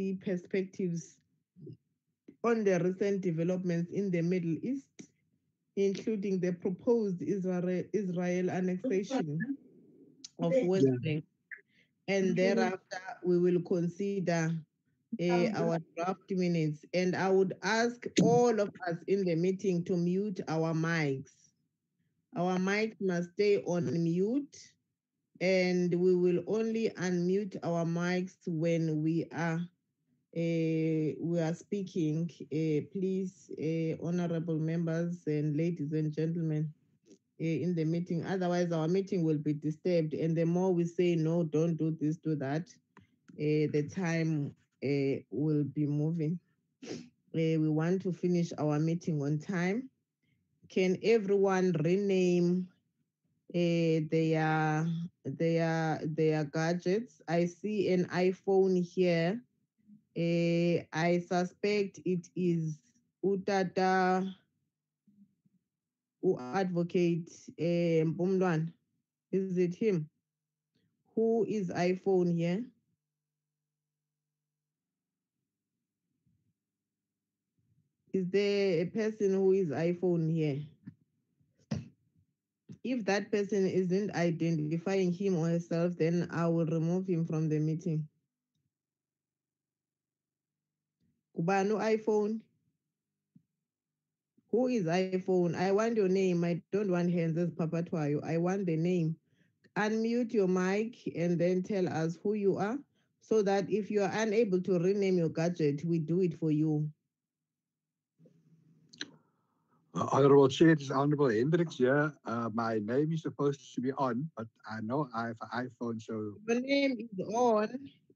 policy perspectives on the recent developments in the Middle East, including the proposed Israel, Israel annexation of West Bank. And thereafter, we will consider uh, our draft minutes. And I would ask all of us in the meeting to mute our mics. Our mics must stay on mute and we will only unmute our mics when we are we are speaking. Uh, please, uh, honorable members and ladies and gentlemen in the meeting. Otherwise, our meeting will be disturbed. And the more we say, no, don't do this, do that, the time will be moving. we want to finish our meeting on time. Can everyone rename uh, their their their gadgets. I see an iPhone here. Uh, I suspect it is Utata who advocate uh, Is it him? Who is iPhone here? Is there a person who is iPhone here? if that person isn't identifying him or herself, then I will remove him from the meeting. Kubano iPhone. Who is iPhone? I want your name. I don't want hands as Papa Twayo. I want the name. Unmute your mic and then tell us who you are so that if you are unable to rename your gadget, we do it for you. Uh, Honorable Chair, this is Honorable Hendricks here. Uh, my name is supposed to be on, but I know I have an iPhone, so. Your name is on.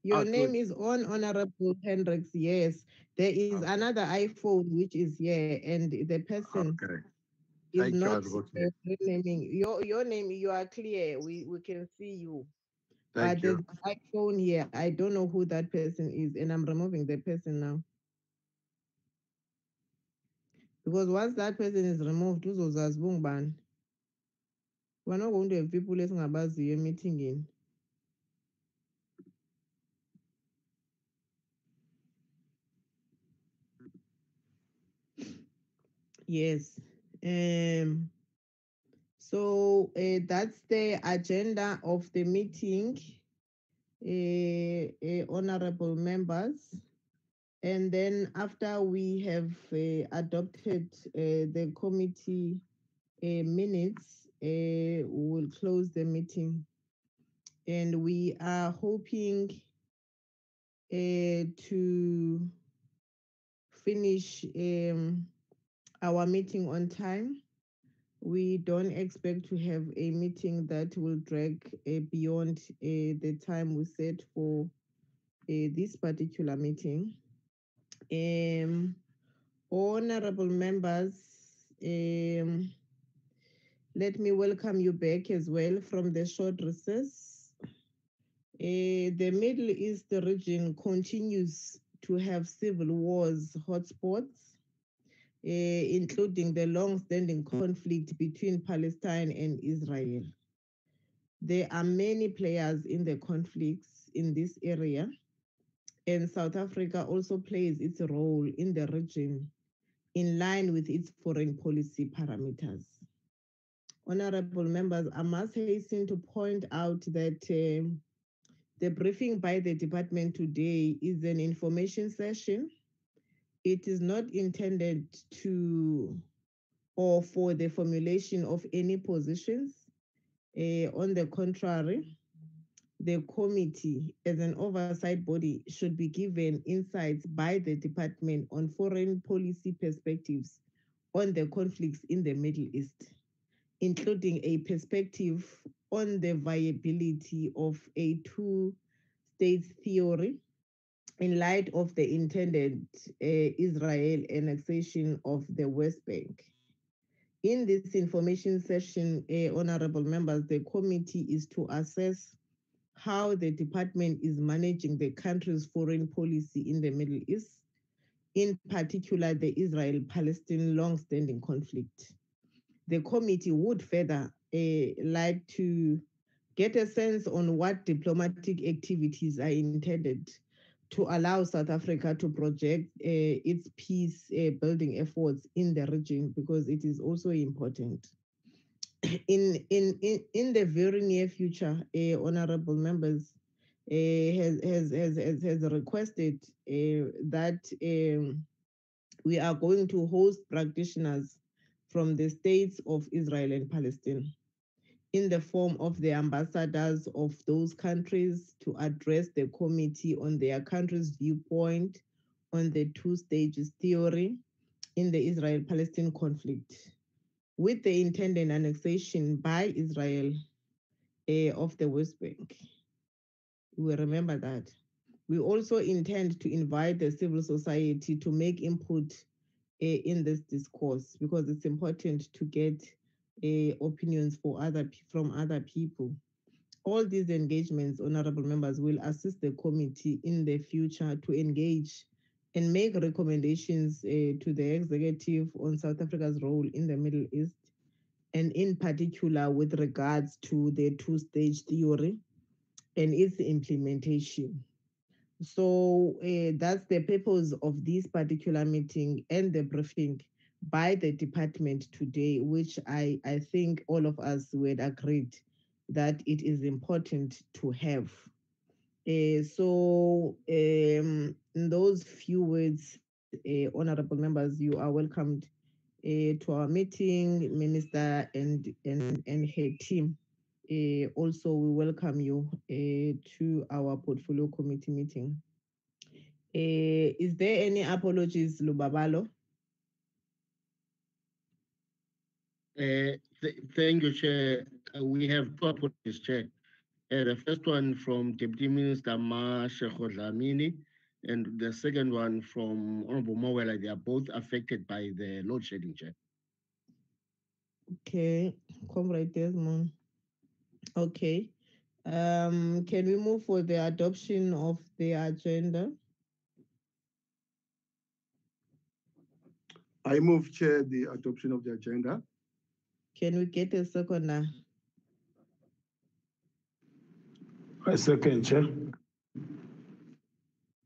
Your oh, name is on, Honorable Hendricks. Yes. There is ah, okay. another iPhone which is here, and the person okay. is Thank not you, uh, renaming. Your, your name, you are clear. We, we can see you. Uh, Thank but you. there's iPhone here. I don't know who that person is, and I'm removing the person now. Because once that person is removed, uzozazi bungibani. We're not going to have people listening about the meeting emithingini. Yes. Um, so uh, that's the agenda of the meeting, uh, uh, honorable members. And then after we have adopted the committee minutes, we will close the meeting. And we are hoping to finish um, our meeting on time. We don't expect to have a meeting that will drag uh, beyond the time we set for this particular meeting. Um, honorable members, um, let me welcome you back as well from the short recess. Uh, the Middle East region continues to have civil wars hotspots, uh, including the long-standing conflict between Palestine and Israel. There are many players in the conflicts in this area, and South Africa also plays its role in the region in line with its foreign policy parameters. Honorable members, I must hasten to point out that uh, the briefing by the department today is an information session. It is not intended to or for the formulation of any positions. Uh, on the contrary, the committee as an oversight body should be given insights by the department on foreign policy perspectives on the conflicts in the Middle East, including a perspective on the viability of a two states theory in light of the intended uh, Israel annexation of the West Bank. In this information session, uh, honorable members, the committee is to assess how the department is managing the country's foreign policy in the Middle East, in particular the Israel Palestine long standing conflict. The committee would further uh, like to get a sense on what diplomatic activities are intended to allow South Africa to project uh, its peace uh, building efforts in the region because it is also important. In, in, in, in the very near future, uh, honorable members uh, has, has, has, has, requested uh, that um, we are going to host practitioners from the states of Israel and Palestine in the form of the ambassadors of those countries to address the committee on their country's viewpoint on the two stages theory in the Israel Palestine conflict, with the intended annexation by Israel uh, of the West Bank. We remember that. We also intend to invite the civil society to make input uh, in this discourse because it's important to get opinions for other from other people. All these engagements, honorable members, will assist the committee in the future to engage and make recommendations uh, to the executive on South Africa's role in the Middle East, and in particular with regards to the two-stage theory and its implementation. So uh, that's the purpose of this particular meeting and the briefing by the department today, which I, I think all of us would agreed that it is important to have. Uh, so, um, in those few words, uh, honorable members, you are welcomed uh, to our meeting, Minister and, and, and her team. Also, we welcome you to our portfolio committee meeting. Is there any apologies, Lubabalo? Uh, th thank you, Chair. Uh, we have two apologies, Chair. Uh, the first one from Deputy Minister Ma Dlamini, and the second one from Honorable Mawela. They are both affected by the load shedding, Chair. Okay, Comrade Desmond. Okay. Um, can we move for the adoption of the agenda? I move, Chair, the adoption of the agenda. Can we get a second now? I second, Chair.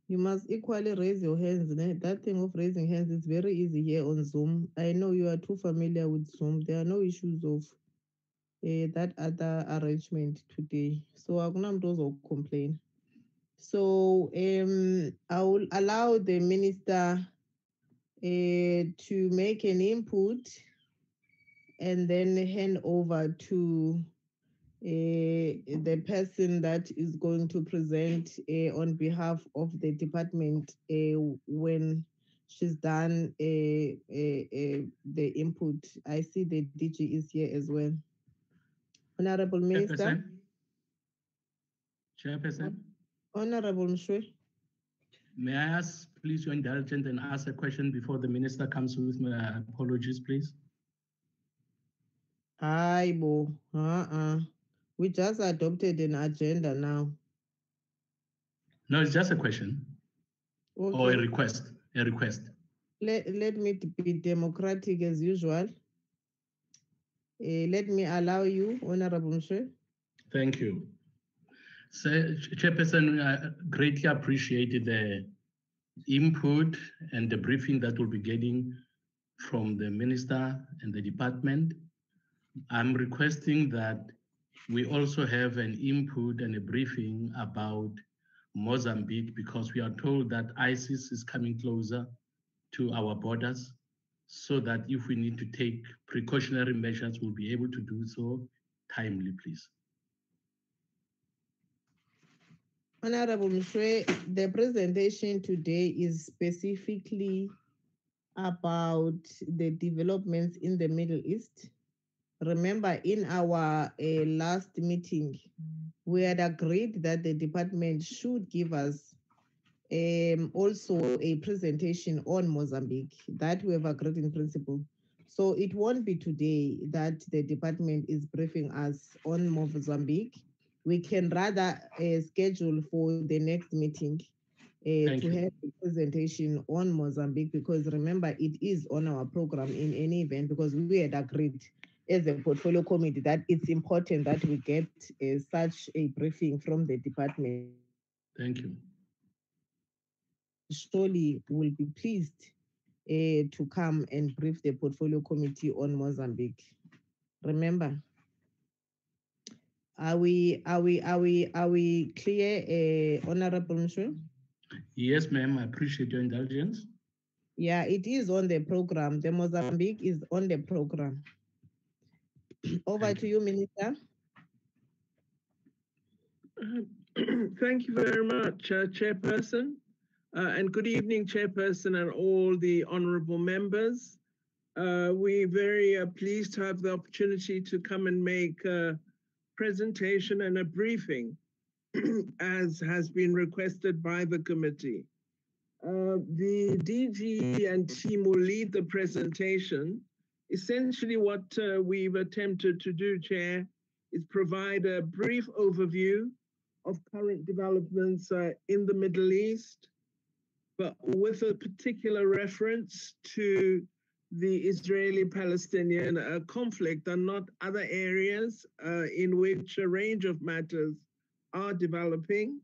You must equally raise your hands. né? That thing of raising hands is very easy here on Zoom. I know you are too familiar with Zoom. There are no issues of uh, that other arrangement today. So akunamntu will not complain. So um, I will allow the minister uh, to make an input and then hand over to uh, the person that is going to present uh, on behalf of the department uh, when she's done the input. I see the DG is here as well. Honorable Minister, Chairperson, Chairperson, Honorable Mshwe. may I ask, please, your indulgence and ask a question before the minister comes with my apologies, please? Hi, Bo. Uh-uh. We just adopted an agenda now. No, it's just a question or a Okay. request, a request. Let, let me be democratic as usual. Eh, let me allow you, Honorable Mshwe. Thank you. So, Chairperson, I greatly appreciated the input and the briefing that we'll be getting from the minister and the department. I'm requesting that we also have an input and a briefing about Mozambique because we are told that ISIS is coming closer to our borders so that if we need to take precautionary measures, we'll be able to do so timely, please. Honorable Mshwe, the presentation today is specifically about the developments in the Middle East. Remember, in our uh, last meeting, we had agreed that the department should give us um, also a presentation on Mozambique that we have agreed in principle. So it won't be today that the department is briefing us on Mozambique. We can rather uh, schedule for the next meeting uh, to you. have a presentation on Mozambique because remember it is on our program in any event because we had agreed as a portfolio committee that it's important that we get uh, such a briefing from the department. Thank you. surely will be pleased uh, to come and brief the portfolio committee on Mozambique. Remember, are we are we are we are we clear, uh, Honorable Mshwe? Yes, ma'am, I appreciate your indulgence. Yeah, it is on the program. The Mozambique is on the program. Over to you, Minister. Thank you very much, uh, Chairperson. Uh, and good evening, Chairperson, and all the honorable members. Uh, we're very uh, pleased to have the opportunity to come and make a presentation and a briefing as has been requested by the committee. Uh, the DG and team will lead the presentation. Essentially, what uh, we've attempted to do, Chair, is provide a brief overview of current developments uh, in the Middle East, but with a particular reference to the Israeli-Palestinian uh, conflict and not other areas uh, in which a range of matters are developing.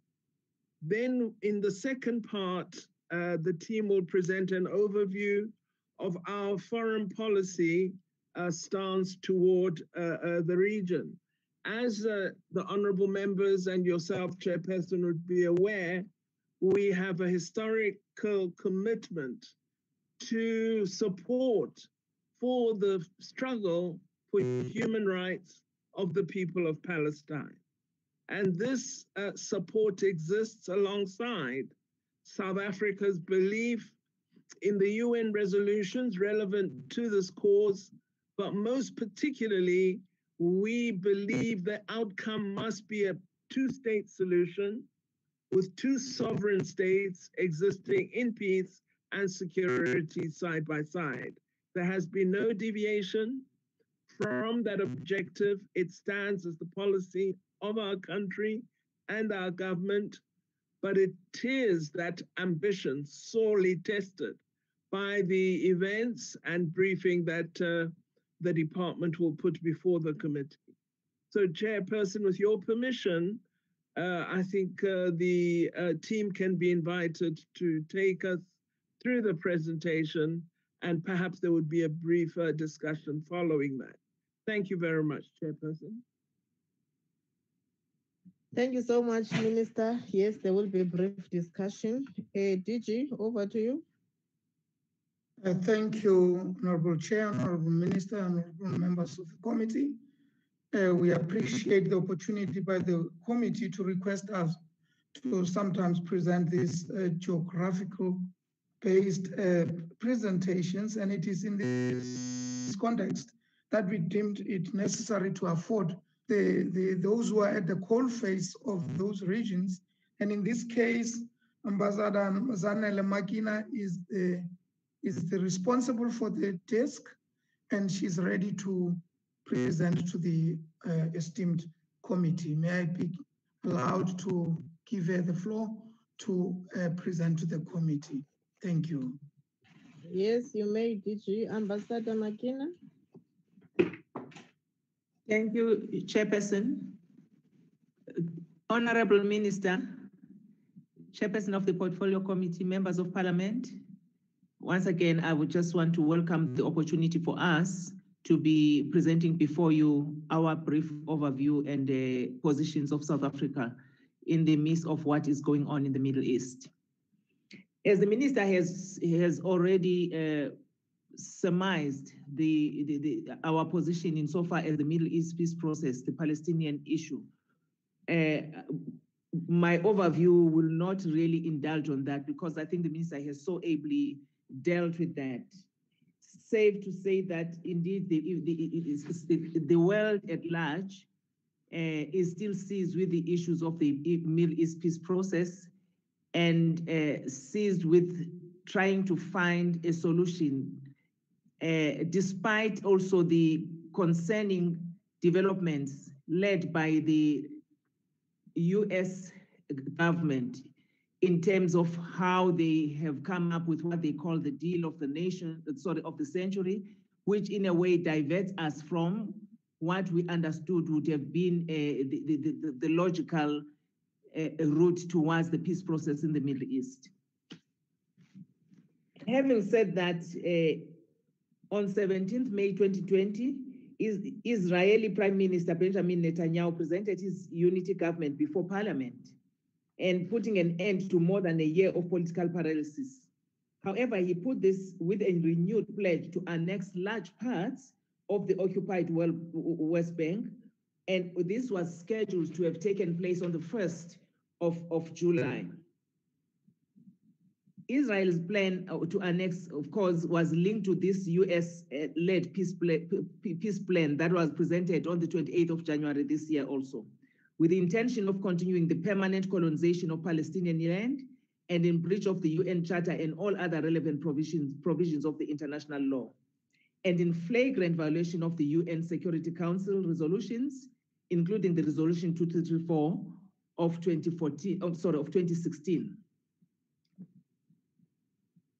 Then in the second part, uh, the team will present an overview of our foreign policy uh, stance toward uh, uh, the region. As uh, the honorable members and yourself, Chairperson, would be aware, we have a historical commitment to support for the struggle for human rights of the people of Palestine. And this uh, support exists alongside South Africa's belief in the UN resolutions relevant to this cause, but most particularly, we believe the outcome must be a two state solution with two sovereign states existing in peace and security side by side. There has been no deviation from that objective. It stands as the policy of our country and our government, but it is that ambition sorely tested by the events and briefing that uh, the department will put before the committee. So, Chairperson, with your permission, uh, I think uh, the uh, team can be invited to take us through the presentation, and perhaps there would be a brief discussion following that. Thank you very much, Chairperson. Thank you so much, Minister. Yes, there will be a brief discussion. Uh, DG, over to you. Uh, Thank you, Honorable Chair, Honorable Minister, Honorable members of the committee. Uh, We appreciate the opportunity by the committee to request us to sometimes present these uh, geographical-based uh, presentations, and it is in this context that we deemed it necessary to afford the, the, those who are at the coalface of those regions. And in this case, Ambassador Zanele Makina is the is the responsible for the desk, and she's ready to present to the uh, esteemed committee. May I be allowed to give her the floor to uh, present to the committee? Thank you. Yes, you may, DG. Ambassador Makina. Thank you, Chairperson. Honorable Minister, Chairperson of the Portfolio Committee, members of Parliament, once again, I would just want to welcome the opportunity for us to be presenting before you our brief overview and the positions of South Africa in the midst of what is going on in the Middle East. As the minister has has already uh, surmised the, the, the our position insofar as the Middle East peace process, the Palestinian issue. Uh, my overview will not really indulge on that because I think the minister has so ably dealt with that. Safe to say that indeed the, the, the, the world at large uh, is still seized with the issues of the Middle East peace process and uh, seized with trying to find a solution, uh, despite also the concerning developments led by the US government in terms of how they have come up with what they call the deal of the nation, sorry, of the century, which in a way diverts us from what we understood would have been uh, the, the, the, the, logical uh, route towards the peace process in the Middle East. having said that, uh, on 17th May 2020, Israeli Prime Minister Benjamin Netanyahu presented his unity government before parliament and putting an end to more than a year of political paralysis. However, he put this with a renewed pledge to annex large parts of the occupied West Bank, and this was scheduled to have taken place on the 1st of, of July. Israel's plan uh, to annex, of course, was linked to this US-led peace, peace plan that was presented on the 28th of January this year also, with the intention of continuing the permanent colonization of Palestinian land and in breach of the UN Charter and all other relevant provisions, provisions of the international law, and in flagrant violation of the UN Security Council resolutions, including the Resolution 2334 of 2014, oh, sorry, of 2016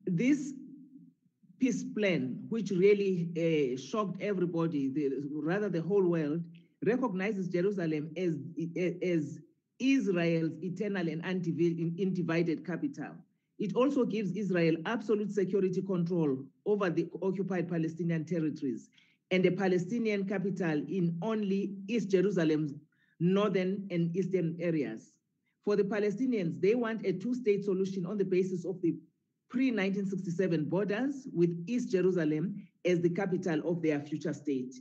this peace plan, which really uh, shocked everybody, the, rather the whole world, recognizes Jerusalem as, as Israel's eternal and undivided capital. It also gives Israel absolute security control over the occupied Palestinian territories and a Palestinian capital in only East Jerusalem's northern and eastern areas. For the Palestinians, they want a two-state solution on the basis of the pre-1967 borders with East Jerusalem as the capital of their future state.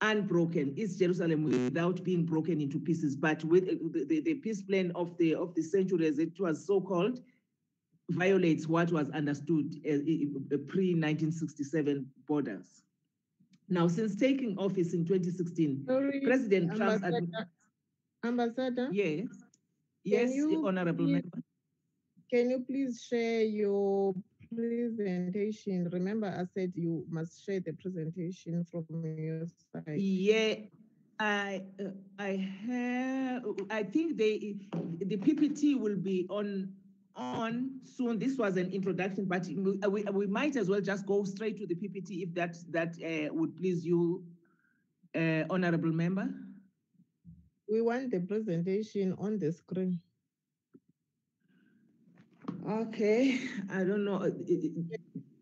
Unbroken, East Jerusalem without being broken into pieces, but with uh, the, the, the peace plan of the of the century, as it was so called, violates what was understood as uh, pre-1967 borders. Now, since taking office in 2016, Sorry, President Trump... Ambassador, Ambassador? Yes. Yes, you, Honorable Member. Can you please share your presentation? Remember, I said you must share the presentation from your side. Yeah, I uh, I have. I think they the PPT will be on on soon. This was an introduction, but we, we might as well just go straight to the PPT if that that uh, would please you, uh, honorable member. We want the presentation on the screen. Okay, I don't know.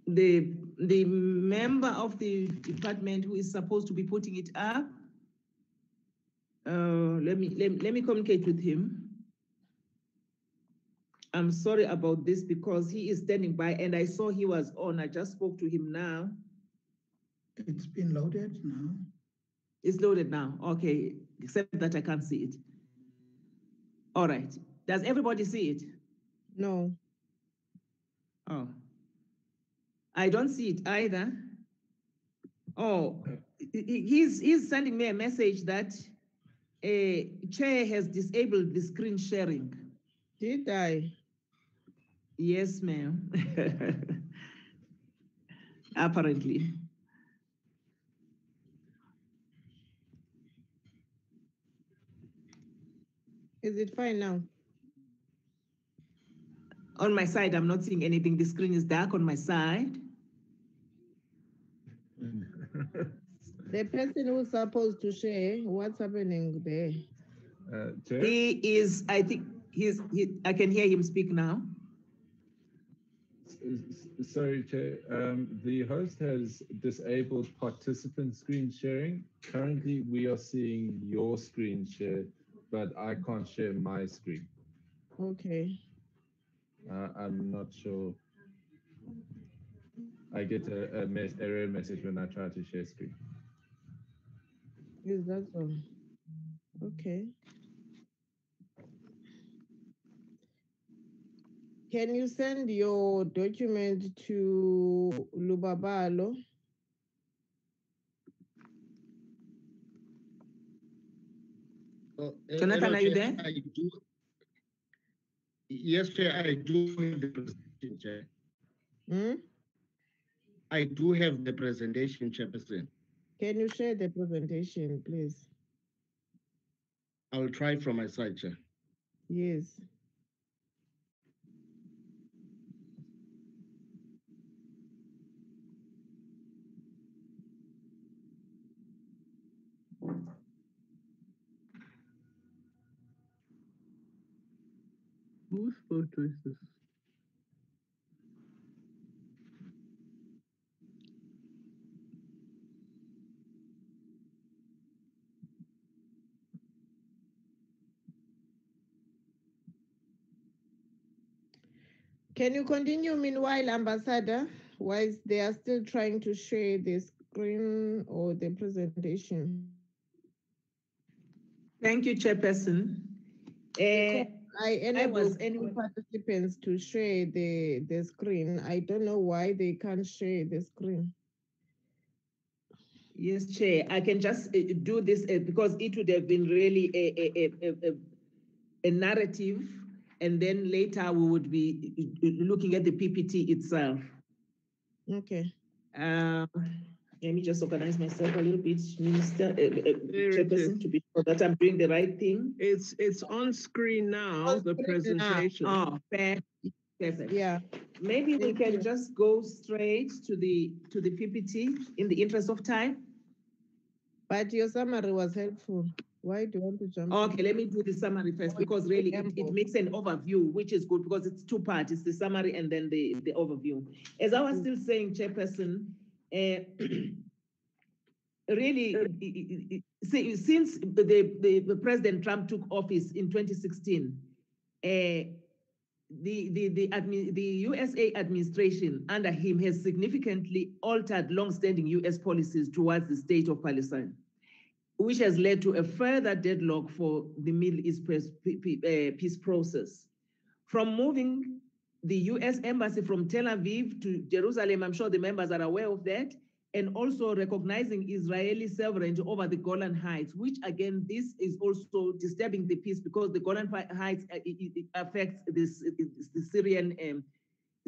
The the member of the department who is supposed to be putting it up. Uh, let me let, let me communicate with him. I'm sorry about this because he is standing by and I saw he was on. I just spoke to him now. It's been loaded now. It's loaded now. Okay, except that I can't see it. All right. Does everybody see it? No. Oh, I don't see it either. Oh, he's, he's sending me a message that a chair has disabled the screen sharing. Did I? Yes, ma'am. Apparently. Is it fine now? On my side, I'm not seeing anything. The screen is dark on my side. the person who's supposed to share, what's happening there? Uh, he is, I think he's, he, I can hear him speak now. Sorry, Chair. Um, the host has disabled participant screen sharing. Currently, we are seeing your screen share, but I can't share my screen. Okay. Uh, I'm not sure. I get a, a mess, error message when I try to share screen. Is that so? Okay. Can you send your document to Lubabalo? Oh, Jonathan, are you there? I do, Yes, Chair, I do have the presentation, Chair. Hmm? I do have the presentation, Chairperson. Can you share the presentation, please? I'll try from my side, Chair. Yes. both four choices. Can you continue meanwhile, Ambassador, whilst they are still trying to share the screen or the presentation? Thank you, Chairperson. Uh, I enable was any participants to share the, the screen. I don't know why they can't share the screen. Yes, Chair, I can just uh, do this uh, because it would have been really a, a, a, a, narrative. And then later we would be looking at the PPT itself. Okay. Uh, let me just organize myself a little bit, Minister, uh, uh, Chairperson, to be sure that I'm doing the right thing. It's it's on screen now, On the screen now. presentation. Oh, fair- perfect. Yeah. Maybe we can you. just go straight to the, to the PPT in the interest of time. But your summary was helpful. Why do you want to jump? Okay, let me do the summary first because really it, it makes an overview, which is good because it's two parts. It's the summary and then the, the overview. As I was still saying, Chairperson, uh, Eh, really, uh, since the, the, the President Trump took office in 2016, uh, eh, the, the, the, the USA administration under him has significantly altered long-standing US policies towards the state of Palestine which has led to a further deadlock for the Middle East peace eh, process. From moving the US embassy from Tel Aviv to Jerusalem, I'm sure the members are aware of that, and also recognizing Israeli sovereignty over the Golan Heights, which again, this is also disturbing the peace because the Golan Heights uh, it- it- affects this, the Syrian, um,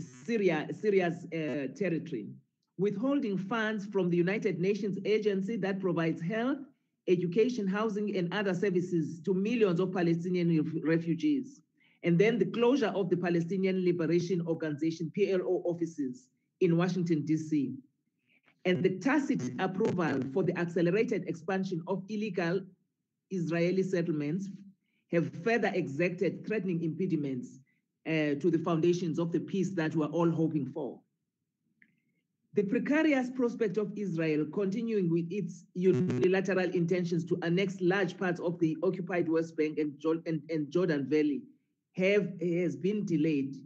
Syria, Syria's uh, territory. Withholding funds from the United Nations agency that provides health, education, housing, and other services to millions of Palestinian ref- refugees. And then the closure of the Palestinian Liberation Organization, PLO offices in Washington, D.C. And the tacit approval for the accelerated expansion of illegal Israeli settlements have further exacted threatening impediments uh, to the foundations of the peace that we're all hoping for. The precarious prospect of Israel continuing with its unilateral intentions to annex large parts of the occupied West Bank and, Jor- and, and Jordan Valley have, has been delayed.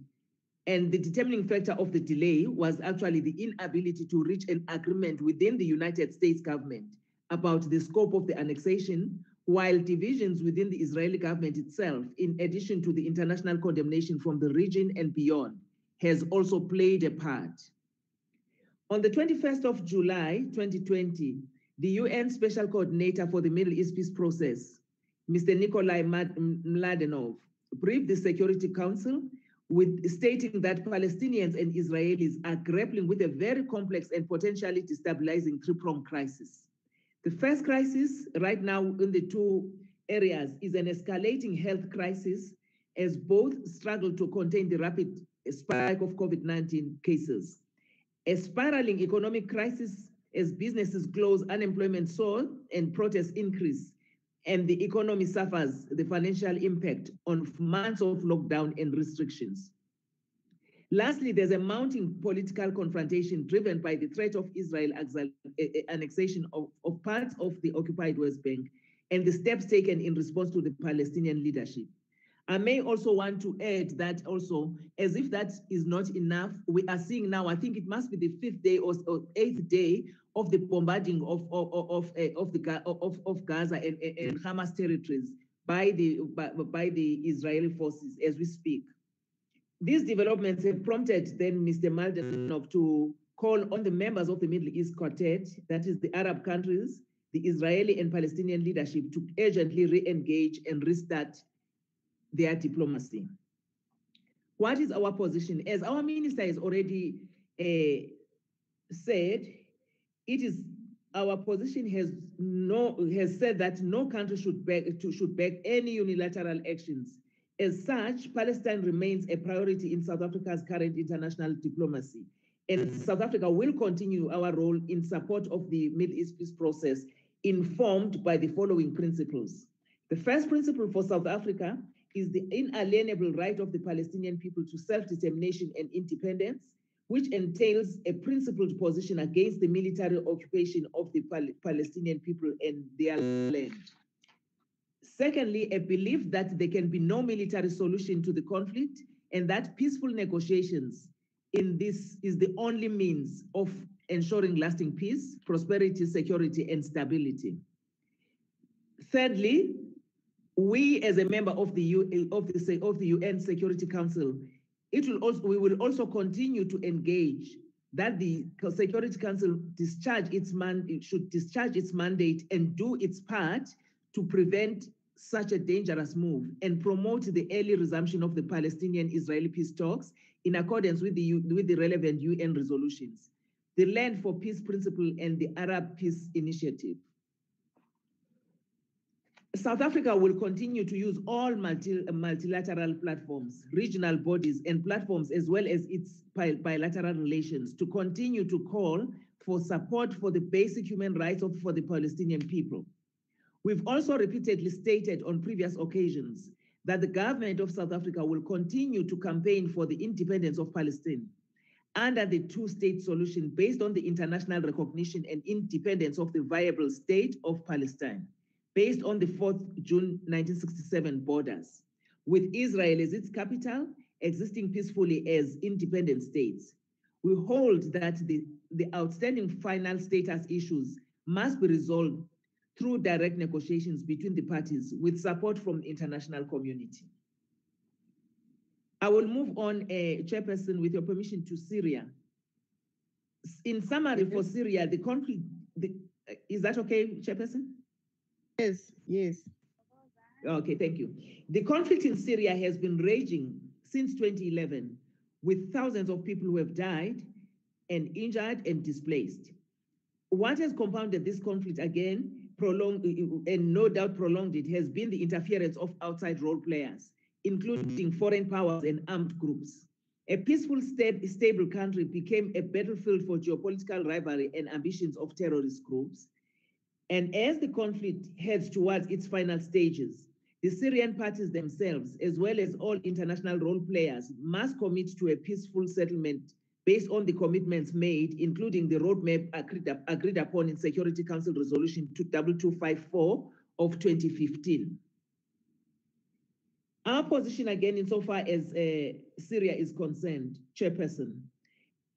And the determining factor of the delay was actually the inability to reach an agreement within the United States government about the scope of the annexation, while divisions within the Israeli government itself, in addition to the international condemnation from the region and beyond, has also played a part. On the 21st of July 2020, the UN Special Coordinator for the Middle East Peace Process, Mr. Nikolai Mladenov, briefed the Security Council with stating that Palestinians and Israelis are grappling with a very complex and potentially destabilizing three-pronged crisis. The first crisis right now in the two areas is an escalating health crisis as both struggle to contain the rapid spike of COVID-19 cases a spiraling economic crisis as businesses close, unemployment soars, and protests increase, and the economy suffers the financial impact on months of lockdown and restrictions. Lastly, there's a mounting political confrontation driven by the threat of Israel eh, eh, annexation of, of parts of the occupied West Bank and the steps taken in response to the Palestinian leadership. I may also want to add that also, as if that is not enough, we are seeing now, I think it must be the fifth day or, or eighth day of the bombarding of, of, of, of, eh, the, of, of Gaza and, and- Hamas territories by the, by, by the Israeli forces as we speak. These developments have prompted then Mr. Mladenov to call on the members of the Middle East Quartet, that is the Arab countries, the Israeli and Palestinian leadership to urgently re-engage and restart their diplomacy. What is our position? As our minister has already uh, said, it is our position has no has said that no country should back to, should back any unilateral actions. As such, Palestine remains a priority in South Africa's current international diplomacy. And mm-hmm. South Africa will continue our role in support of the Middle East peace process, informed by the following principles. The first principle for South Africa is the inalienable right of the Palestinian people to self-determination and independence, which entails a principled position against the military occupation of the Pal- Palestinian people and their land. Secondly, a belief that there can be no military solution to the conflict and that peaceful negotiations in this is the only means of ensuring lasting peace, prosperity, security, and stability. Thirdly, we as a member of the, of the, of the UN Security Council, it will also, we will also continue to engage that the Security Council discharge its man, it should discharge its mandate and do its part to prevent such a dangerous move and promote the early resumption of the Palestinian-Israeli peace talks in accordance with the, with the relevant UN resolutions, the Land for Peace Principle and the Arab Peace Initiative. South Africa will continue to use all multi, multilateral platforms, regional bodies, and platforms, as well as its bilateral relations, to continue to call for support for the basic human rights of, for the Palestinian people. We've also repeatedly stated on previous occasions that the government of South Africa will continue to campaign for the independence of Palestine under the two state solution based on the international recognition and independence of the viable state of Palestine based on the 4th June 1967 borders, with Israel as its capital, existing peacefully as independent states. We hold that the, the outstanding final status issues must be resolved through direct negotiations between the parties with support from the international community. I will move on, uh, Chairperson, with your permission, to Syria. In summary, for Syria, the conflict, the, uh, is that okay, Chairperson? Yes, yes. Okay, thank you. The conflict in Syria has been raging since 2011, with thousands of people who have died and injured and displaced. What has compounded this conflict again, prolonged and no doubt prolonged it, has been the interference of outside role players, including foreign powers and armed groups. A peaceful, stable country became a battlefield for geopolitical rivalry and ambitions of terrorist groups. And as the conflict heads towards its final stages, the Syrian parties themselves, as well as all international role players, must commit to a peaceful settlement based on the commitments made, including the roadmap agreed, agreed upon in Security Council Resolution 2254 of 2015. Our position, again, insofar as uh, Syria is concerned, Chairperson,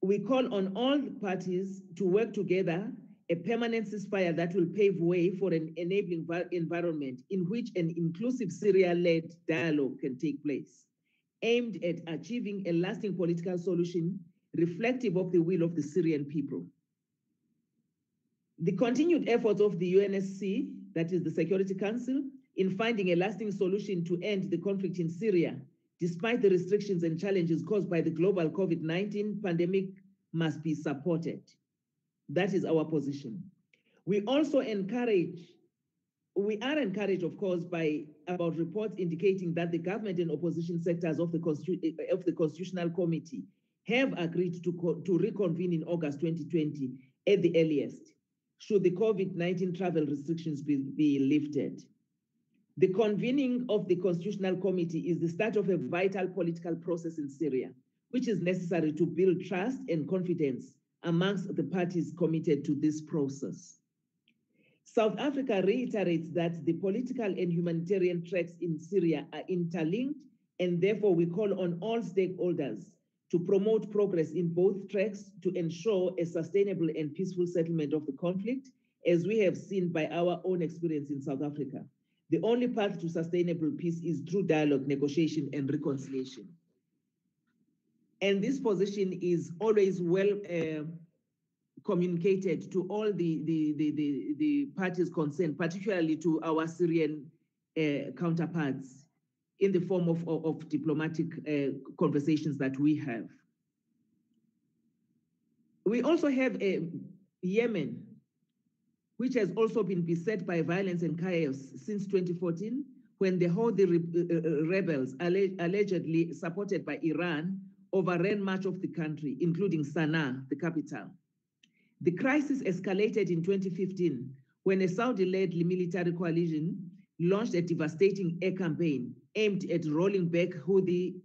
we call on all parties to work together a permanent ceasefire that will pave way for an enabling environment in which an inclusive Syria-led dialogue can take place, aimed at achieving a lasting political solution reflective of the will of the Syrian people. The continued efforts of the UNSC, that is the Security Council, in finding a lasting solution to end the conflict in Syria, despite the restrictions and challenges caused by the global COVID-19 pandemic, must be supported. That is our position. We also encourage, we are encouraged, of course, by about reports indicating that the government and opposition sectors of the, Constitu eh, of the Constitutional Committee have agreed to, to reconvene in August 2020 at the earliest, should the COVID-19 travel restrictions be, be lifted. The convening of the Constitutional Committee is the start of a vital political process in Syria, which is necessary to build trust and confidence amongst the parties committed to this process. South Africa reiterates that the political and humanitarian tracks in Syria are interlinked, and therefore we call on all stakeholders to promote progress in both tracks to ensure a sustainable and peaceful settlement of the conflict, as we have seen by our own experience in South Africa. The only path to sustainable peace is through dialogue, negotiation, and reconciliation. And this position is always well uh, communicated to all the, the, the, the, the, parties concerned, particularly to our Syrian uh, counterparts in the form of, of, of diplomatic uh, conversations that we have. We also have a Yemen, which has also been beset by violence and chaos since 2014, when the Houthi uh, rebels, allegedly supported by Iran, overran much of the country, including Sana'a, the capital. The crisis escalated in 2015 when a Saudi-led military coalition launched a devastating air campaign aimed at rolling back Houthi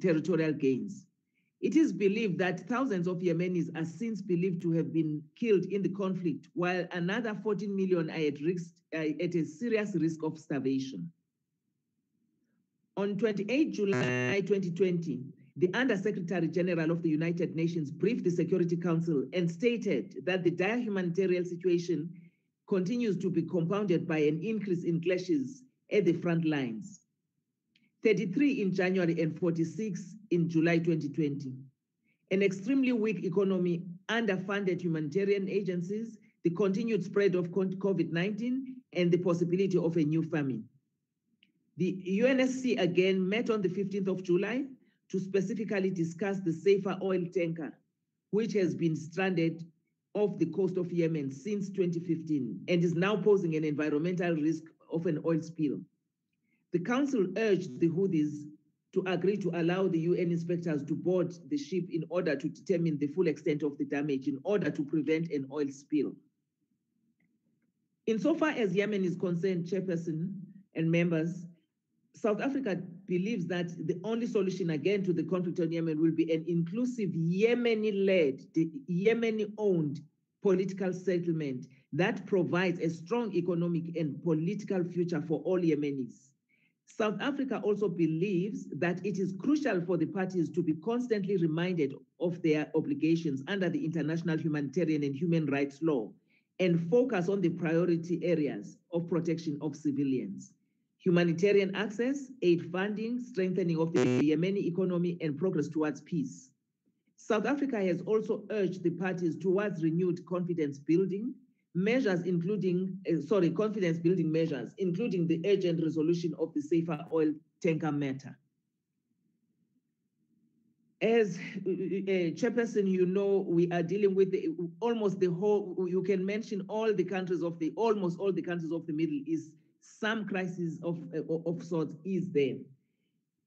territorial gains. It is believed that thousands of Yemenis are since believed to have been killed in the conflict, while another 14 million are at, risk, uh, at a serious risk of starvation. On 28 July 2020, the Undersecretary General of the United Nations briefed the Security Council and stated that the dire humanitarian situation continues to be compounded by an increase in clashes at the front lines. 33 in January and 46 in July 2020. An extremely weak economy, underfunded humanitarian agencies, the continued spread of COVID 19, and the possibility of a new famine. The UNSC again met on the 15th of July to specifically discuss the Safer oil tanker, which has been stranded off the coast of Yemen since 2015 and is now posing an environmental risk of an oil spill. The council urged the Houthis to agree to allow the UN inspectors to board the ship in order to determine the full extent of the damage in order to prevent an oil spill. Insofar as Yemen is concerned, Chairperson and members, South Africa believes that the only solution again to the conflict on Yemen will be an inclusive Yemeni-led, Yemeni-owned political settlement that provides a strong economic and political future for all Yemenis. South Africa also believes that it is crucial for the parties to be constantly reminded of their obligations under the international humanitarian and human rights law and focus on the priority areas of protection of civilians humanitarian access, aid funding, strengthening of the Yemeni economy, and progress towards peace. South Africa has also urged the parties towards renewed confidence building measures, including, uh, sorry, confidence building measures, including the urgent resolution of the Safer oil tanker matter. As uh, chairperson, you know, we are dealing with the, almost the whole, you can mention all the countries of the, almost all the countries of the Middle East some crisis of, uh, of sorts is there.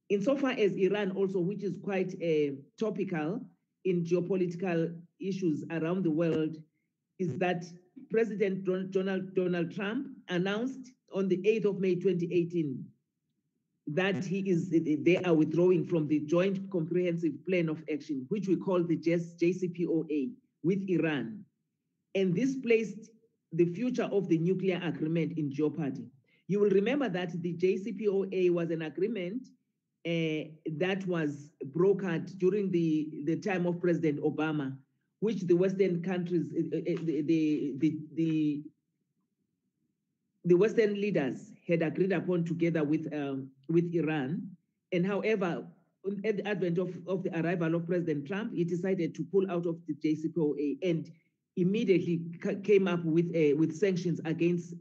Insofar as Iran also, which is quite uh, topical in geopolitical issues around the world, is that President Donald, Donald Trump announced on the 8th of May 2018 that he is they are withdrawing from the Joint Comprehensive Plan of Action, which we call the JCPOA, with Iran. And this placed the future of the nuclear agreement in jeopardy. You will remember that the JCPOA was an agreement uh, that was brokered during the, the time of President Obama, which the Western countries, uh, the, the, the, the, Western leaders had agreed upon together with, um, with Iran. And however, at the advent of, of the arrival of President Trump, he decided to pull out of the JCPOA and immediately came up with, with sanctions against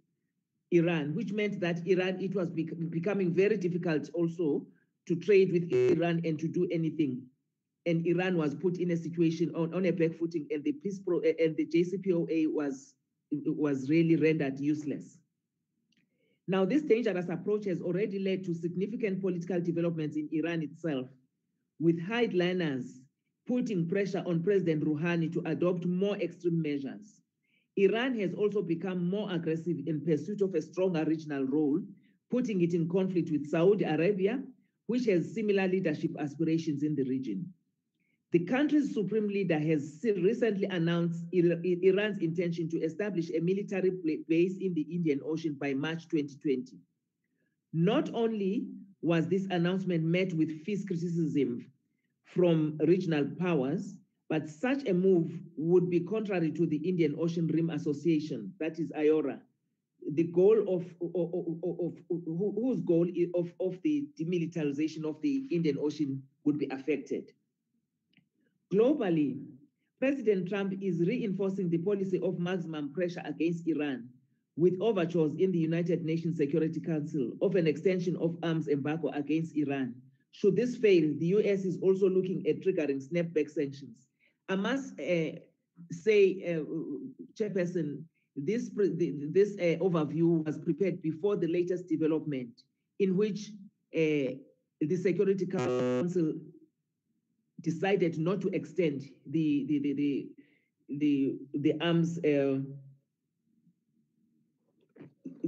Iran, which meant that Iran, it was bec becoming very difficult also to trade with Iran and to do anything. And Iran was put in a situation on, on a back footing, and the peace pro and the JCPOA was was really rendered useless. Now, this dangerous approach has already led to significant political developments in Iran itself, with hardliners putting pressure on President Rouhani to adopt more extreme measures. Iran has also become more aggressive in pursuit of a stronger regional role, putting it in conflict with Saudi Arabia, which has similar leadership aspirations in the region. The country's supreme leader has recently announced Iran's intention to establish a military base in the Indian Ocean by March 2020. Not only was this announcement met with fierce criticism from regional powers, but such a move would be contrary to the Indian Ocean Rim Association, that is IORA, the goal of, of, of, of, whose goal of, of the demilitarization of the Indian Ocean would be affected. Globally, President Trump is reinforcing the policy of maximum pressure against Iran with overtures in the United Nations Security Council of an extension of arms embargo against Iran. Should this fail, the US is also looking at triggering snapback sanctions I must uh, say, uh, Chairperson, this, this uh, overview was prepared before the latest development in which the Security Council decided not to extend the, the, the, the, the, the arms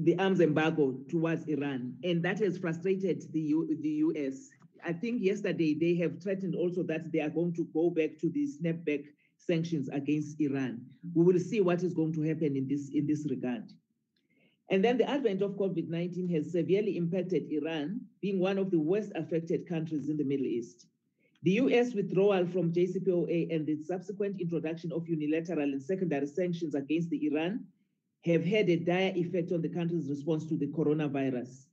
the arms embargo towards Iran, and that has frustrated the U, the U.S. I think yesterday they have threatened also that they are going to go back to the snapback sanctions against Iran. We will see what is going to happen in this in this regard. And then the advent of COVID 19 has severely impacted Iran, being one of the worst affected countries in the Middle East. The US withdrawal from JCPOA and the subsequent introduction of unilateral and secondary sanctions against the Iran have had a dire effect on the country's response to the coronavirus.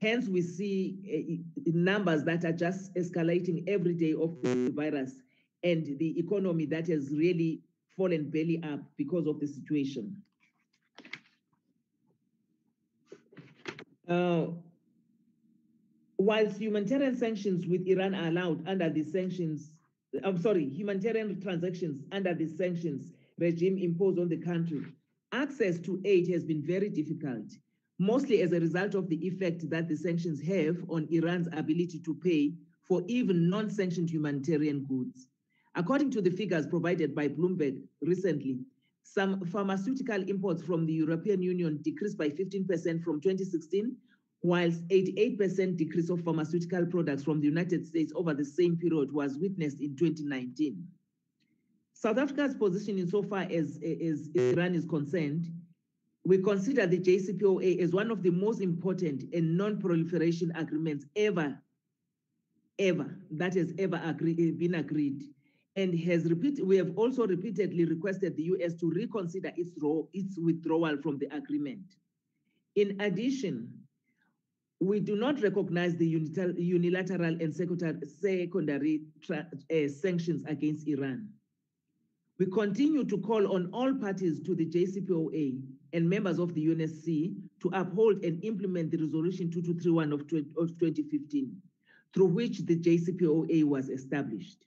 Hence, we see uh, numbers that are just escalating every day of the virus and the economy that has really fallen belly up because of the situation. Uh, whilst humanitarian sanctions with Iran are allowed under the sanctions, I'm sorry, humanitarian transactions under the sanctions regime imposed on the country, access to aid has been very difficult, mostly as a result of the effect that the sanctions have on Iran's ability to pay for even non sanctioned humanitarian goods. According to the figures provided by Bloomberg recently, some pharmaceutical imports from the European Union decreased by 15% from 2016, whilst 88% decrease of pharmaceutical products from the United States over the same period was witnessed in 2019. South Africa's position insofar as, as Iran is concerned, we consider the JCPOA as one of the most important and non-proliferation agreements ever, ever, that has ever agree, been agreed and has repeated, we have also repeatedly requested the US to reconsider its, role, its withdrawal from the agreement. In addition, we do not recognize the unilateral and secondary uh, sanctions against Iran. We continue to call on all parties to the JCPOA and members of the UNSC to uphold and implement the Resolution 2231 of, 2015, through which the JCPOA was established.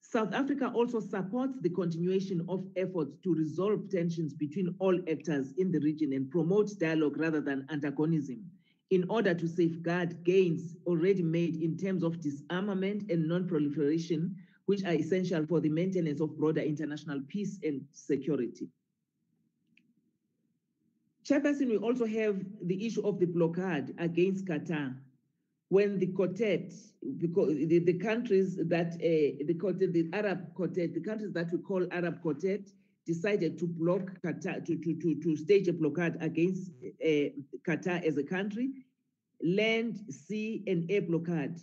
South Africa also supports the continuation of efforts to resolve tensions between all actors in the region and promote dialogue rather than antagonism in order to safeguard gains already made in terms of disarmament and non-proliferation, which are essential for the maintenance of broader international peace and security. Chairperson, we also have the issue of the blockade against Qatar when the quartet, because the, the countries that uh, the quartet, the Arab quartet, the countries that we call Arab quartet, decided to block Qatar, to, to, to, to stage a blockade against uh, Qatar as a country, land, sea, and air blockade.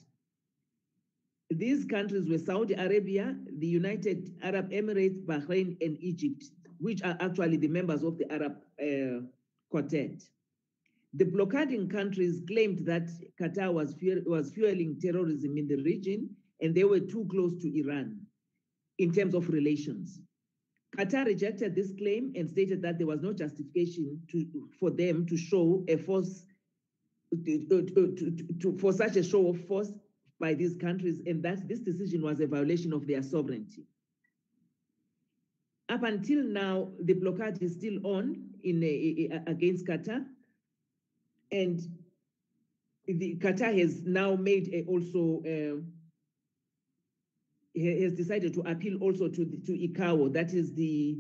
These countries were Saudi Arabia, the United Arab Emirates, Bahrain, and Egypt, which are actually the members of the Arab uh, quartet. The blockading countries claimed that Qatar was, fuel, was fueling terrorism in the region and they were too close to Iran in terms of relations. Qatar rejected this claim and stated that there was no justification to, for them to show a force, to, to, to, for such a show of force by these countries, and that this decision was a violation of their sovereignty. Up until now, the blockade is still on in eh, eh, eh, a, against Qatar, and the Qatar has now made a also uh, has decided to appeal also to the, to ICAO, that is the,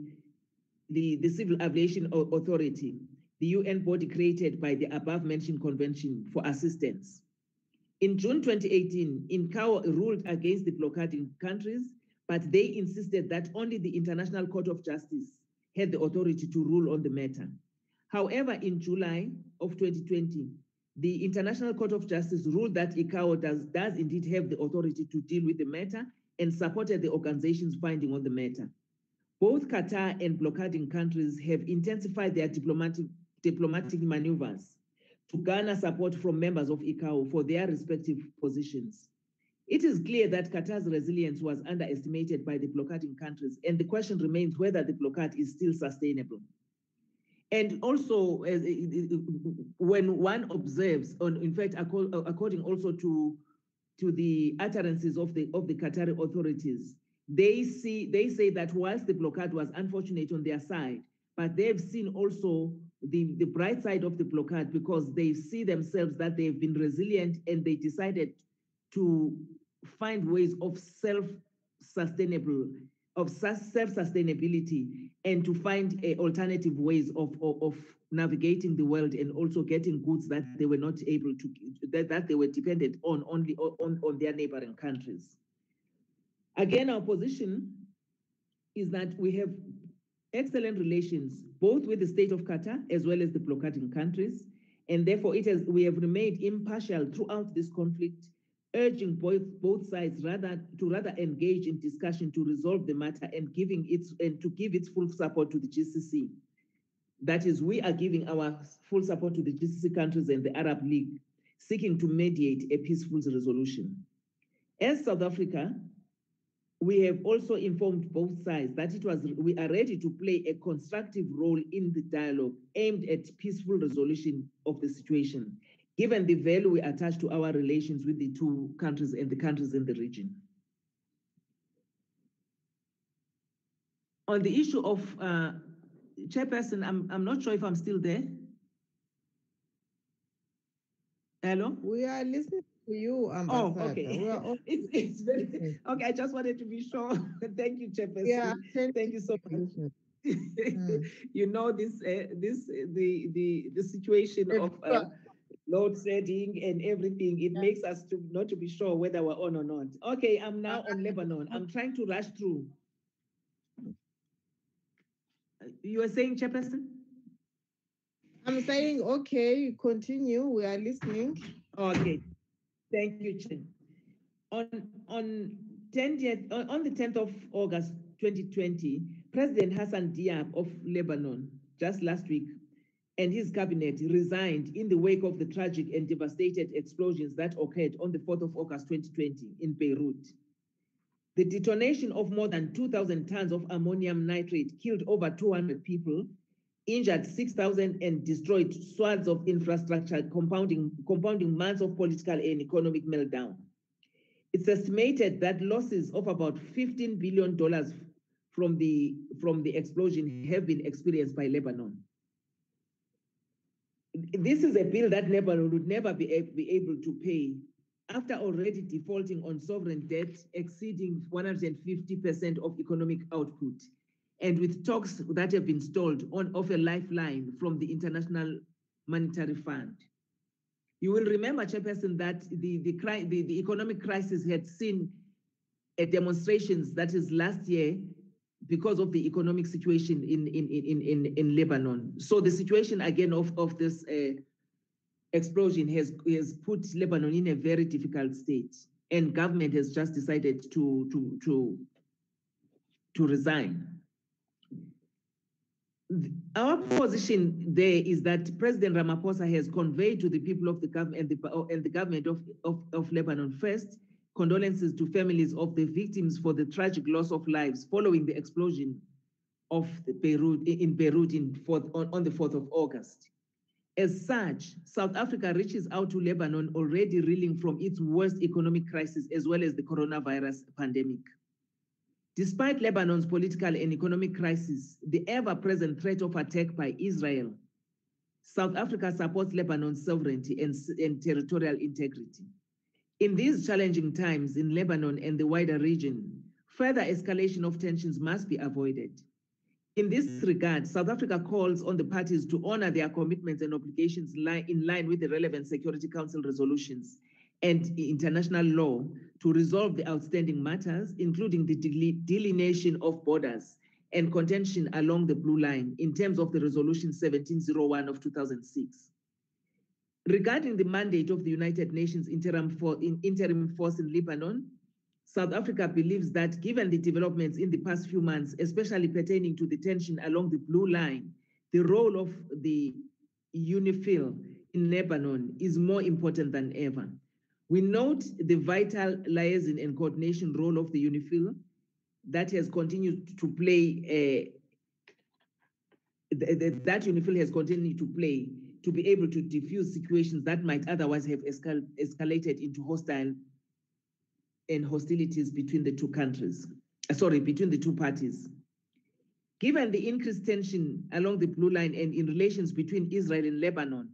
the the Civil Aviation Authority, the UN body created by the above mentioned convention for assistance. In June 2018, ICAO ruled against the blockading countries, but they insisted that only the International Court of Justice had the authority to rule on the matter. However, in July of 2020, the International Court of Justice ruled that ICAO does, does indeed have the authority to deal with the matter and supported the organization's finding on the matter. Both Qatar and blockading countries have intensified their diplomatic, diplomatic maneuvers to garner support from members of ICAO for their respective positions. It is clear that Qatar's resilience was underestimated by the blockading countries, and the question remains whether the blockade is still sustainable. And also, uh, when one observes, on, in fact, according also to to the utterances of the of the Qatari authorities, they see they say that whilst the blockade was unfortunate on their side, but they've seen also the, the bright side of the blockade because they see themselves that they've been resilient and they decided to find ways of self-sustainable of self-sustainability and to find uh, alternative ways of, of, of, navigating the world and also getting goods that they were not able to that, that they were dependent on only on, on their neighboring countries. Again our position is that we have excellent relations both with the state of Qatar as well as the blockading countries, and therefore it has, we have remained impartial throughout this conflict, urging both, both sides rather to rather engage in discussion to resolve the matter and giving its and to give its full support to the GCC. That is, we are giving our full support to the GCC countries and the Arab League, seeking to mediate a peaceful resolution. As South Africa, we have also informed both sides that it was we are ready to play a constructive role in the dialogue aimed at peaceful resolution of the situation, given the value we attach to our relations with the two countries and the countries in the region. On the issue of uh, Chairperson, I'm, I'm not sure if I'm still there. Hello? We are listening to you, Oh, okay. We are all- It's, it's very, okay, I just wanted to be sure. Thank you, Chairperson. Yeah, thank you so much. you. Mm. You know, this, uh, this, uh, the, the, the situation of uh, load shedding and everything, it Yeah. makes us to not to be sure whether we're on or not. Okay, I'm now on Lebanon. I'm trying to rush through. Uh, You were saying, Chairperson? I'm saying, okay, continue. We are listening. Okay, thank you, Chair. On, on 10th, on on the 10th of August 2020, President Hassan Diab of Lebanon, just last week, and his cabinet resigned in the wake of the tragic and devastated explosions that occurred on the 4th of August 2020 in Beirut. The detonation of more than 2,000 tons of ammonium nitrate killed over 200 people, injured 6,000, and destroyed swaths of infrastructure, compounding, compounding months of political and economic meltdown. It's estimated that losses of about $15 billion from the, from the explosion have been experienced by Lebanon. This is a bill that Lebanon would never be, be able to pay after already defaulting on sovereign debt exceeding 150% of economic output, and with talks that have been stalled on of a lifeline from the International Monetary Fund. You will remember, Chairperson, that the, the, the, the economic crisis had seen demonstrations that is last year because of the economic situation in, in, in, in, in Lebanon. So the situation again of, of this uh, explosion has, has put Lebanon in a very difficult state. And government has just decided to, to, to, to resign. Our position there is that President Ramaphosa has conveyed to the people of the government and the, and the government of, of, of Lebanon first condolences to families of the victims for the tragic loss of lives following the explosion of the Beirut in Beirut in fourth, on, on the 4th of August. As such, South Africa reaches out to Lebanon already reeling from its worst economic crisis as well as the coronavirus pandemic. Despite Lebanon's political and economic crisis, the ever-present threat of attack by Israel, South Africa supports Lebanon's sovereignty and, and territorial integrity. In these challenging times in Lebanon and the wider region, further escalation of tensions must be avoided. In this mm. regard, South Africa calls on the parties to honor their commitments and obligations li- in line with the relevant Security Council resolutions and international law to resolve the outstanding matters, including the deli- delineation of borders and contention along the blue line in terms of the resolution 1701 of 2006. Regarding the mandate of the United Nations interim, for, in, interim force in Lebanon, South Africa believes that given the developments in the past few months, especially pertaining to the tension along the blue line, the role of the UNIFIL in Lebanon is more important than ever. We note the vital liaison and coordination role of the UNIFIL that has continued to play, uh, th- th- that UNIFIL has continued to play to be able to diffuse situations that might otherwise have escal- escalated into hostile and hostilities between the two countries, uh, sorry, between the two parties. Given the increased tension along the blue line and in relations between Israel and Lebanon,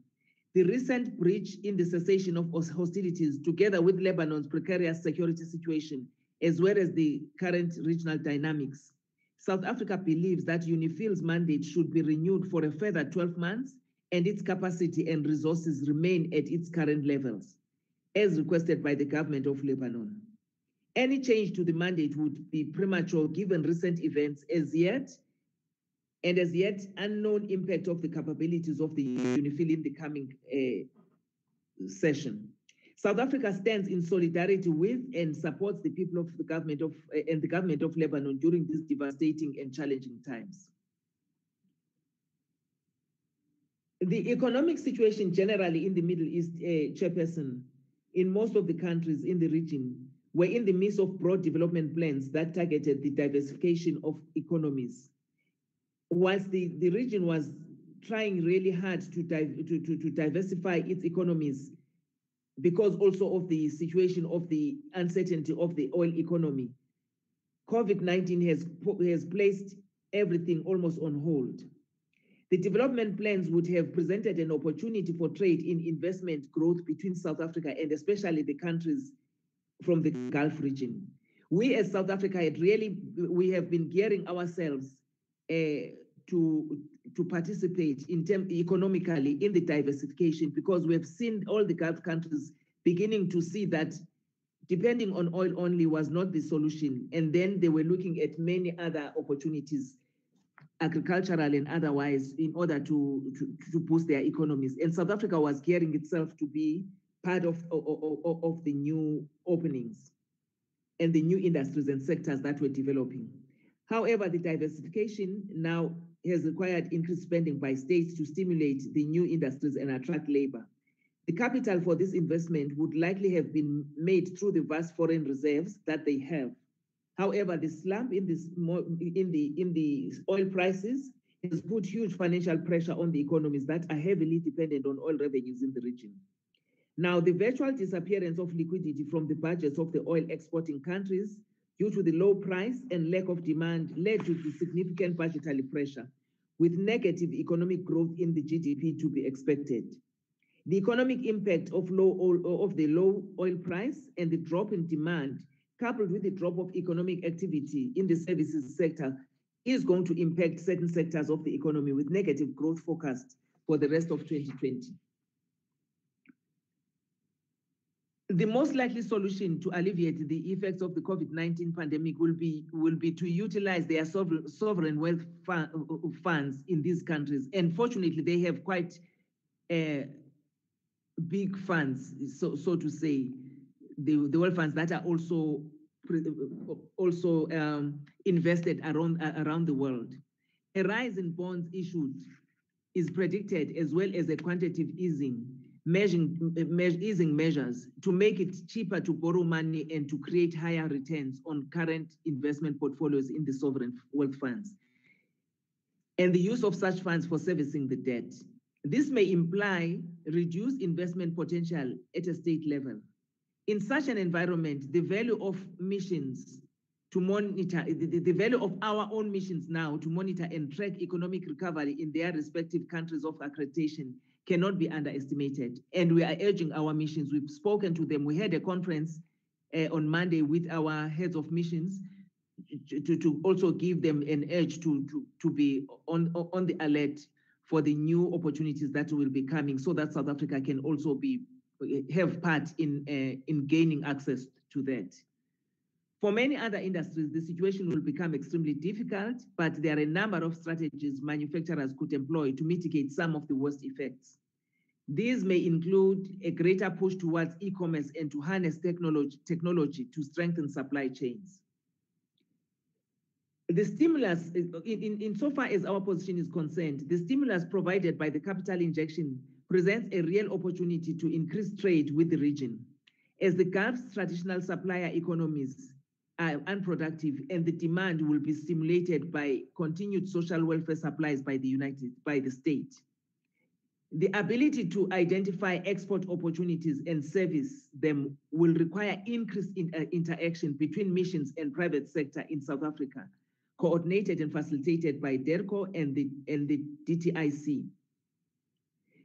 the recent breach in the cessation of hostilities, together with Lebanon's precarious security situation, as well as the current regional dynamics, South Africa believes that UNIFIL's mandate should be renewed for a further 12 months and its capacity and resources remain at its current levels, as requested by the government of Lebanon. Any change to the mandate would be premature given recent events as yet. and as yet unknown impact of the capabilities of the UNIFIL in the coming uh, session. South Africa stands in solidarity with and supports the people of the government of uh, and the government of Lebanon during these devastating and challenging times. The economic situation generally in the Middle East, uh, Chairperson, in most of the countries in the region were in the midst of broad development plans that targeted the diversification of economies. Whilst the, the region was trying really hard to, to, to, to diversify its economies because also of the situation of the uncertainty of the oil economy, COVID-19 has, has placed everything almost on hold. The development plans would have presented an opportunity for trade in investment growth between South Africa and especially the countries from the Gulf region. We as South Africa had really, we have been gearing ourselves uh, to, to participate in term, economically in the diversification because we have seen all the Gulf countries beginning to see that depending on oil only was not the solution. And then they were looking at many other opportunities agricultural and otherwise in order to, to, to boost their economies. And South Africa was gearing itself to be part of, of, of, of the new openings and the new industries and sectors that were developing. However, the diversification now has required increased spending by states to stimulate the new industries and attract labor. The capital for this investment would likely have been made through the vast foreign reserves that they have. However, the slump in, this, in, the, in the oil prices has put huge financial pressure on the economies that are heavily dependent on oil revenues in the region. Now, the virtual disappearance of liquidity from the budgets of the oil exporting countries due to the low price and lack of demand led to the significant budgetary pressure, with negative economic growth in the GDP to be expected. The economic impact of, low oil, of the low oil price and the drop in demand coupled with the drop of economic activity in the services sector, is going to impact certain sectors of the economy with negative growth forecast for the rest of 2020. The most likely solution to alleviate the effects of the COVID-19 pandemic will be, will be to utilize their sovereign, sovereign wealth funds in these countries. And fortunately, they have quite uh, big funds, so, so to say, the, the wealth funds that are also also um, invested around uh, around the world. A rise in bonds issued is predicted as well as a quantitative easing, measuring, me easing measures to make it cheaper to borrow money and to create higher returns on current investment portfolios in the sovereign wealth funds. And the use of such funds for servicing the debt. This may imply reduced investment potential at a state level in such an environment, the value of missions to monitor, the, the, value of our own missions now to monitor and track economic recovery in their respective countries of accreditation cannot be underestimated. And we are urging our missions. We've spoken to them. We had a conference uh, on Monday with our heads of missions to, to also give them an edge to, to, to be on, on the alert for the new opportunities that will be coming so that South Africa can also be have part in, uh, in gaining access to that. For many other industries, the situation will become extremely difficult, but there are a number of strategies manufacturers could employ to mitigate some of the worst effects. These may include a greater push towards e-commerce and to harness technology, technology to strengthen supply chains. The stimulus, in, in, in so far as our position is concerned, the stimulus provided by the capital injection presents a real opportunity to increase trade with the region. As the Gulf's traditional supplier economies are unproductive and the demand will be stimulated by continued social welfare supplies by the United, by the state. The ability to identify export opportunities and service them will require increased in, uh, interaction between missions and private sector in South Africa, coordinated and facilitated by DIRCO and the, and the DTIC.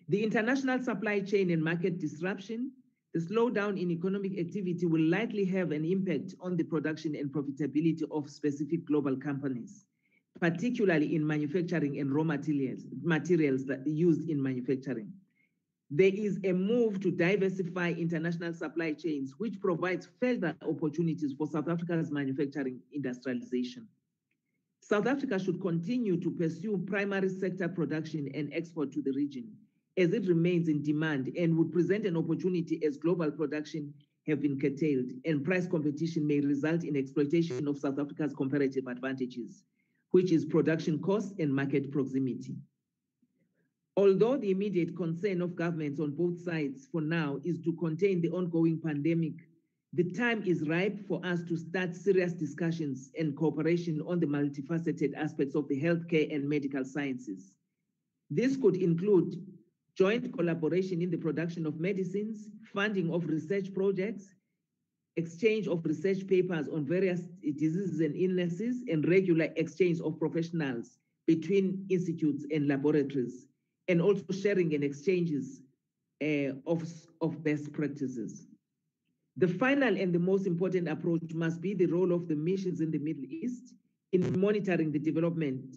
The international supply chain and market disruption, the slowdown in economic activity will likely have an impact on the production and profitability of specific global companies, particularly in manufacturing and raw materials, materials that used in manufacturing. There is a move to diversify international supply chains, which provides further opportunities for South Africa's manufacturing industrialization. South Africa should continue to pursue primary sector production and export to the region as it remains in demand and would present an opportunity as global production have been curtailed and price competition may result in exploitation of South Africa's comparative advantages, which is production cost and market proximity. Although the immediate concern of governments on both sides for now is to contain the ongoing pandemic, the time is ripe for us to start serious discussions and cooperation on the multifaceted aspects of the healthcare and medical sciences. This could include joint collaboration in the production of medicines, funding of research projects, exchange of research papers on various diseases and illnesses, and regular exchange of professionals between institutes and laboratories, and also sharing and exchanges uh, of, of best practices. The final and the most important approach must be the role of the missions in the Middle East in monitoring the development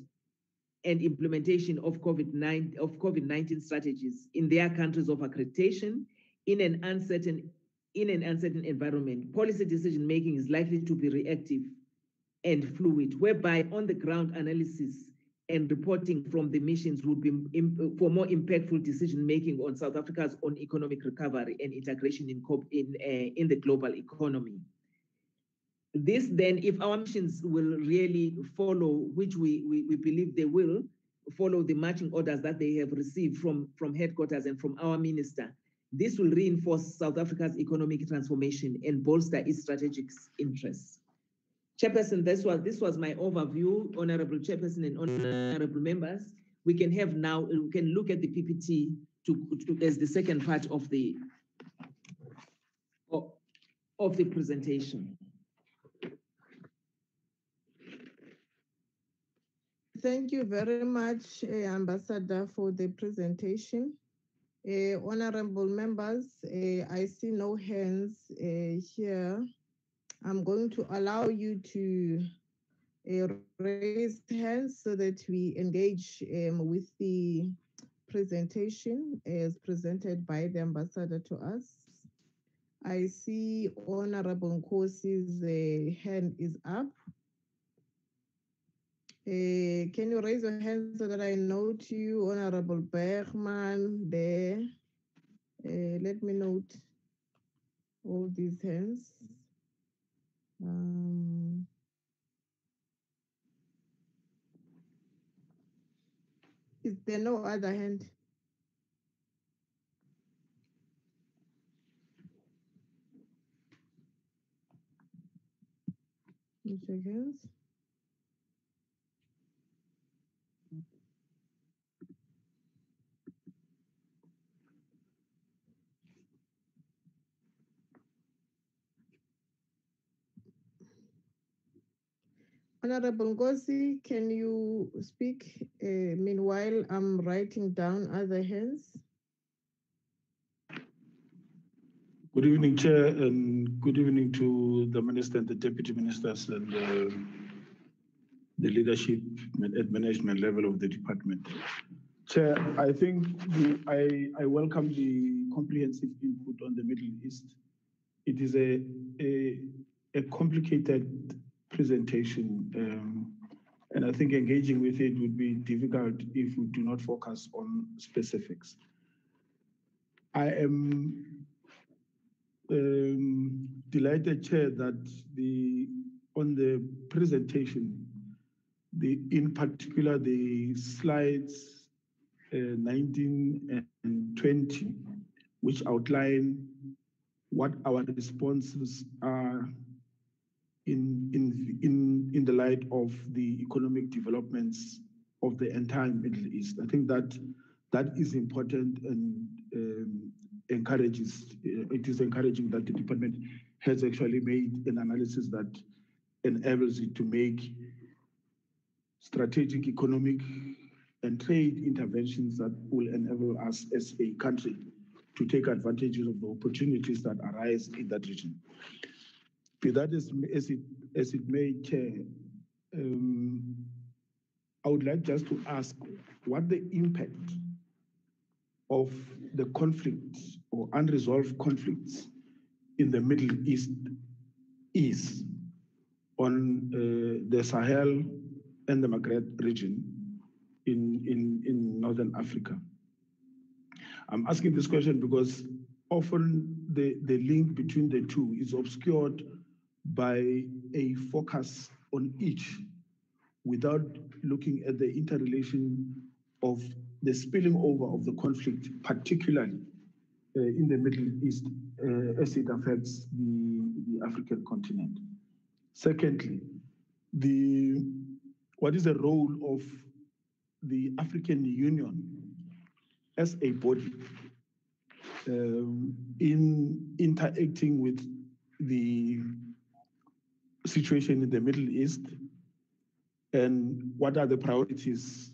and implementation of COVID-19 of COVID-19 strategies in their countries of accreditation in an uncertain in an uncertain environment. Policy decision making is likely to be reactive and fluid, whereby on the ground analysis and reporting from the missions would be for more impactful decision making on South Africa's own economic recovery and integration in in, uh, in the global economy. This then, if our missions will really follow, which we, we, we believe they will, follow the marching orders that they have received from, from headquarters and from our minister, this will reinforce South Africa's economic transformation and bolster its strategic interests. Chairperson, this was, this was my overview, Honorable Chairperson and Honorable members. We can have now, we can look at the PPT to, to as the second part of the, of, of the presentation. Thank you very much, uh, Ambassador, for the presentation. Uh, honorable members, uh, I see no hands here. I'm going to allow you to raise hands so that we engage um, with the presentation as presented by the ambassador to us. I see Honorable Nkosi's uh, hand is up. Uh, can you raise your hand so that I note you, Honorable Bergman, there? Uh, let me note all these hands. Um, is there no other hand? Two seconds. Honorable Nkosi, can you speak? Uh, meanwhile, I'm writing down other hands. Good evening, Chair, and good evening to the Minister and the Deputy Ministers and uh, the leadership at management level of the department. Chair, I think the, I, I welcome the comprehensive input on the Middle East. It is a, a, a complicated presentation. Um, and I think engaging with it would be difficult if we do not focus on specifics. I am um, delighted, Chair, that the on the presentation, the in particular the slides uh, 19 and 20, which outline what our responses are in, in, in, in the light of the economic developments of the entire Middle East. I think that that is important and um, encourages, uh, it is encouraging that the department has actually made an analysis that enables it to make strategic economic and trade interventions that will enable us as a country to take advantages of the opportunities that arise in that region. Be that as, as, it, as it may, Chair, um, I would like just to ask what the impact of the conflicts or unresolved conflicts in the Middle East is on uh, the Sahel and the Maghreb region in, in, in Northern Africa. I'm asking this question because often the, the link between the two is obscured by a focus on each without looking at the interrelation of the spilling over of the conflict, particularly uh, in the Middle East uh, as it affects the, the African continent. Secondly, the, what is the role of the African Union as a body um, in interacting with the situation in the Middle East and what are the priorities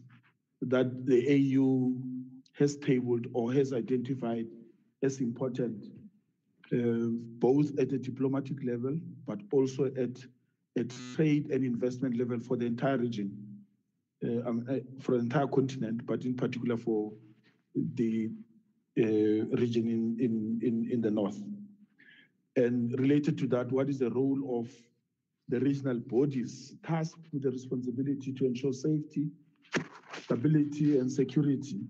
that the AU has tabled or has identified as important, uh, both at the diplomatic level, but also at a trade and investment level for the entire region, uh, um, uh, for the entire continent, but in particular for the uh, region in, in, in, in the north. And related to that, what is the role of the regional bodies tasked with the responsibility to ensure safety, stability, and security,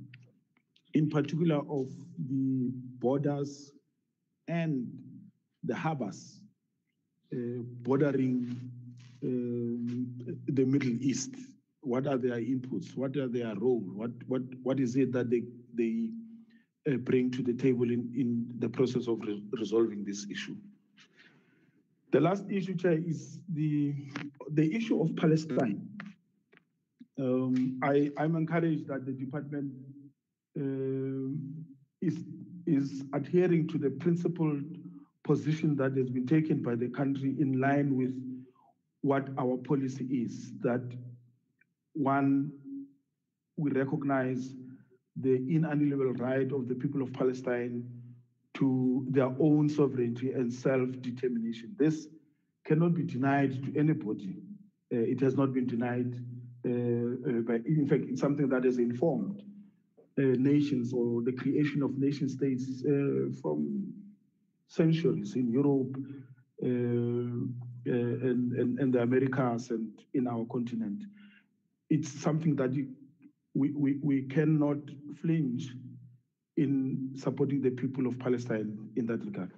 in particular of the borders and the harbors uh, bordering um, the Middle East. What are their inputs? What are their role? What what what is it that they they uh, bring to the table in, in the process of re resolving this issue? The last issue, Chair, is the the issue of Palestine. Um, I, I'm encouraged that the department uh, is is adhering to the principled position that has been taken by the country in line with what our policy is. That one, we recognize the inalienable right of the people of Palestine to their own sovereignty and self-determination. This cannot be denied to anybody. Uh, it has not been denied uh, uh, by, in fact, it's something that has informed uh, nations or the creation of nation states uh, from centuries in Europe and, and, and the Americas and in our continent. It's something that you, we, we, we cannot flinch in supporting the people of Palestine in that regard.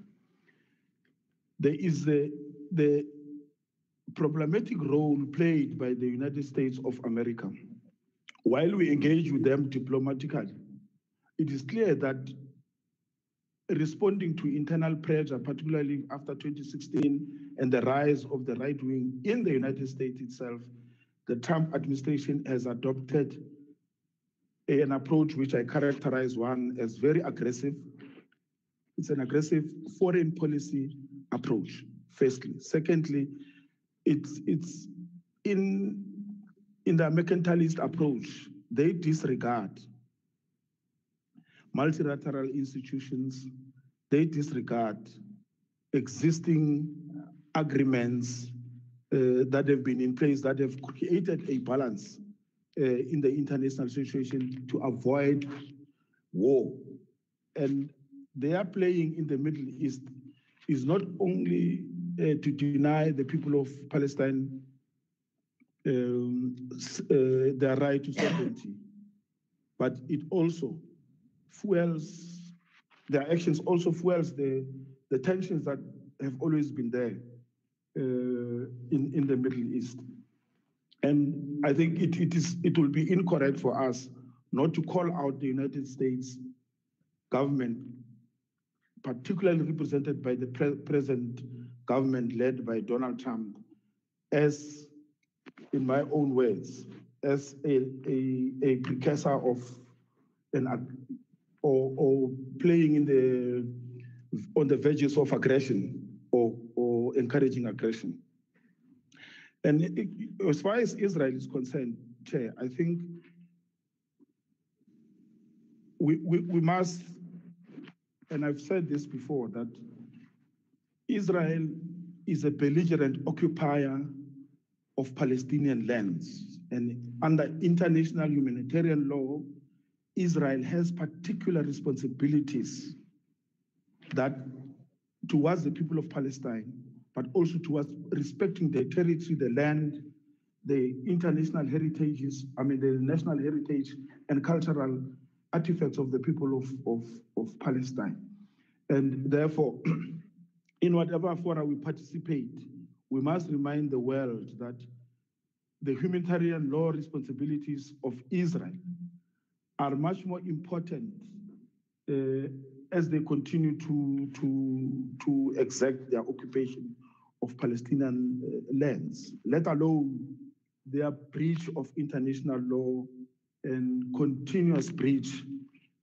There is the, the problematic role played by the United States of America. While we engage with them diplomatically, it is clear that responding to internal pressure, particularly after 2016 and the rise of the right wing in the United States itself, the Trump administration has adopted an approach which I characterize one as very aggressive. It's an aggressive foreign policy approach, firstly. Secondly, it's, it's in, in the mercantilist approach, they disregard multilateral institutions, they disregard existing agreements uh, that have been in place that have created a balance in the international situation to avoid war. And they are playing in the Middle East is not only uh, to deny the people of Palestine um, uh, their right to sovereignty, but it also fuels their actions also fuels the, the tensions that have always been there uh, in, in the Middle East. And I think it, it, is, it will be incorrect for us not to call out the United States government, particularly represented by the pre present government led by Donald Trump, as, in my own words, as a, a, a precursor of an or, or playing in the on the verges of aggression or, or encouraging aggression. And it, as far as Israel is concerned, Chair, I think we, we, we must, and I've said this before, that Israel is a belligerent occupier of Palestinian lands. And under international humanitarian law, Israel has particular responsibilities that towards the people of Palestine, but also towards respecting the territory, the land, the international heritages, I mean, the national heritage and cultural artifacts of the people of, of, of Palestine. And therefore, in whatever fora we participate, we must remind the world that the humanitarian law responsibilities of Israel are much more important uh, as they continue to, to, to exact their occupation of Palestinian uh, lands, let alone their breach of international law and continuous breach,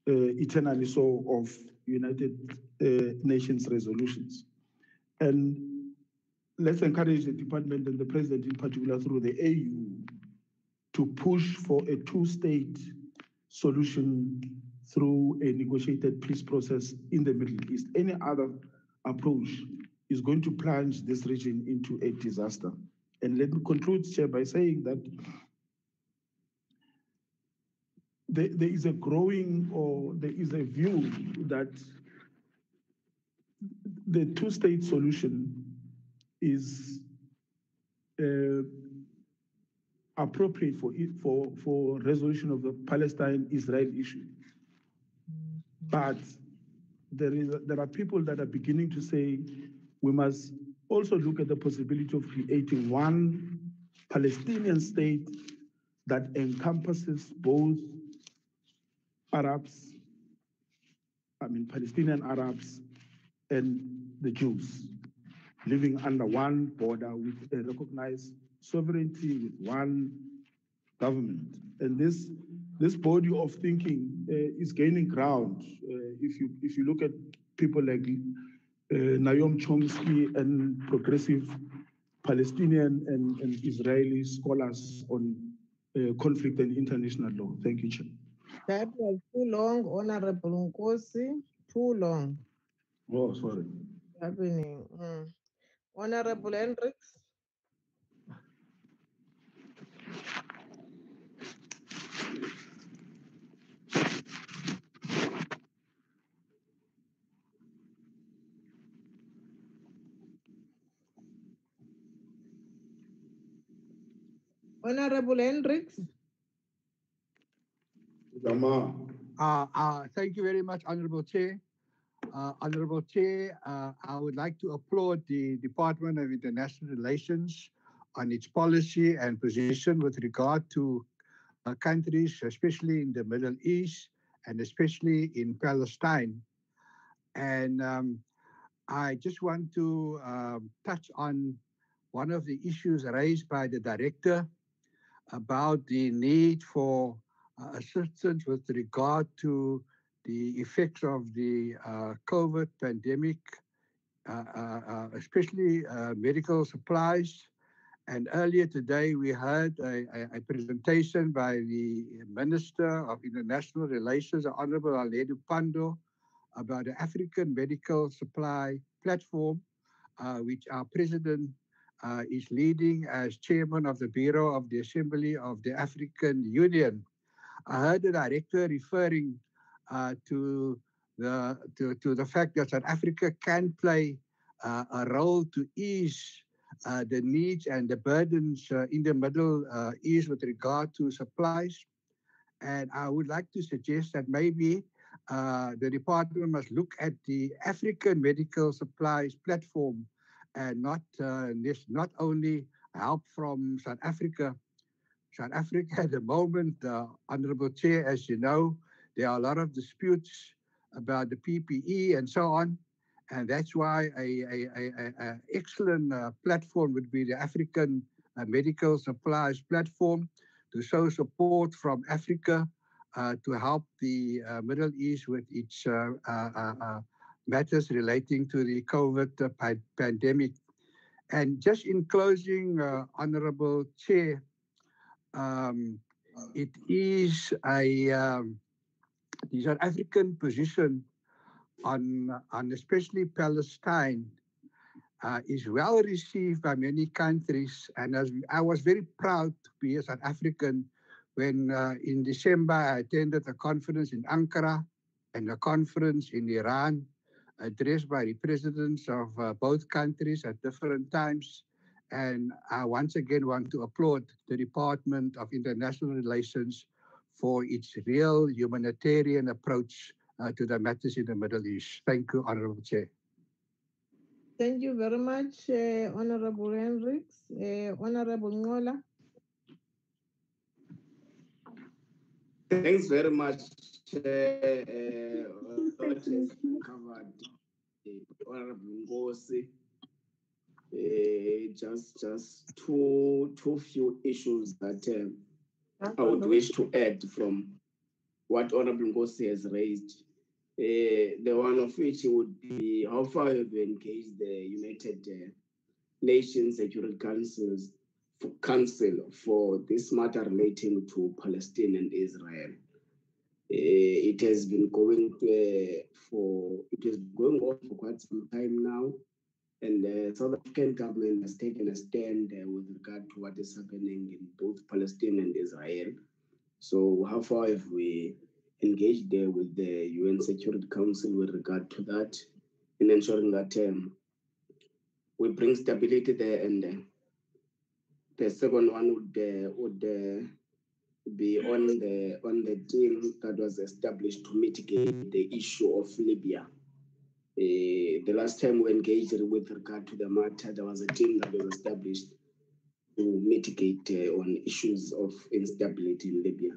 uh, eternally so, of United uh, Nations resolutions. And let's encourage the department and the president in particular through the AU to push for a two-state solution through a negotiated peace process in the Middle East. Any other approach is going to plunge this region into a disaster. And let me conclude, Chair, by saying that there, there is a growing or there is a view that the two-state solution is uh, appropriate for, it, for, for resolution of the Palestine-Israel issue. But there, is, there are people that are beginning to say we must also look at the possibility of creating one Palestinian state that encompasses both Arabs, I mean Palestinian Arabs and the Jews living under one border with a recognized sovereignty with one government. And this this body of thinking uh, is gaining ground. Uh, if you if you look at people like uh, Noam Chomsky and progressive Palestinian and, and Israeli scholars on uh, conflict and international law. Thank you, Chair. That was too long, Honorable Nkosi. Too long. Oh, sorry. Happening. Mm. Honorable Hendricks. Honorable Hendricks. Uh, uh, thank you very much, Honorable Chair. Uh, Honorable Chair, uh, I would like to applaud the Department of International Relations on its policy and position with regard to uh, countries, especially in the Middle East and especially in Palestine. And um, I just want to um, touch on one of the issues raised by the director about the need for uh, assistance with regard to the effects of the uh, COVID pandemic, uh, uh, uh especially uh, medical supplies. And earlier today, we heard a, a, presentation by the Minister of International Relations, Honorable Naledi Pandor, about the African Medical Supply Platform, which our President uh, is leading as chairman of the Bureau of the Assembly of the African Union. I heard the director referring uh, to the to, to the fact that South Africa can play uh, a role to ease uh, the needs and the burdens uh, in the Middle uh, East with regard to supplies. And I would like to suggest that maybe the department must look at the African medical supplies platform and not uh, not only help from South Africa. South Africa at the moment, uh, Honorable Chair, as you know, there are a lot of disputes about the PPE and so on. And that's why a, a, a, a excellent uh, platform would be the African uh, Medical Supplies Platform to show support from Africa uh, to help the uh, Middle East with its matters relating to the COVID uh, pandemic. And just in closing, uh, Honorable Chair, um, it is a um, the South African position on, on especially Palestine uh, is well received by many countries. And as I was very proud to be a South African when uh, in December I attended a conference in Ankara and a conference in Iran addressed by the presidents of uh, both countries at different times. And I once again want to applaud the Department of International Relations for its real humanitarian approach uh, to the matters in the Middle East. Thank you, Honorable Chair. Thank you very much, uh, Honorable Hendricks. Uh, Honorable Ngola. Thanks very much, covered uh, Honorable Nkosi. Uh, just, just two, two few issues that uh, I would wish to add from what Honorable Nkosi has raised. Uh, the one of which would be how far have you engaged the United uh, Nations Security Councils Council for this matter relating to Palestine and Israel. Uh, it has been going uh, for it been going on for quite some time now, and the South African government has taken a stand uh, with regard to what is happening in both Palestine and Israel. So, how far have we engaged there with the UN Security Council with regard to that, in ensuring that um, we bring stability there and the second one would uh, would uh, be on the on the team that was established to mitigate the issue of Libya. Uh, the last time we engaged with regard to the matter, there was a team that was established to mitigate uh, on issues of instability in Libya.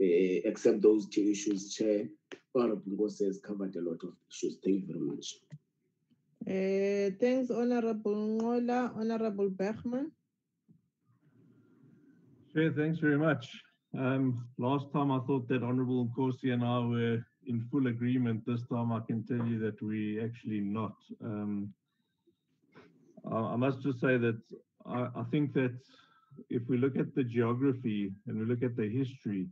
Uh, except those two issues, Chair, Honorable has covered a lot of issues. Thank you very much. Uh, thanks, Honorable Ngola. Honorable Bergman. Chair, thanks very much. Um, last time I thought that Honorable Nkosi and I were in full agreement. This time I can tell you that we actually not. Um, I, must just say that I, I think that if we look at the geography and we look at the history,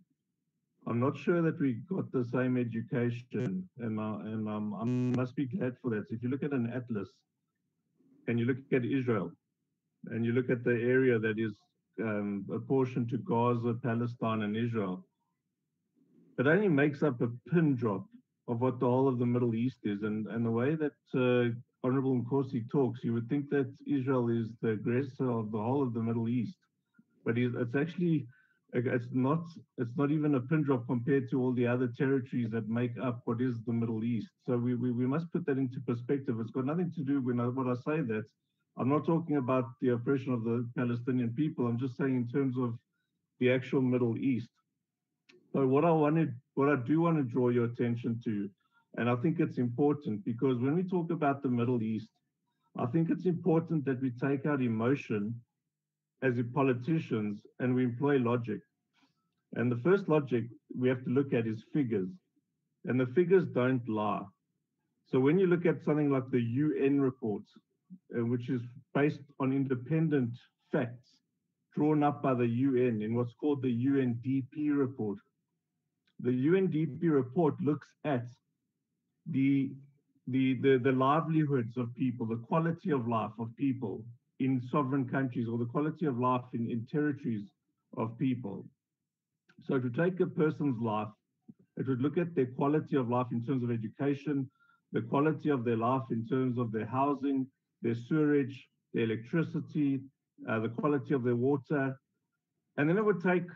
I'm not sure that we got the same education, and I, and I must be glad for that. So if you look at an atlas, and you look at Israel, and you look at the area that is um, apportioned to Gaza, Palestine, and Israel, it only makes up a pin drop of what the whole of the Middle East is. And, and the way that uh, Honorable Nkosi talks, you would think that Israel is the aggressor of the whole of the Middle East, but it's actually it's not it's not even a pin drop compared to all the other territories that make up what is the Middle East. So we, we, we must put that into perspective. It's got nothing to do when I, when I say that. I'm not talking about the oppression of the Palestinian people. I'm just saying in terms of the actual Middle East. So what I wanted, what I do want to draw your attention to, and I think it's important because when we talk about the Middle East, I think it's important that we take out emotion as politicians and we employ logic. And the first logic we have to look at is figures. And the figures don't lie. So when you look at something like the UN report, uh, which is based on independent facts drawn up by the UN in what's called the UNDP report, the UNDP report looks at the, the, the, the livelihoods of people, the quality of life of people in sovereign countries or the quality of life in, in territories of people. So to take a person's life, it would look at their quality of life in terms of education, the quality of their life in terms of their housing, their sewerage, their electricity, uh, the quality of their water, and then it would take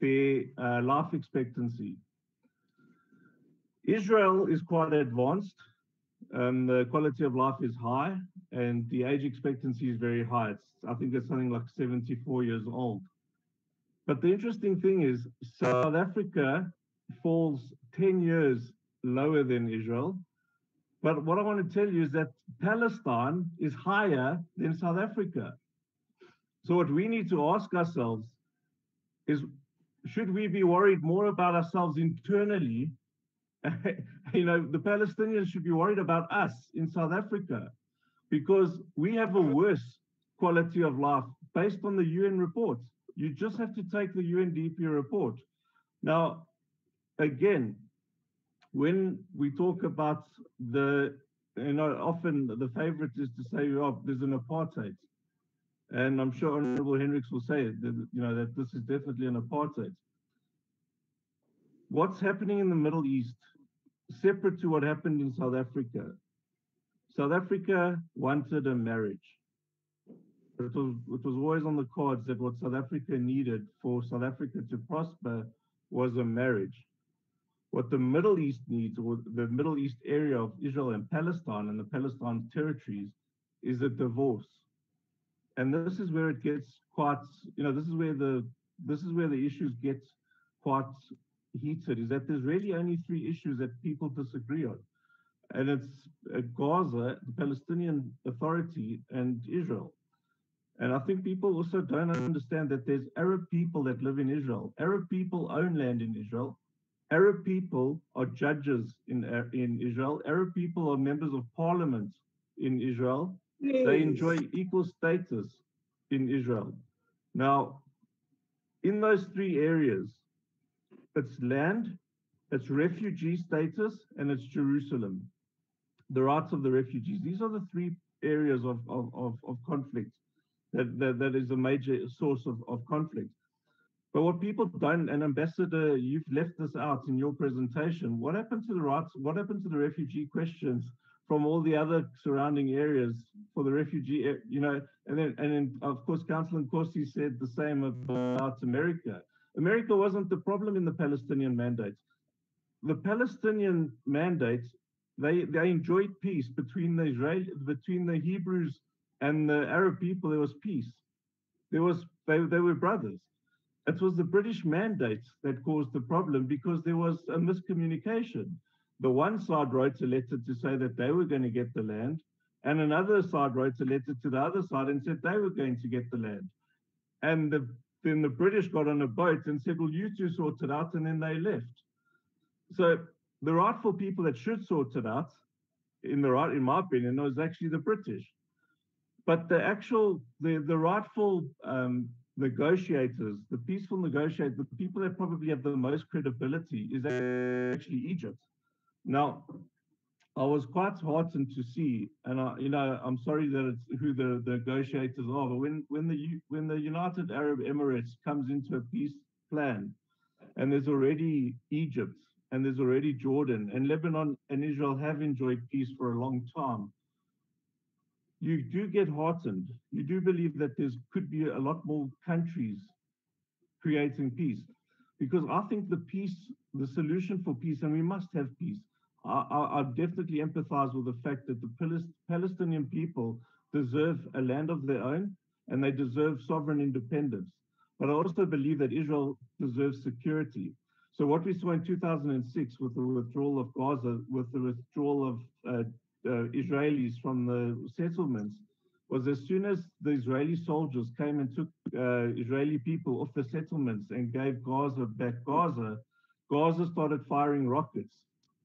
their uh, life expectancy. Israel is quite advanced. Um, the quality of life is high, and the age expectancy is very high. It's, I think it's something like 74 years old. But the interesting thing is, South Africa falls 10 years lower than Israel. But what I want to tell you is that Palestine is higher than South Africa. So, what we need to ask ourselves is should we be worried more about ourselves internally? you know, the Palestinians should be worried about us in South Africa because we have a worse quality of life based on the UN report. You just have to take the UNDP report. Now, again, when we talk about the, you know, often the favorite is to say, oh, there's an apartheid. And I'm sure Honorable Hendricks will say that, you know, that this is definitely an apartheid. What's happening in the Middle East, separate to what happened in South Africa, South Africa wanted a marriage. It was, it was always on the cards that what South Africa needed for South Africa to prosper was a marriage. What the Middle East needs, or the Middle East area of Israel and Palestine and the Palestine territories, is a divorce. And this is where it gets quite, you know, this is where the this is where the issues get quite heated, is that there's really only three issues that people disagree on. And it's uh, Gaza, the Palestinian Authority, and Israel. And I think people also don't understand that there's Arab people that live in Israel. Arab people own land in Israel. Arab people are judges in, in Israel. Arab people are members of parliament in Israel. They enjoy equal status in Israel. Now, in those three areas, it's land, it's refugee status, and it's Jerusalem. The rights of the refugees. These are the three areas of, of, of, of conflict that, that, that is a major source of, of conflict. But what people don't, and Ambassador, you've left this out in your presentation. What happened to the rights? What happened to the refugee questions from all the other surrounding areas for the refugee? Eh, you know, and then and then of course, Councillor Nkosi said the same about America. America wasn't the problem in the Palestinian mandate. The Palestinian mandate, they they enjoyed peace between the Israeli, between the Hebrews and the Arab people, there was peace. There was they, they were brothers. It was the British mandate that caused the problem because there was a miscommunication. The one side wrote a letter to say that they were going to get the land, and another side wrote a letter to the other side and said they were going to get the land. And the, then the British got on a boat and said, Well, you two sort it out, and then they left. So the rightful people that should sort it out, in the right, in my opinion, was actually the British. But the actual, the, the rightful um, negotiators, the peaceful negotiators, the people that probably have the most credibility is actually Egypt. Now, I was quite heartened to see, and I, you know, I'm sorry that it's who the, the negotiators are, but when when the when the United Arab Emirates comes into a peace plan, and there's already Egypt, and there's already Jordan, and Lebanon and Israel have enjoyed peace for a long time you do get heartened. You do believe that there could be a lot more countries creating peace. Because I think the peace, the solution for peace, and we must have peace. I, I, I definitely empathize with the fact that the Palestinian people deserve a land of their own and they deserve sovereign independence. But I also believe that Israel deserves security. So what we saw in 2006 with the withdrawal of Gaza, with the withdrawal of uh, uh, Israelis from the settlements was as soon as the Israeli soldiers came and took uh, Israeli people off the settlements and gave Gaza back Gaza, Gaza started firing rockets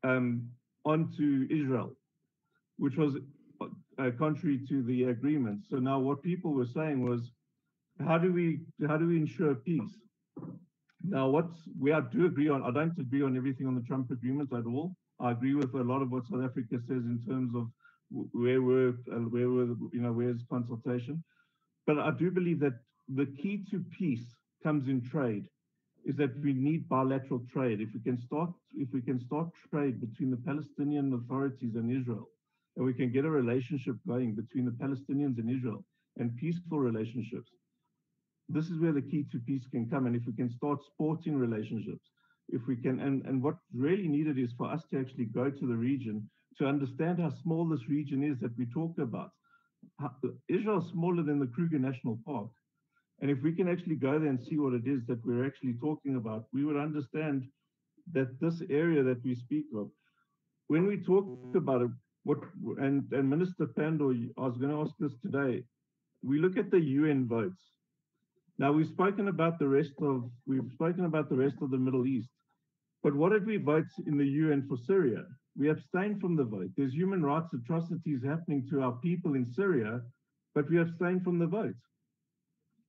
um, onto Israel, which was uh, contrary to the agreement. So now what people were saying was, how do we how do we ensure peace? Now, what we do agree on, I don't agree on everything on the Trump agreement at all. I agree with a lot of what South Africa says in terms of where we're, where we're, you know, where's consultation. But I do believe that the key to peace comes in trade, is that we need bilateral trade. If we can start, if we can start trade between the Palestinian authorities and Israel, and we can get a relationship going between the Palestinians and Israel and peaceful relationships, this is where the key to peace can come. And if we can start sporting relationships, if we can, and, and what really needed is for us to actually go to the region to understand how small this region is that we talk about. Israel is smaller than the Kruger National Park. And if we can actually go there and see what it is that we're actually talking about, we would understand that this area that we speak of, when we talk about it, what and, and Minister Pandor, I was going to ask this today. We look at the UN votes. Now we've spoken about the rest of we've spoken about the rest of the Middle East. But what did we vote in the UN for Syria? We abstained from the vote. There's human rights atrocities happening to our people in Syria, but we abstained from the vote.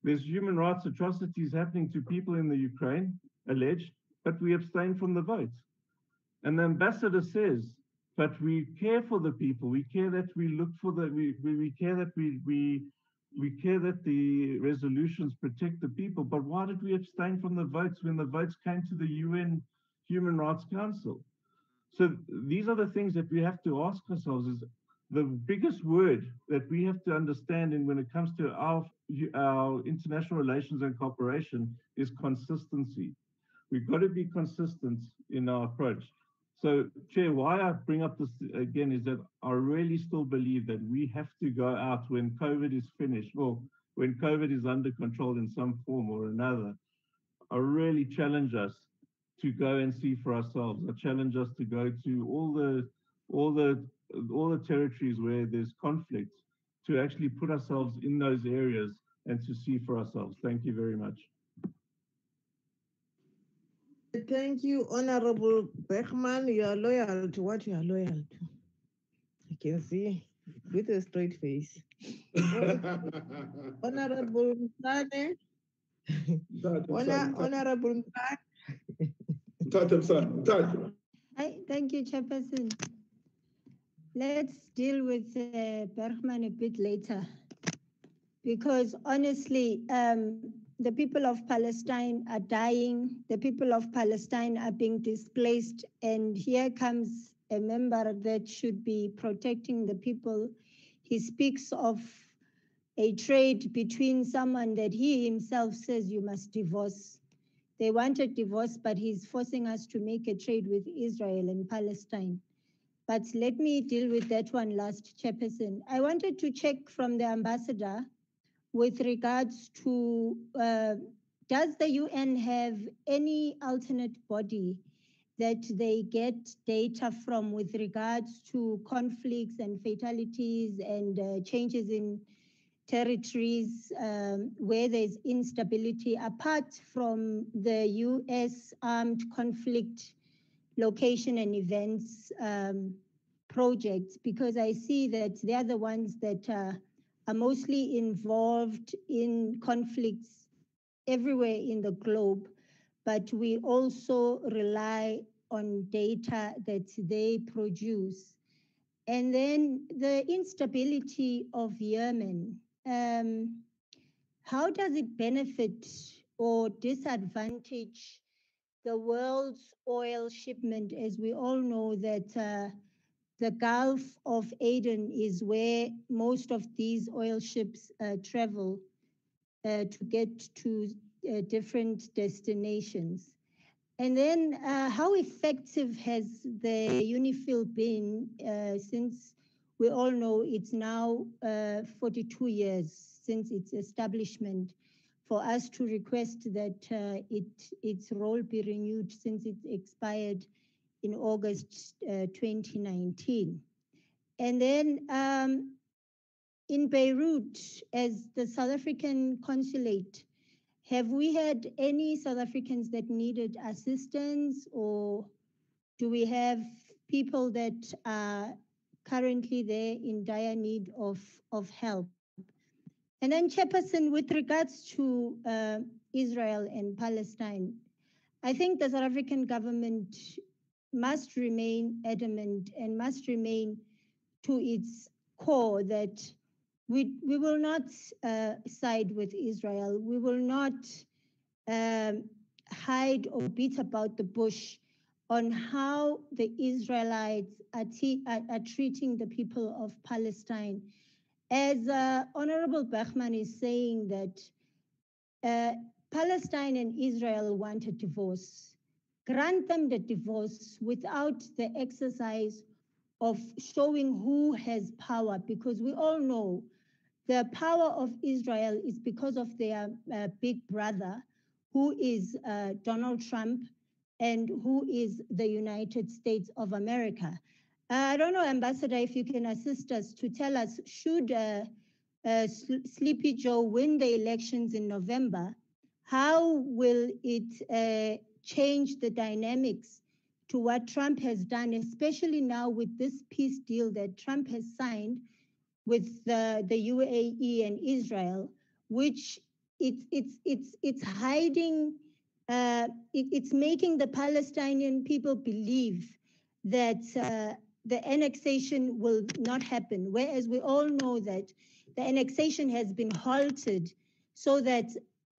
There's human rights atrocities happening to people in the Ukraine, alleged, but we abstained from the vote. And the ambassador says, but we care for the people. We care that we look for the, we, we, we care that we, we, we care that the resolutions protect the people. But why did we abstain from the votes when the votes came to the UN Human Rights Council. So these are the things that we have to ask ourselves is the biggest word that we have to understand in when it comes to our, our international relations and cooperation is consistency. We've got to be consistent in our approach. So, Chair, why I bring up this again is that I really still believe that we have to go out when COVID is finished, or when COVID is under control in some form or another. I really challenge us to go and see for ourselves. I challenge us to go to all the all the all the territories where there's conflict to actually put ourselves in those areas and to see for ourselves. Thank you very much. Thank you, Honorable Bergman. You are loyal to what you are loyal to. I can see with a straight face. Honorable Msane. Honorable Msane. Hi, thank you, Chairperson. Let's deal with uh, Bergman a bit later. Because honestly, um, the people of Palestine are dying, the people of Palestine are being displaced, and here comes a member that should be protecting the people. He speaks of a trade between someone that he himself says you must divorce. They wanted divorce, but he's forcing us to make a trade with Israel and Palestine. But let me deal with that one last, Chairperson. I wanted to check from the ambassador with regards to uh, does the UN have any alternate body that they get data from with regards to conflicts and fatalities and uh, changes in territories um, where there's instability apart from the US armed conflict location and events um, projects because I see that they're the ones that uh, are mostly involved in conflicts everywhere in the globe, but we also rely on data that they produce. And then the instability of Yemen. Um, how does it benefit or disadvantage the world's oil shipment? As we all know that uh, the Gulf of Aden is where most of these oil ships uh, travel uh, to get to uh, different destinations. And then, uh, how effective has the UNIFIL been uh, since we all know it's now uh, 42 years since its establishment? For us to request that it its role be renewed since it expired in August uh, 2019. And then um, in Beirut, as the South African consulate, have we had any South Africans that needed assistance or do we have people that are currently there in dire need of, of help? And then, Chairperson, with regards to uh, Israel and Palestine, I think the South African government must remain adamant and must remain to its core that we, we will not uh, side with Israel. We will not um, hide or beat about the bush on how the Israelites are, are, are treating the people of Palestine. As uh, Honorable Bergman is saying that uh, Palestine and Israel want a divorce grant them the divorce without the exercise of showing who has power, because we all know the power of Israel is because of their uh, big brother, who is uh, Donald Trump and who is the United States of America. Uh, I don't know, Ambassador, if you can assist us to tell us should uh, uh, Sleepy Joe win the elections in November, how will it uh, change the dynamics to what Trump has done, especially now with this peace deal that Trump has signed with the, the UAE and Israel, which it's it's it's it's hiding, uh, it, it's making the Palestinian people believe that uh, the annexation will not happen, whereas we all know that the annexation has been halted so that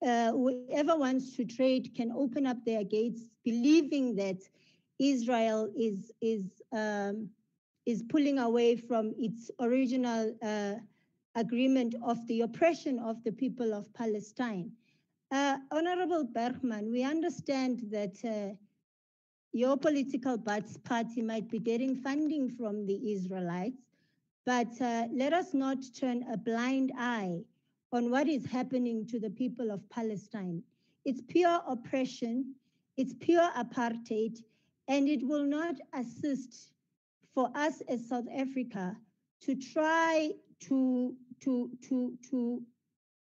uh, whoever wants to trade can open up their gates, believing that Israel is is um, is pulling away from its original uh, agreement of the oppression of the people of Palestine. Uh, Honorable Bergman, we understand that uh, your political party might be getting funding from the Israelites, but uh, let us not turn a blind eye on what is happening to the people of Palestine. It's pure oppression, it's pure apartheid, and it will not assist for us as South Africa to try to, to, to, to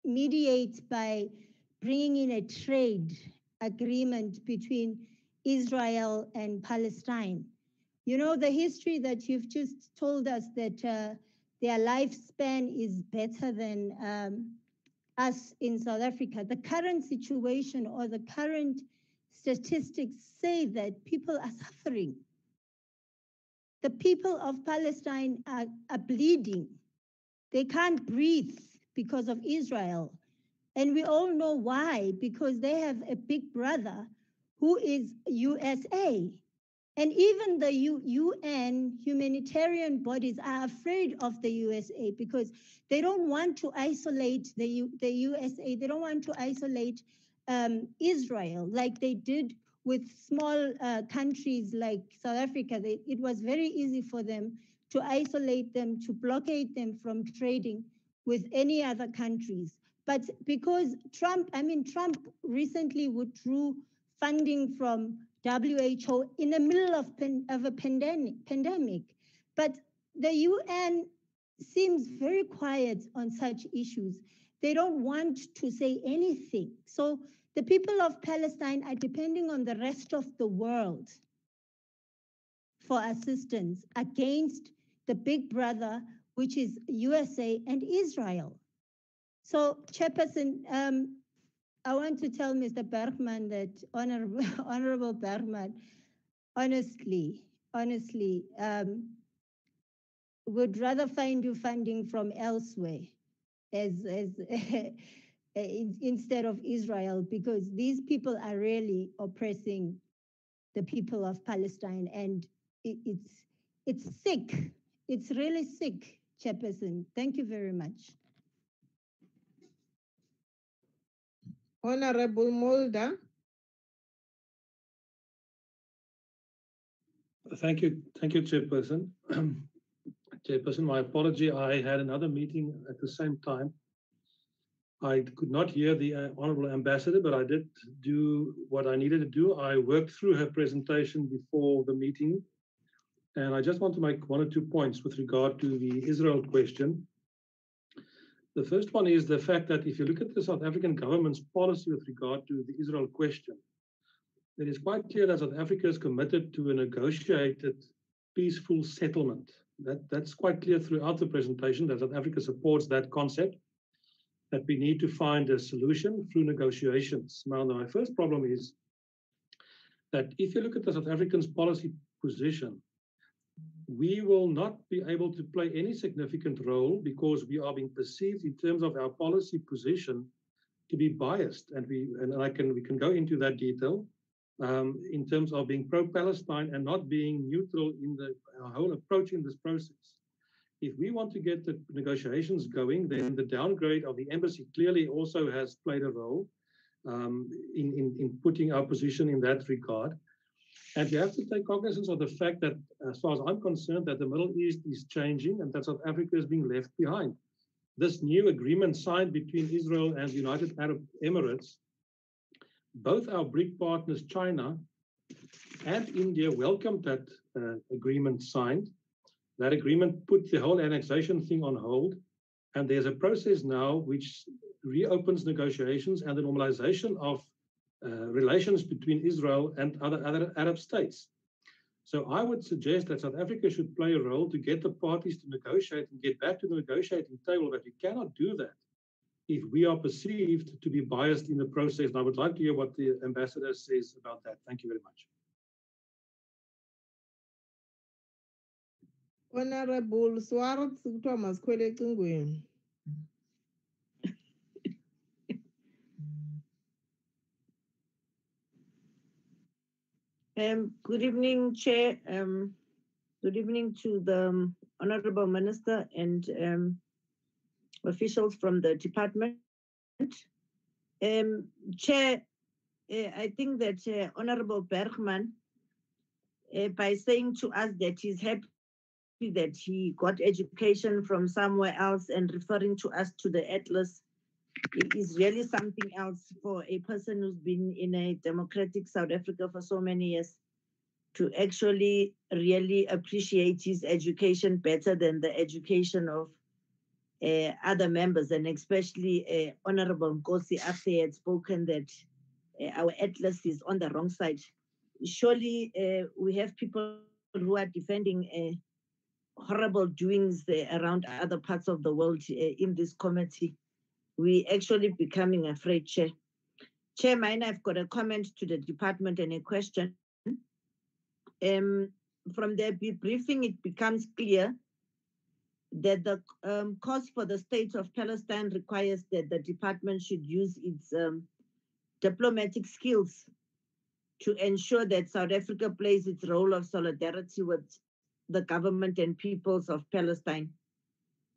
mediate by bringing in a trade agreement between Israel and Palestine. You know, the history that you've just told us that uh, their lifespan is better than um, us in South Africa. The current situation or the current statistics say that people are suffering. The people of Palestine are, are bleeding. They can't breathe because of Israel. And we all know why, because they have a big brother who is USA. And even the U UN humanitarian bodies are afraid of the USA because they don't want to isolate the, U the USA. They don't want to isolate um, Israel like they did with small uh, countries like South Africa, they, it was very easy for them to isolate them, to blockade them from trading with any other countries. But because Trump, I mean, Trump recently withdrew funding from WHO in the middle of, of a pandemic, pandemic. But the UN seems very quiet on such issues. They don't want to say anything. So the people of Palestine are depending on the rest of the world for assistance against the big brother, which is USA and Israel. So, Chairperson, um, I want to tell Mr. Bergman that Honorable, Honorable Bergman, honestly, honestly, um, would rather find you funding from elsewhere as, as Uh, instead of Israel, because these people are really oppressing the people of Palestine, and it, it's it's sick. It's really sick, Chairperson. Thank you very much. Honorable Mulder. Thank you, thank you, Chairperson. Chairperson, my apology. I had another meeting at the same time I could not hear the uh, Honorable Ambassador, but I did do what I needed to do. I worked through her presentation before the meeting, and I just want to make one or two points with regard to the Israel question. The first one is the fact that if you look at the South African government's policy with regard to the Israel question, it is quite clear that South Africa is committed to a negotiated peaceful settlement. That, that's quite clear throughout the presentation that South Africa supports that concept that we need to find a solution through negotiations. Now, my first problem is that if you look at the South Africans' policy position, we will not be able to play any significant role because we are being perceived in terms of our policy position to be biased, and we and I can we can go into that detail um, in terms of being pro-Palestine and not being neutral in the whole approach in this process if we want to get the negotiations going, then the downgrade of the embassy clearly also has played a role um, in, in, in putting our position in that regard. And you have to take cognizance of the fact that, as far as I'm concerned, that the Middle East is changing and that South Africa is being left behind. This new agreement signed between Israel and the United Arab Emirates, both our BRIC partners, China and India, welcomed that uh, agreement signed. That agreement put the whole annexation thing on hold. And there's a process now which reopens negotiations and the normalization of Uh, relations between Israel and other, other Arab states. So I would suggest that South Africa should play a role to get the parties to negotiate and get back to the negotiating table, but we cannot do that if we are perceived to be biased in the process. And I would like to hear what the ambassador says about that. Thank you very much. Honorable Swartz kuthiwa masikhwele Um, good evening, Chair, um, Good evening to the um, Honorable Minister and um, officials from the department. Um, Chair, uh, I think that uh, Honorable Bergman, uh, by saying to us that he's happy that he got education from somewhere else and referring to us to the Atlas, it is really something else for a person who's been in a democratic South Africa for so many years to actually really appreciate his education better than the education of uh, other members, and especially uh, Honorable Nkosi after he had spoken that uh, our atlas is on the wrong side. Surely uh, we have people who are defending uh, horrible doings uh, around other parts of the world in this committee. We actually becoming afraid, Chair. Chair, mine, I've got a comment to the department and a question. Um, from the briefing, it becomes clear that the um, cause for the state of Palestine requires that the department should use its um, diplomatic skills to ensure that South Africa plays its role of solidarity with the government and peoples of Palestine.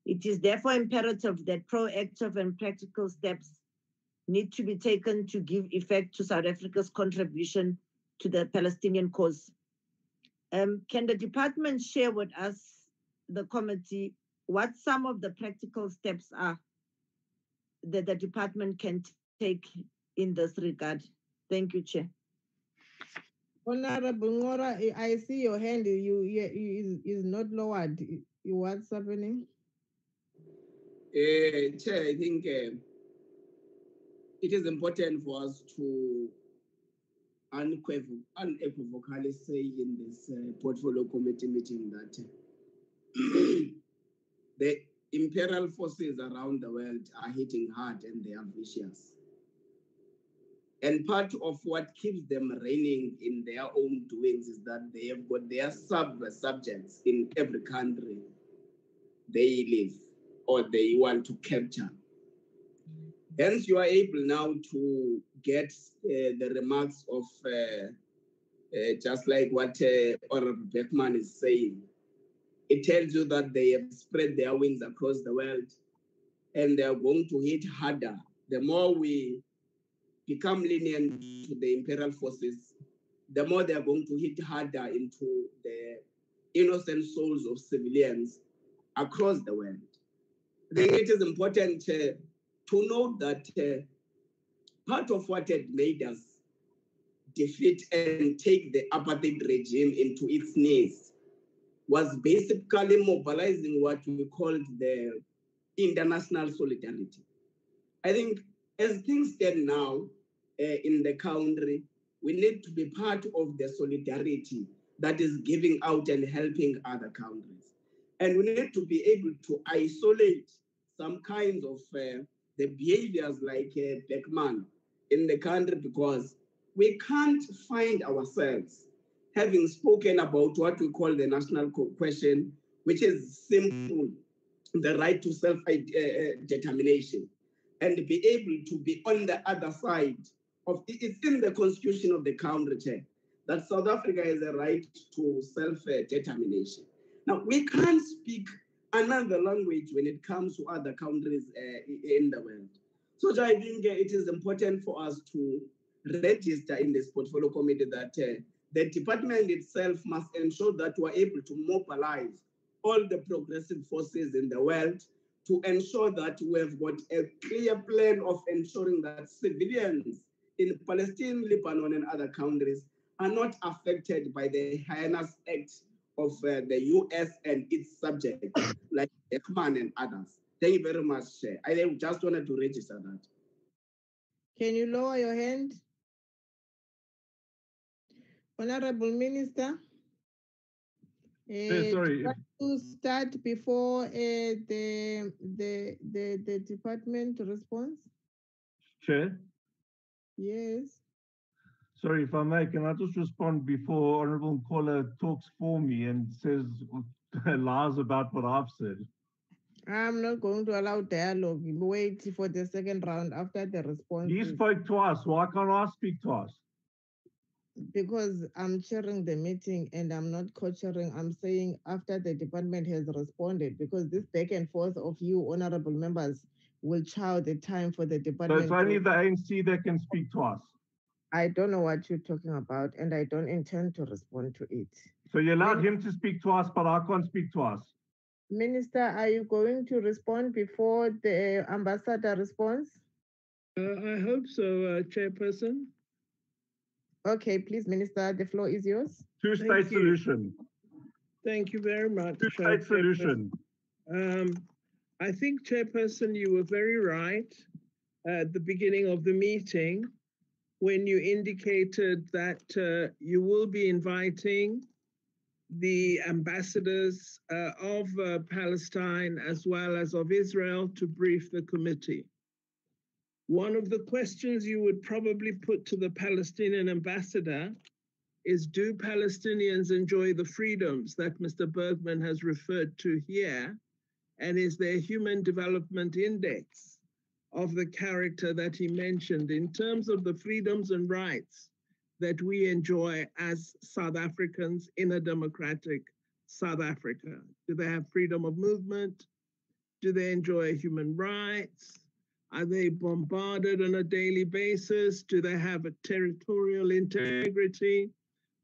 It is therefore imperative that proactive and practical steps need to be taken to give effect to South Africa's contribution to the Palestinian cause. Um, can the department share with us, the committee, what some of the practical steps are that the department can take in this regard. Thank you, Chair. Honorable Ngora, I see your hand. You, you is, is not lowered. What's happening? Uh, Chair, I think uh, it is important for us to unequivocally say in this uh, portfolio committee meeting that the imperial forces around the world are hitting hard and they are vicious. And part of what keeps them reigning in their own doings is that they have got their sub subjects in every country they live or they want to capture. Hence, you are able now to get uh, the remarks of uh, uh, just like what uh, Bergman is saying it tells you that they have spread their wings across the world and they are going to hit harder. The more we become lenient to the imperial forces, the more they are going to hit harder into the innocent souls of civilians across the world. It is important uh, to note that uh, part of what had made us defeat and take the apartheid regime into its knees was basically mobilizing what we called the international solidarity. I think as things stand now uh, in the country, we need to be part of the solidarity that is giving out and helping other countries. And we need to be able to isolate some kinds of uh, the behaviors like uh, Bergman in the country because we can't find ourselves having spoken about what we call the national question, which is simple, the right to self-determination, and be able to be on the other side of it's in the constitution of the country that South Africa has a right to self-determination. Now we can't speak another language when it comes to other countries uh, in the world. So I think uh, it is important for us to register in this portfolio committee that uh, the department itself must ensure that we're able to mobilize all the progressive forces in the world to ensure that we have got a clear plan of ensuring that civilians in Palestine, Lebanon, and other countries are not affected by the heinous acts of uh, the US and its subjects, like Bergman and others. Thank you very much. I just wanted to register that. Can you lower your hand? Honorable Minister. Uh, sorry. To start before uh, the, the the the department response. Chair. Yes. Sorry, if I may, can I just respond before Honorable Caller talks for me and says lies about what I've said? I'm not going to allow dialogue. Wait for the second round after the response. He spoke twice. Why can't I speak twice? because I'm chairing the meeting and I'm not co-chairing, I'm saying after the department has responded, because this back and forth of you honorable members will chow the time for the So department. it's to- only the ANC that can speak to us. I don't know what you're talking about and I don't intend to respond to it. So you allowed him to speak to us, but I can't speak to us. Minister, are you going to respond before the ambassador responds? Uh, I hope so, uh, Chairperson. Okay, please, Minister, the floor is yours. Two-state Thank you. solution. Thank you very much. uh, Two-state Chairperson. solution. Um, I think, Chairperson, you were very right at the beginning of the meeting when you indicated that uh, you will be inviting the ambassadors uh, of uh, Palestine as well as of Israel to brief the committee. One of the questions you would probably put to the Palestinian ambassador is Do Palestinians enjoy the freedoms that Mr. Bergman has referred to here? And is there human development index of the character that he mentioned in terms of the freedoms and rights that we enjoy as South Africans in a democratic South Africa? Do they have freedom of movement? Do they enjoy human rights? Are they bombarded on a daily basis? Do they have a territorial integrity?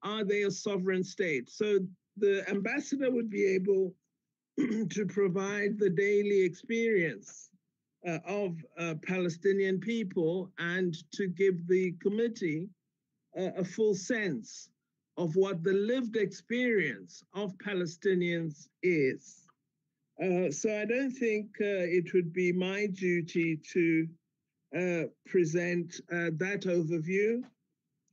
Are they a sovereign state? So the ambassador would be able to provide the daily experience uh, of uh, Palestinian people and to give the committee uh, a full sense of what the lived experience of Palestinians is. Uh, so I don't think uh, it would be my duty to uh, present that overview.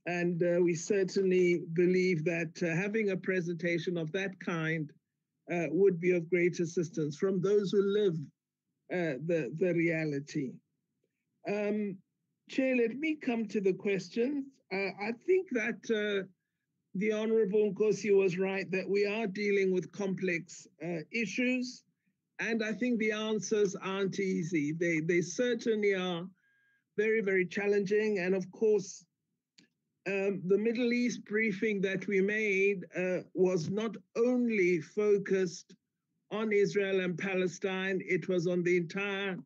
And we certainly believe that having a presentation of that kind would be of great assistance from those who live uh, the, the reality. Um, Chair, let me come to the questions. Uh, I think that uh, the Honorable Nkosi was right that we are dealing with complex uh, issues, and I think the answers aren't easy. They, they certainly are very, very challenging. And of course, um, the Middle East briefing that we made uh, was not only focused on Israel and Palestine, it was on the entire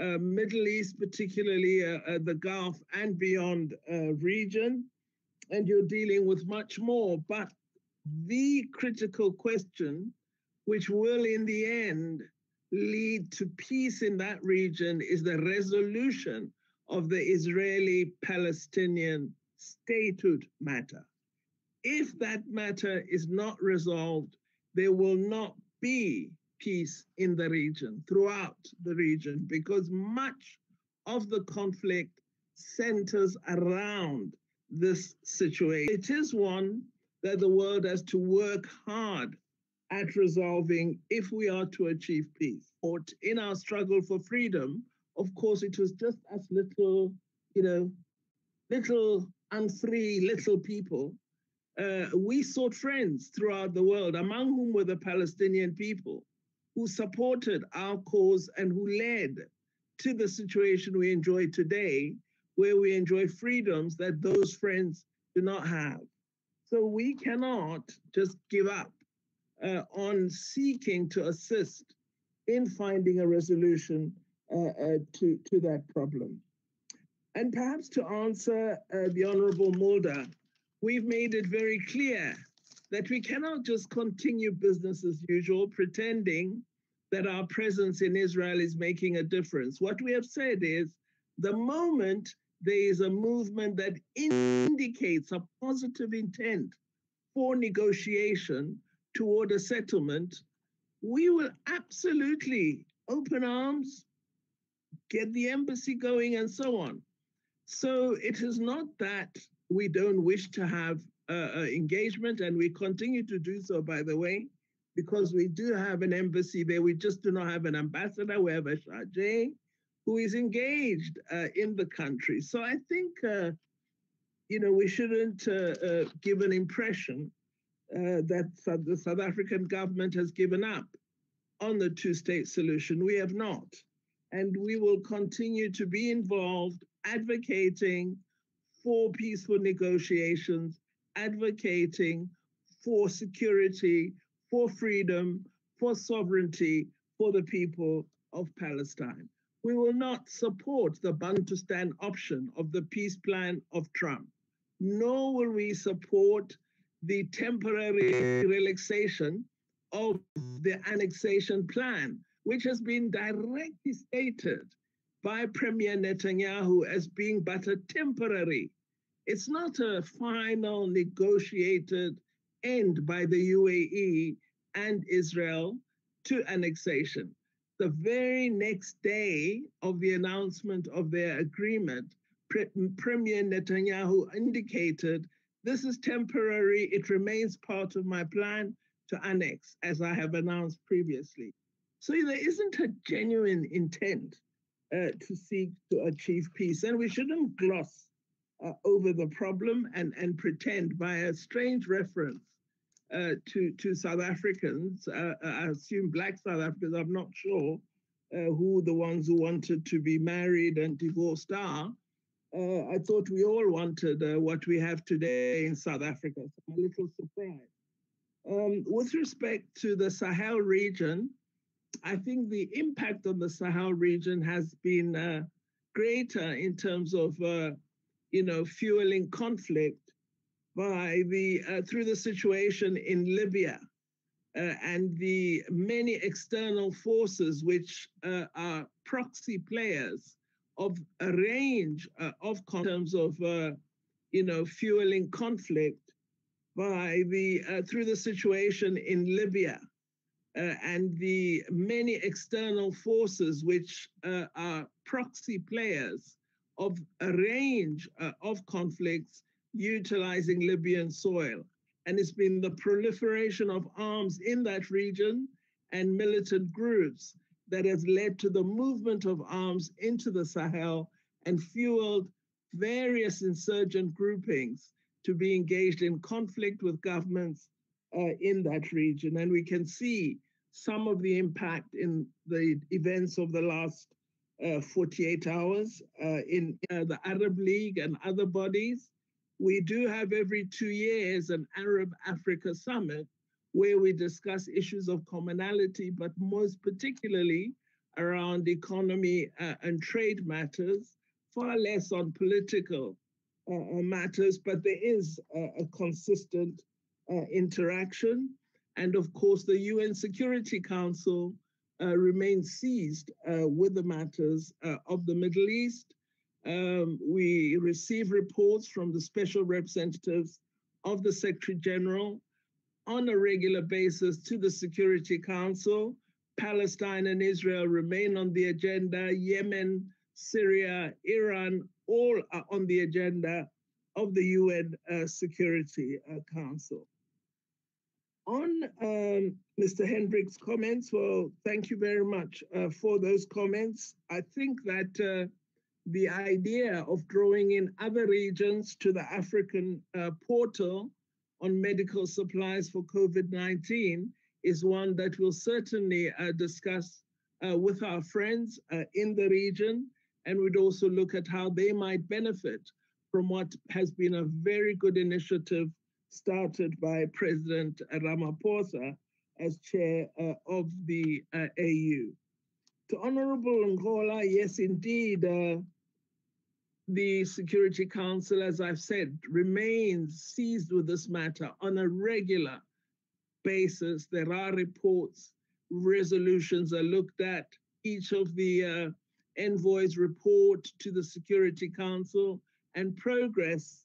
uh, Middle East, particularly uh, uh, the Gulf and beyond uh, region. And you're dealing with much more. But the critical question, which will in the end lead to peace in that region, is the resolution of the Israeli Palestinian statehood matter. If that matter is not resolved, there will not be peace in the region, throughout the region, because much of the conflict centers around this situation. It is one that the world has to work hard at resolving if we are to achieve peace. Or in our struggle for freedom, of course, it was just as little, you know, little unfree little people. Uh, we sought friends throughout the world, among whom were the Palestinian people, who supported our cause and who led to the situation we enjoy today, where we enjoy freedoms that those friends do not have. So we cannot just give up uh, on seeking to assist in finding a resolution uh, uh, to, to that problem. And perhaps to answer uh, the Honorable Mulder, we've made it very clear that we cannot just continue business as usual, pretending that our presence in Israel is making a difference. What we have said is the moment there is a movement that indicates a positive intent for negotiation toward a settlement, we will absolutely open arms, get the embassy going, and so on. So it is not that we don't wish to have uh, uh, engagement, and we continue to do so, by the way, because we do have an embassy there. We just do not have an ambassador. We have a chargé who is engaged uh, in the country. So I think, uh, you know, we shouldn't uh, uh, give an impression that the South African government has given up on the two state solution. We have not. And we will continue to be involved advocating for peaceful negotiations advocating for security, for freedom, for sovereignty for the people of Palestine. We will not support the Bantustan option of the peace plan of Trump, nor will we support the temporary relaxation of the annexation plan, which has been directly stated by Premier Netanyahu as being but a temporary. It's not a final negotiated end by the UAE and Israel to annexation. The very next day of the announcement of their agreement, Pre Premier Netanyahu indicated this is temporary, it remains part of my plan to annex, as I have announced previously. So there isn't a genuine intent uh, to seek to achieve peace, and we shouldn't gloss uh, over the problem and, and pretend by a strange reference uh, to, to South Africans, uh, uh, I assume black South Africans, I'm not sure uh, who the ones who wanted to be married and divorced are. I thought we all wanted what we have today in South Africa. So I'm a little surprised. Um, with respect to the Sahel region, I think the impact on the Sahel region has been uh, greater in terms of, uh, you know, fueling conflict by the uh, through the situation in Libya uh, and the many external forces which uh, are proxy players of a range uh, of terms of, you know, fueling conflict by the through the situation in Libya uh, and the many external forces which uh, are proxy players of a range uh, of conflicts utilizing Libyan soil. And it's been the proliferation of arms in that region and militant groups that has led to the movement of arms into the Sahel and fueled various insurgent groupings to be engaged in conflict with governments uh, in that region. And we can see some of the impact in the events of the last uh, 48 hours uh, in uh, the Arab League and other bodies. We do have every two years an Arab Africa summit where we discuss issues of commonality, but most particularly around economy uh, and trade matters, far less on political uh, matters, but there is a, a consistent uh, interaction. And of course, the UN Security Council uh, remains seized uh, with the matters uh, of the Middle East. Um, we receive reports from the special representatives of the Secretary General on a regular basis to the Security Council. Palestine and Israel remain on the agenda. Yemen, Syria, Iran, all are on the agenda of the UN uh, Security uh, Council. On um, Mr. Hendrick's comments, well, thank you very much uh, for those comments. I think that uh, the idea of drawing in other regions to the African uh, portal on medical supplies for COVID-19 is one that we'll certainly uh, discuss with our friends in the region and we'd also look at how they might benefit from what has been a very good initiative started by President Ramaphosa as chair uh, of the uh, AU. To Honorable Ngola, yes, indeed, uh, the Security Council, as I've said, remains seized with this matter on a regular basis. There are reports, resolutions are looked at. Each of the uh, envoys report to the Security Council, and progress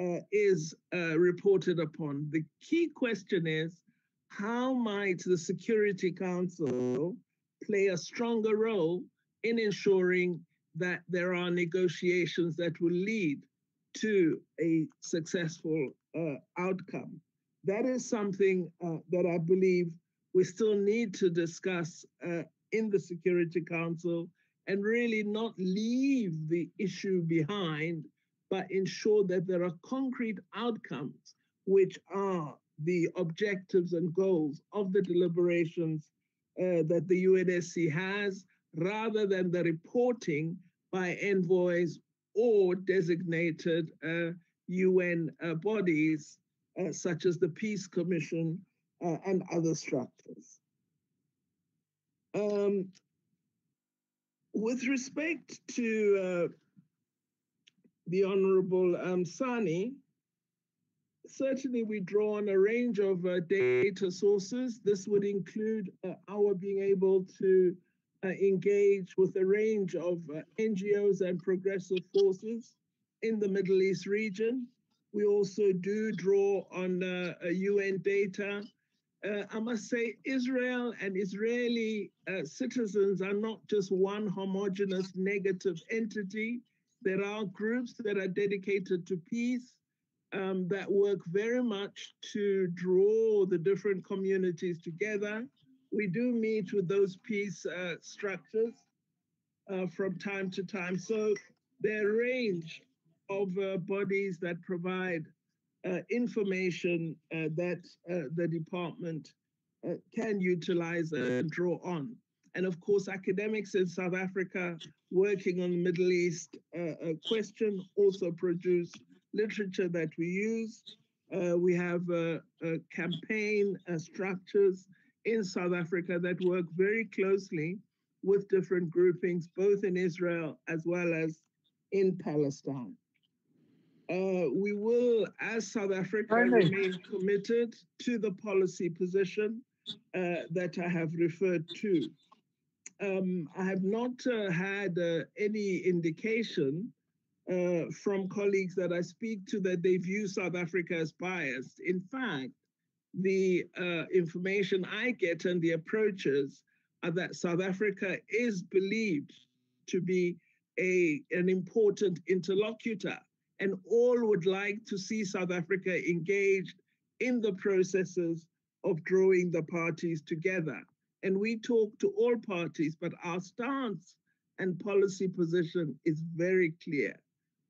uh, is uh, reported upon. The key question is how might the Security Council play a stronger role in ensuring that there are negotiations that will lead to a successful uh, outcome? That is something uh, that I believe we still need to discuss uh, in the Security Council and really not leave the issue behind, but ensure that there are concrete outcomes, which are the objectives and goals of the deliberations uh, that the UNSC has, rather than the reporting by envoys or designated uh, UN uh, bodies uh, such as the Peace Commission uh, and other structures. Um, with respect to uh, the Honorable um, Sani, certainly we draw on a range of uh, data sources. This would include uh, our being able to uh, engage with a range of uh, NGOs and progressive forces in the Middle East region. We also do draw on UN uh, data. Uh, I must say, Israel and Israeli citizens are not just one homogenous negative entity. There are groups that are dedicated to peace um, that work very much to draw the different communities together. We do meet with those peace uh, structures uh, from time to time. So there are a range of uh, bodies that provide uh, information uh, that uh, the department can utilize and draw on. And of course, academics in South Africa working on the Middle East question also produce literature that we use. Uh, we have uh, uh, campaign structures in South Africa that work very closely with different groupings, both in Israel as well as in Palestine. Uh, we will, as South Africa, remain committed to the policy position uh, that I have referred to. Um, I have not uh, had any indication uh, from colleagues that I speak to that they view South Africa as biased. In fact, the uh, information I get and the approaches are that South Africa is believed to be a, an important interlocutor, and all would like to see South Africa engaged in the processes of drawing the parties together. And we talk to all parties, but our stance and policy position is very clear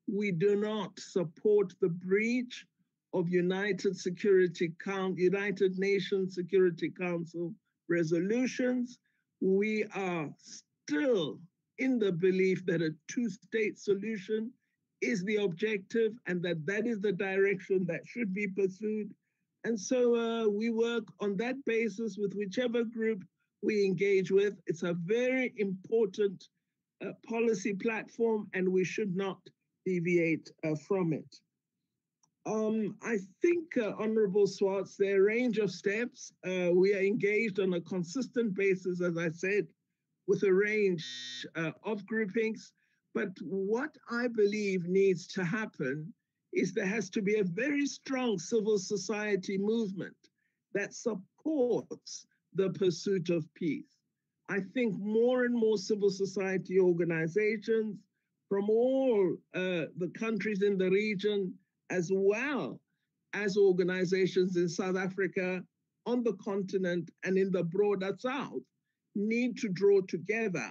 we do not support the breach of United Security Council, United Nations Security Council resolutions. We are still in the belief that a two-state solution is the objective and that that is the direction that should be pursued. And so uh, we work on that basis with whichever group we engage with. It's a very important uh, policy platform and we should not deviate uh, from it. Um, I think, uh, Honorable Swartz, there are a range of steps. Uh, we are engaged on a consistent basis, as I said, with a range uh, of groupings. But what I believe needs to happen is there has to be a very strong civil society movement that supports the pursuit of peace. I think more and more civil society organizations, from all uh, the countries in the region, as well as organizations in South Africa, on the continent, and in the broader South, need to draw together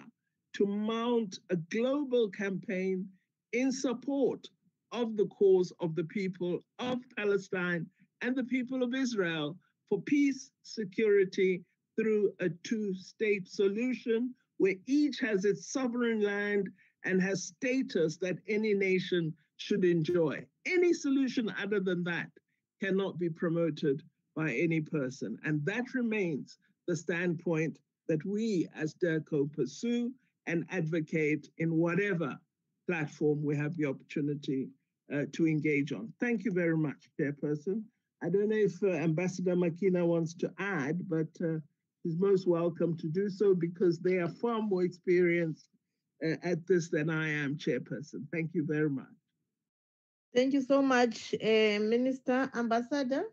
to mount a global campaign in support of the cause of the people of Palestine and the people of Israel for peace, security through a two state solution where each has its sovereign land and has status that any nation should enjoy. Any solution other than that cannot be promoted by any person. And that remains the standpoint that we as DIRCO pursue and advocate in whatever platform we have the opportunity uh, to engage on. Thank you very much, Chairperson. I don't know if uh, Ambassador Makina wants to add, but uh, he's most welcome to do so because they are far more experienced uh, at this than I am, Chairperson. Thank you very much. Thank you so much, uh, Minister Ambassador.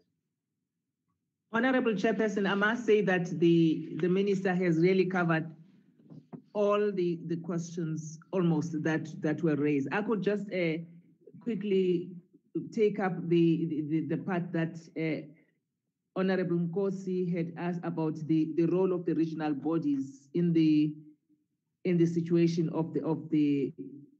Honorable Chairperson, I must say that the, the Minister has really covered all the, the questions almost that, that were raised. I could just uh, quickly take up the, the, the part that uh, Honorable Nkosi had asked about the, the role of the regional bodies in the in the situation of the of the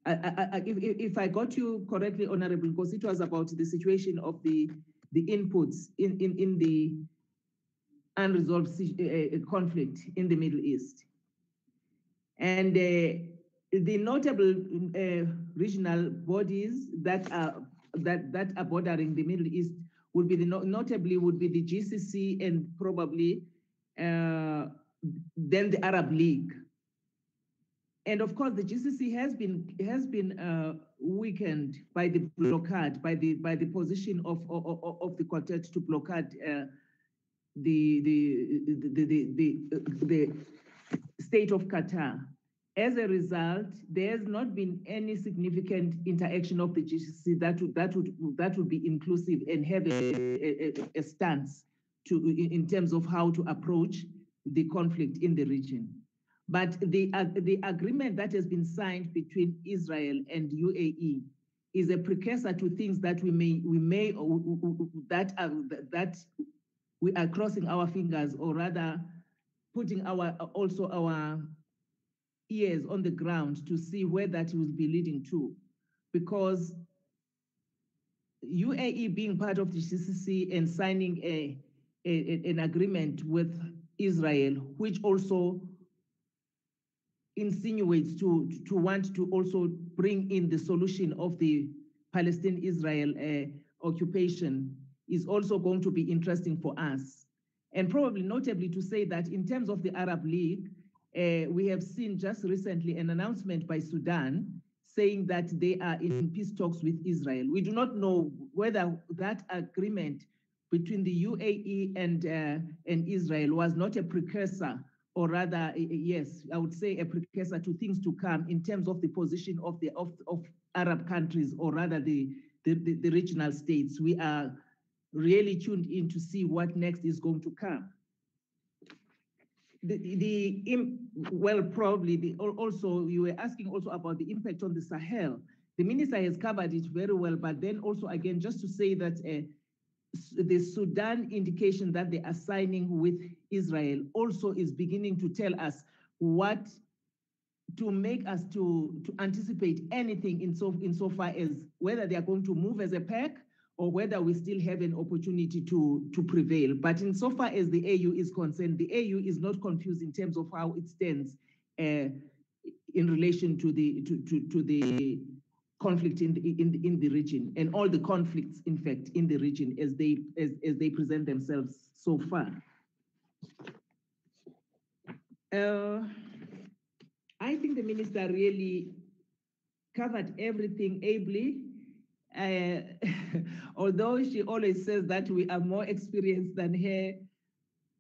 I, I, if, if I got you correctly, Honorable, because it was about the situation of the the inputs in in, in the unresolved uh, conflict in the Middle East, and uh, the notable uh, regional bodies that are that that are bordering the Middle East would be the notably would be the GCC and probably uh, then the Arab League. And of course, the GCC has been has been uh, weakened by the blockade, by the by the position of of, of- the quartet to blockade uh, the, the, the, the, the, the state of Qatar. As a result, there has not been any significant interaction of the GCC that would that would that would be inclusive and have a, a, a- stance to in terms of how to approach the conflict in the region. But the ag- the agreement that has been signed between Israel and UAE is a precursor to things that we may we may uh, that um, are that we are crossing our fingers or rather putting our also our ears on the ground to see where that will be leading to because UAE being part of the GCC and signing a, a- an agreement with Israel, which also insinuates to, to want to also bring in the solution of the Palestine-Israel uh, occupation is also going to be interesting for us. And probably notably to say that in terms of the Arab League, uh, we have seen just recently an announcement by Sudan saying that they are in peace talks with Israel. We do not know whether that agreement between the UAE and uh, and Israel was not a precursor, or rather, yes, I would say a precursor to things to come in terms of the position of the of, of Arab countries, or rather the the, the, the regional states. We are really tuned in to see what next is going to come the, the well probably the, also you were asking also about the impact on the Sahel. The minister has covered it very well, but then also again just to say that uh, the Sudan indication that they are signing with Israel also is beginning to tell us what to make us to to anticipate anything in so in so far as whether they are going to move as a pack or whether we still have an opportunity to, to prevail. But insofar as the AU is concerned, the AU is not confused in terms of how it stands uh, in relation to the to, to, to the conflict in the, in, the, in the region and all the conflicts, in fact, in the region as they as, as they present themselves so far. Uh, I think the minister really covered everything ably. Uh, although she always says that we are more experienced than her,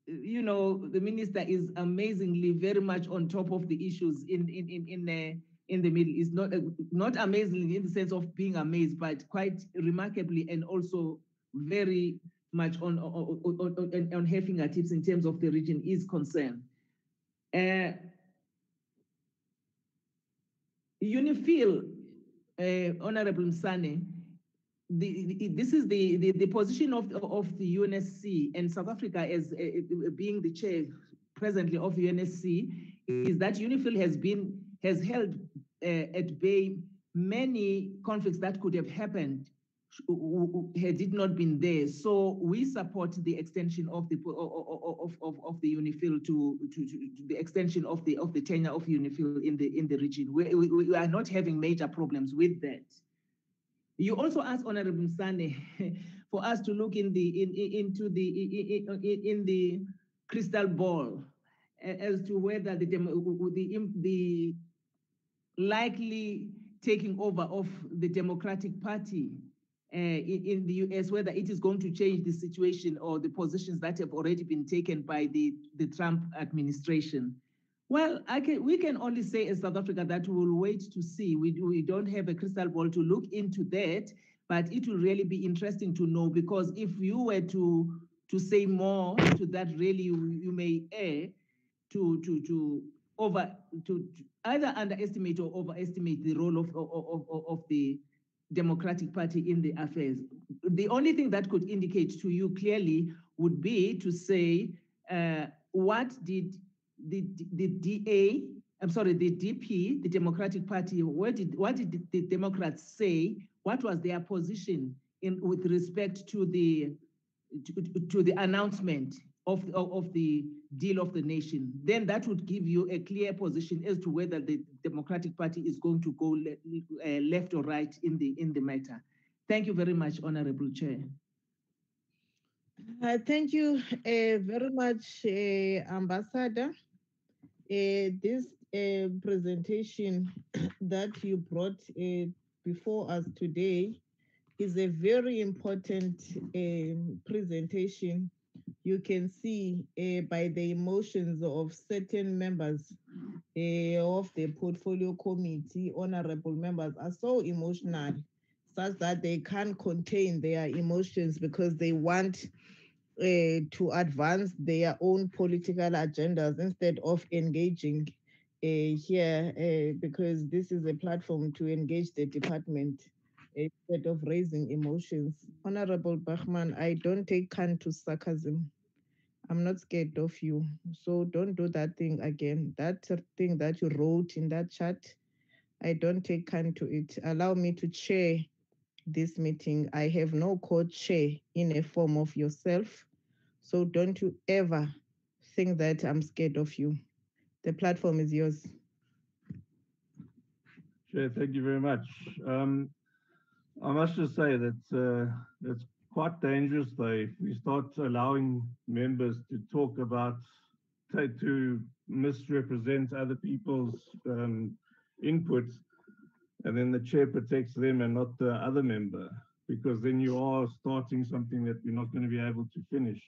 you know, the minister is amazingly very much on top of the issues in in in in, uh, in the Middle East. Not uh, not amazingly in the sense of being amazed, but quite remarkably and also very much on on, on, on, on her fingertips in terms of the region is concerned. Uh, UNIFIL, uh, Honorable Msane, the, this is the, the, the position of, of the UNSC and South Africa as uh, being the chair presently of UNSC is that UNIFIL has been, has held uh, at bay many conflicts that could have happened had it not been there. So we support the extension of the of, of, of the UNIFIL to, to, to to the extension of the of the tenure of UNIFIL in the in the region. We, we, we are not having major problems with that. You also asked Honorable Sane for us to look in the in, in- into the in, in, the crystal ball as to whether the the the likely taking over of the Democratic Party uh, in, in the US, whether it is going to change the situation or the positions that have already been taken by the, the Trump administration. Well, I can, we can only say in South Africa that we will wait to see. We, we don't have a crystal ball to look into that, but it will really be interesting to know because if you were to to say more to that, really you, you may err to to to over to, to either underestimate or overestimate the role of, of, of, of- of the Democratic Party in the affairs. The only thing that could indicate to you clearly would be to say uh, what did the, the DA, I'm sorry, the DP, the Democratic Party, what did what did the- the Democrats say? What was their position in with respect to the to, to the announcement of, of, of the deal of the nation, then that would give you a clear position as to whether the Democratic Party is going to go le- uh, left or right in the in the matter. Thank you very much, Honorable Chair. Uh, thank you uh, very much, uh, Ambassador. Uh, this uh, presentation that you brought uh, before us today is a very important um, presentation. You can see uh, by the emotions of certain members uh, of the portfolio committee, honorable members are so emotional such that they can't contain their emotions because they want uh, to advance their own political agendas instead of engaging uh, here uh, because this is a platform to engage the department instead of raising emotions. Honorable Bergman, I don't take kind to sarcasm. I'm not scared of you. So don't do that thing again. That thing that you wrote in that chat, I don't take kind to it. Allow me to chair this meeting. I have no co-chair in a form of yourself. So don't you ever think that I'm scared of you. The platform is yours. Chair, thank you very much. Um, I must just say that uh, it's quite dangerous though if we start allowing members to talk about, to, to misrepresent other people's um, inputs and then the chair protects them and not the other member because then you are starting something that we're not going to be able to finish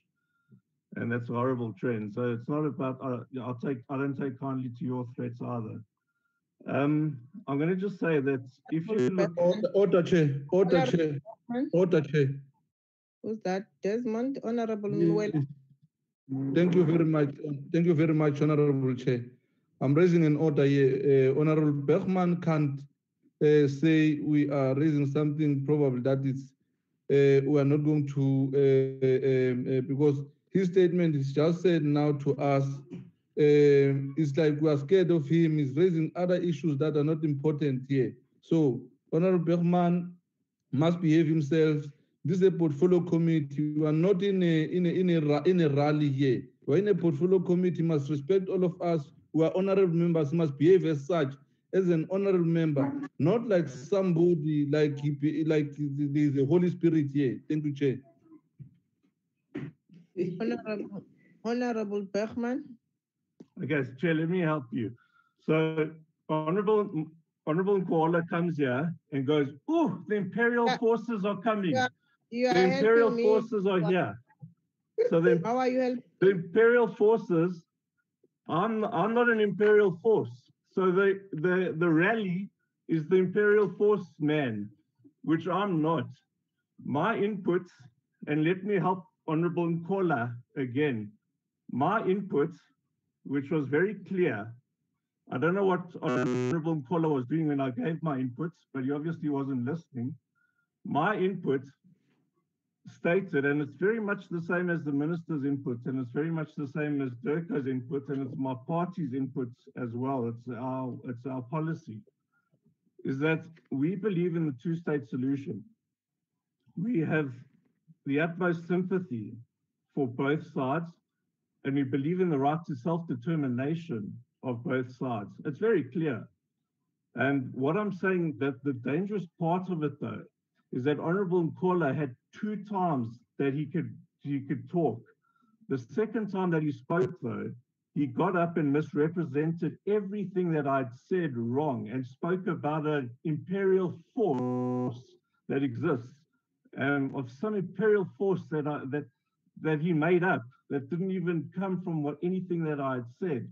and that's a horrible trend so it's not about uh, i'll take i don't take kindly to your threats either um, i'm going to just say that if you look Order, order, Chair. Order, Chair. Order, Chair. Who's that? Desmond, Honorable Yes. Nwela. Thank you very much. Thank you very much, Honorable Chair. I'm raising an order here. Uh, Honorable Bergman can't uh, say we are raising something probably that is uh, we are not going to uh, um, uh, because his statement is just said now to us. Um, it's like we are scared of him. He's raising other issues that are not important here. So Honorable Bergman must behave himself. This is a portfolio committee. We are not in a in a in a in a rally here. We're in a portfolio committee. Must respect all of us. We are honorable members. Must behave as such as an honorable member, not like somebody like like the, the, the Holy Spirit here. Thank you, Chair. Honorable, Honorable Bergman. Okay, so Chair, let me help you. So Honorable Honorable Nqola comes here and goes, "Oh, the Imperial forces are coming. Yeah, you are the Imperial forces are here." So the, How are you helping? the Imperial forces, I'm I'm not an Imperial force. So the the the rally is the Imperial force man, which I'm not. My input, and let me help Honorable Nqola again. My input, which was very clear. I don't know what Honorable Nqola was doing when I gave my inputs, but he obviously wasn't listening. My input stated, and it's very much the same as the minister's input, and it's very much the same as DIRCO's input, and it's my party's input as well. It's our it's our policy. Is that we believe in the two-state solution. We have the utmost sympathy for both sides, and we believe in the right to self-determination of both sides. It's very clear. And what I'm saying that the dangerous part of it though is that Honorable Nqola had two times that he could he could talk. The second time that he spoke though, he got up and misrepresented everything that I'd said wrong and spoke about an imperial force that exists um, of some imperial force that I, that that he made up that didn't even come from what anything that I had said,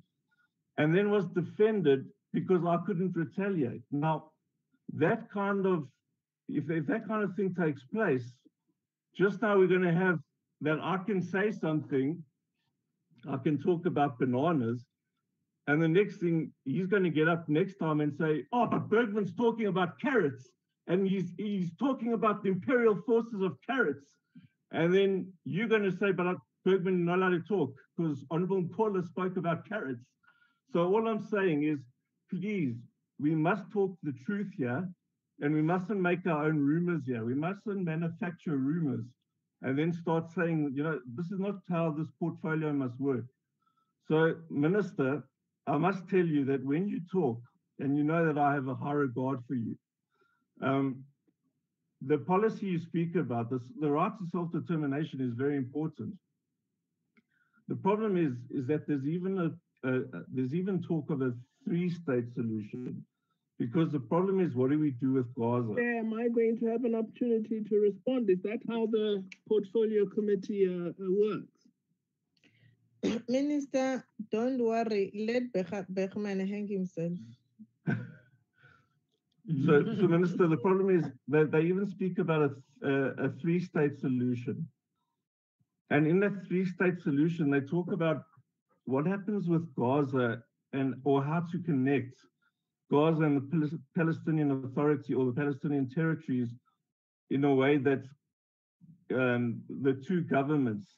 and then was defended because I couldn't retaliate. Now, that kind of if, if that kind of thing takes place, just now we're going to have that I can say something, I can talk about bananas, and the next thing he's going to get up next time and say, "Oh, but Bergman's talking about carrots, and he's he's talking about the imperial forces of carrots," and then you're going to say, "But Bergman not allowed to talk because Honorable Paula spoke about carrots." So all I'm saying is, please, we must talk the truth here, and we mustn't make our own rumors here. We mustn't manufacture rumors and then start saying, you know, this is not how this portfolio must work. So, Minister, I must tell you that when you talk, and you know that I have a high regard for you, um, the policy you speak about, this, the right to self-determination is very important. The problem is, is that there's even a, a, a there's even talk of a three-state solution, because the problem is, what do we do with Gaza? Chair, am I going to have an opportunity to respond? Is that how the portfolio committee uh, uh, works? Minister, don't worry. Let Bech- hang himself. So, so Minister, the problem is that they even speak about a, a, a three-state solution. And in that three-state solution, they talk about what happens with Gaza and or how to connect Gaza and the Palestinian Authority or the Palestinian territories in a way that um, the two governments,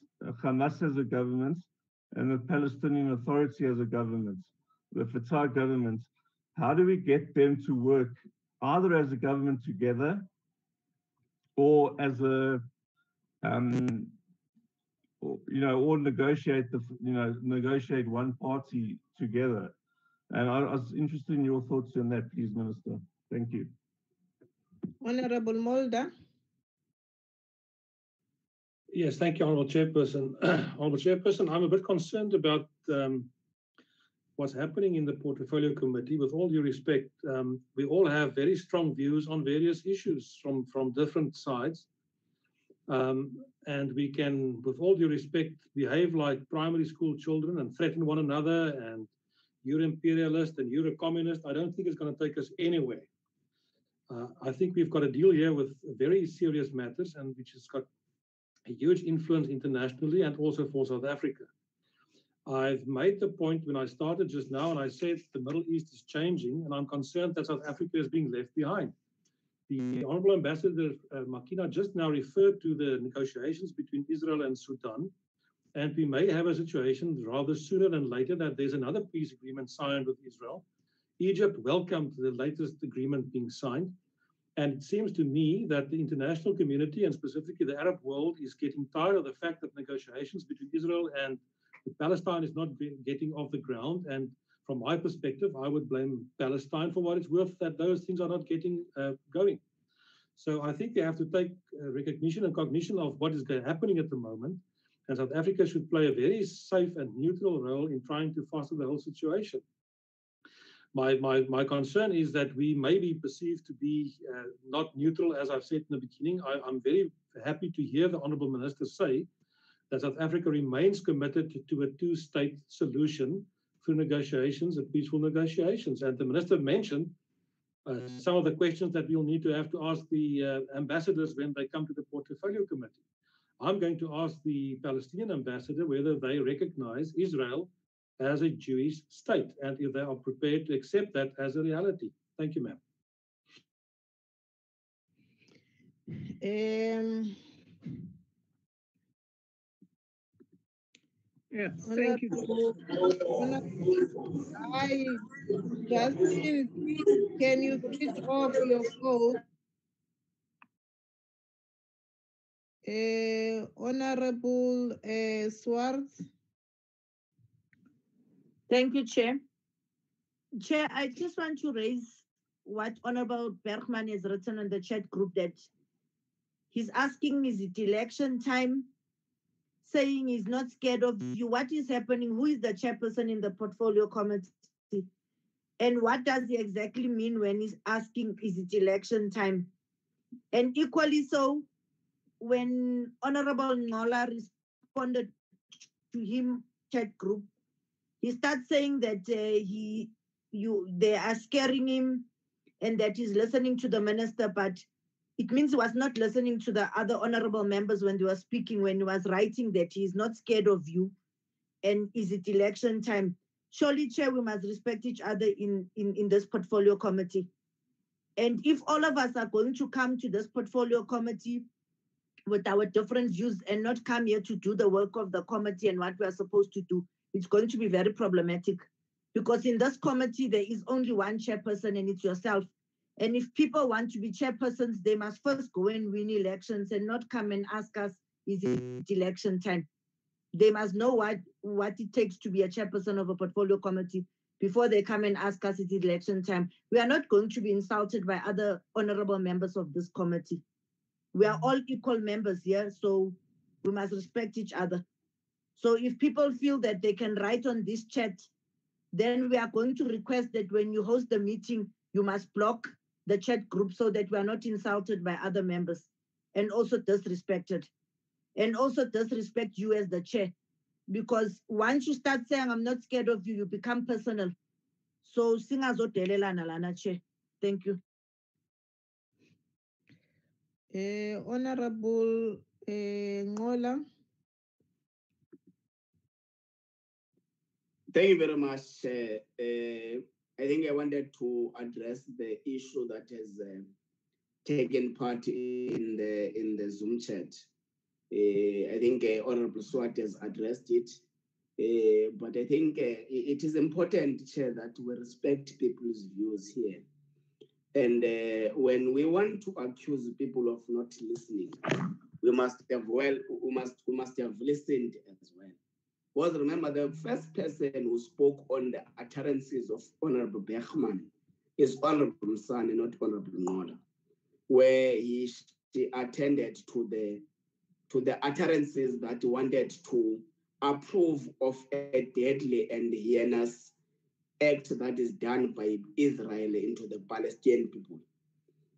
Hamas as a government and the Palestinian Authority as a government, the Fatah government, how do we get them to work either as a government together or as a um, or, you know, or negotiate the, you know, negotiate one party together. And I, I was interested in your thoughts on that, please, Minister. Thank you. Honorable Mulder. Yes, thank you, Honourable Chairperson. Honourable Chairperson, I'm a bit concerned about um, what's happening in the Portfolio Committee. With all due respect, um, we all have very strong views on various issues from, from different sides. Um, and we can, with all due respect, behave like primary school children and threaten one another and you're imperialist and you're a communist. I don't think it's going to take us anywhere. Uh, I think we've got a deal here with very serious matters and which has got a huge influence internationally and also for South Africa. I've made the point when I started just now, and I said the Middle East is changing, and I'm concerned that South Africa is being left behind. The Honorable Ambassador uh, Makina just now referred to the negotiations between Israel and Sudan, and we may have a situation rather sooner than later that there's another peace agreement signed with Israel. Egypt welcomed the latest agreement being signed. And it seems to me that the international community and specifically the Arab world is getting tired of the fact that negotiations between Israel and Palestine is not getting off the ground. And from my perspective, I would blame Palestine for what it's worth that those things are not getting uh, going. So I think they have to take uh, recognition and cognition of what is happening at the moment. And South Africa should play a very safe and neutral role in trying to foster the whole situation. My, my, my concern is that we may be perceived to be uh, not neutral, as I've said in the beginning. I, I'm very happy to hear the Honourable Minister say that South Africa remains committed to, a two state solution through negotiations and peaceful negotiations. And the Minister mentioned uh, some of the questions that we'll need to have to ask the uh, ambassadors when they come to the Portfolio Committee. I'm going to ask the Palestinian ambassador whether they recognize Israel as a Jewish state and if they are prepared to accept that as a reality. Thank you, ma'am. Um, Yeah, thank you. I, Justin, please, can you switch off your phone? Uh, Honorable uh, Swartz. Thank you, Chair. Chair, I just want to raise what Honorable Bergman has written in the chat group that he's asking is it election time? Saying he's not scared of you. What is happening? Who is the chairperson in the portfolio committee? And what does he exactly mean when he's asking is it election time? And equally so, when Honorable Nqola responded to him chat group, he starts saying that uh, he you they are scaring him and that he's listening to the minister but it means he was not listening to the other honorable members when they were speaking when he was writing that he's not scared of you and is it election time. Surely chair we must respect each other in in, in this portfolio committee. And if all of us are going to come to this portfolio committee with our different views and not come here to do the work of the committee and what we are supposed to do it's going to be very problematic. Because in this committee there is only one chairperson and it's yourself and if people want to be chairpersons they must first go and win elections and not come and ask us is it election time? They must know what what it takes to be a chairperson of a portfolio committee before they come and ask us is it election time? We are not going to be insulted by other honorable members of this committee. We are all equal members here, so we must respect each other. So if people feel that they can write on this chat, then we are going to request that when you host the meeting, you must block the chat group so that we are not insulted by other members and also disrespected. And also disrespect you as the chair. Because once you start saying, I'm not scared of you, you become personal. So singazodelelana lana chair. Thank you. Uh, Honorable uh, Nqola. Thank you very much. Uh, uh, I think I wanted to address the issue that has uh, taken part in the in the Zoom chat. Uh, I think uh, Honorable Swart has addressed it, uh, but I think uh, it is important, Chair, that we respect people's views here. And uh, when we want to accuse people of not listening, we must have well, we must we must have listened as well. Was remember the first person who spoke on the utterances of Honorable Bergman is Honorable Msani, not Honorable Nqola, where he she attended to the to the utterances that wanted to approve of a deadly and heinous act that is done by Israel into the Palestinian people.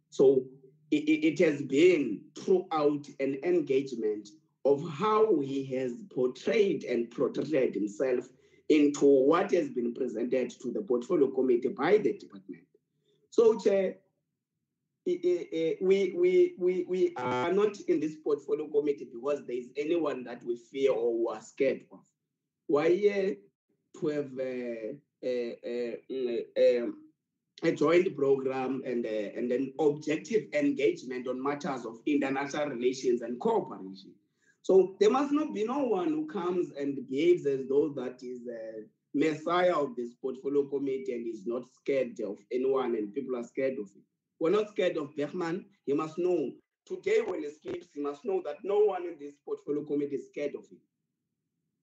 So it, it has been throughout an engagement of how he has portrayed and portrayed himself into what has been presented to the portfolio committee by the department. So, Chair, we, we, we, we are not in this portfolio committee because there is anyone that we fear or we are scared of. We're here uh, to have a, a, a, a joint program and, uh, and an objective engagement on matters of international relations and cooperation. So there must not be no one who comes and behaves as though that is a messiah of this portfolio committee and is not scared of anyone and people are scared of him. We're not scared of Bergman. He must know today when he sleeps, he must know that no one in this portfolio committee is scared of him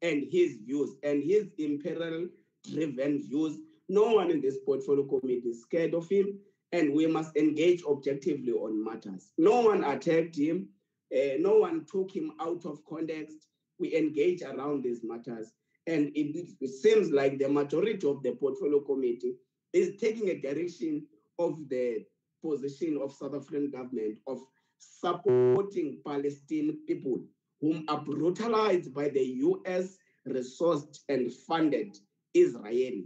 and his views and his imperial driven views. No one in this portfolio committee is scared of him, and we must engage objectively on matters. No one attacked him, uh, no one took him out of context. We engage around these matters, and it, it seems like the majority of the portfolio committee is taking a direction of the position of South African government of supporting Palestinian people whom are brutalized by the US resourced and funded Israel.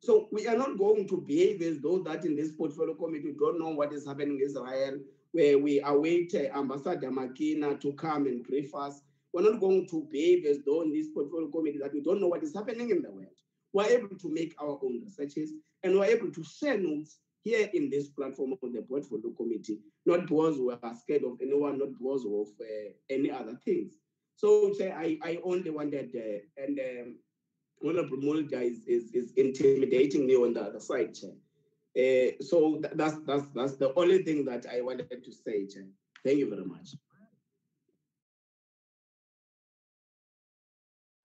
So we are not going to behave as though that in this portfolio committee don't know what is happening in Israel, where we await uh, Ambassador Makina to come and brief us. We're not going to behave as though in this portfolio committee that we don't know what is happening in the world. We're able to make our own researches and we're able to share notes here in this platform of the portfolio committee, not because we are scared of anyone, not because of uh, any other things. So say I, I only wanted, uh, and um, Honorable Mulder is, is, is intimidating me on the other side, Chair. Uh, so that's, that's, that's the only thing that I wanted to say, Chair. Thank you very much.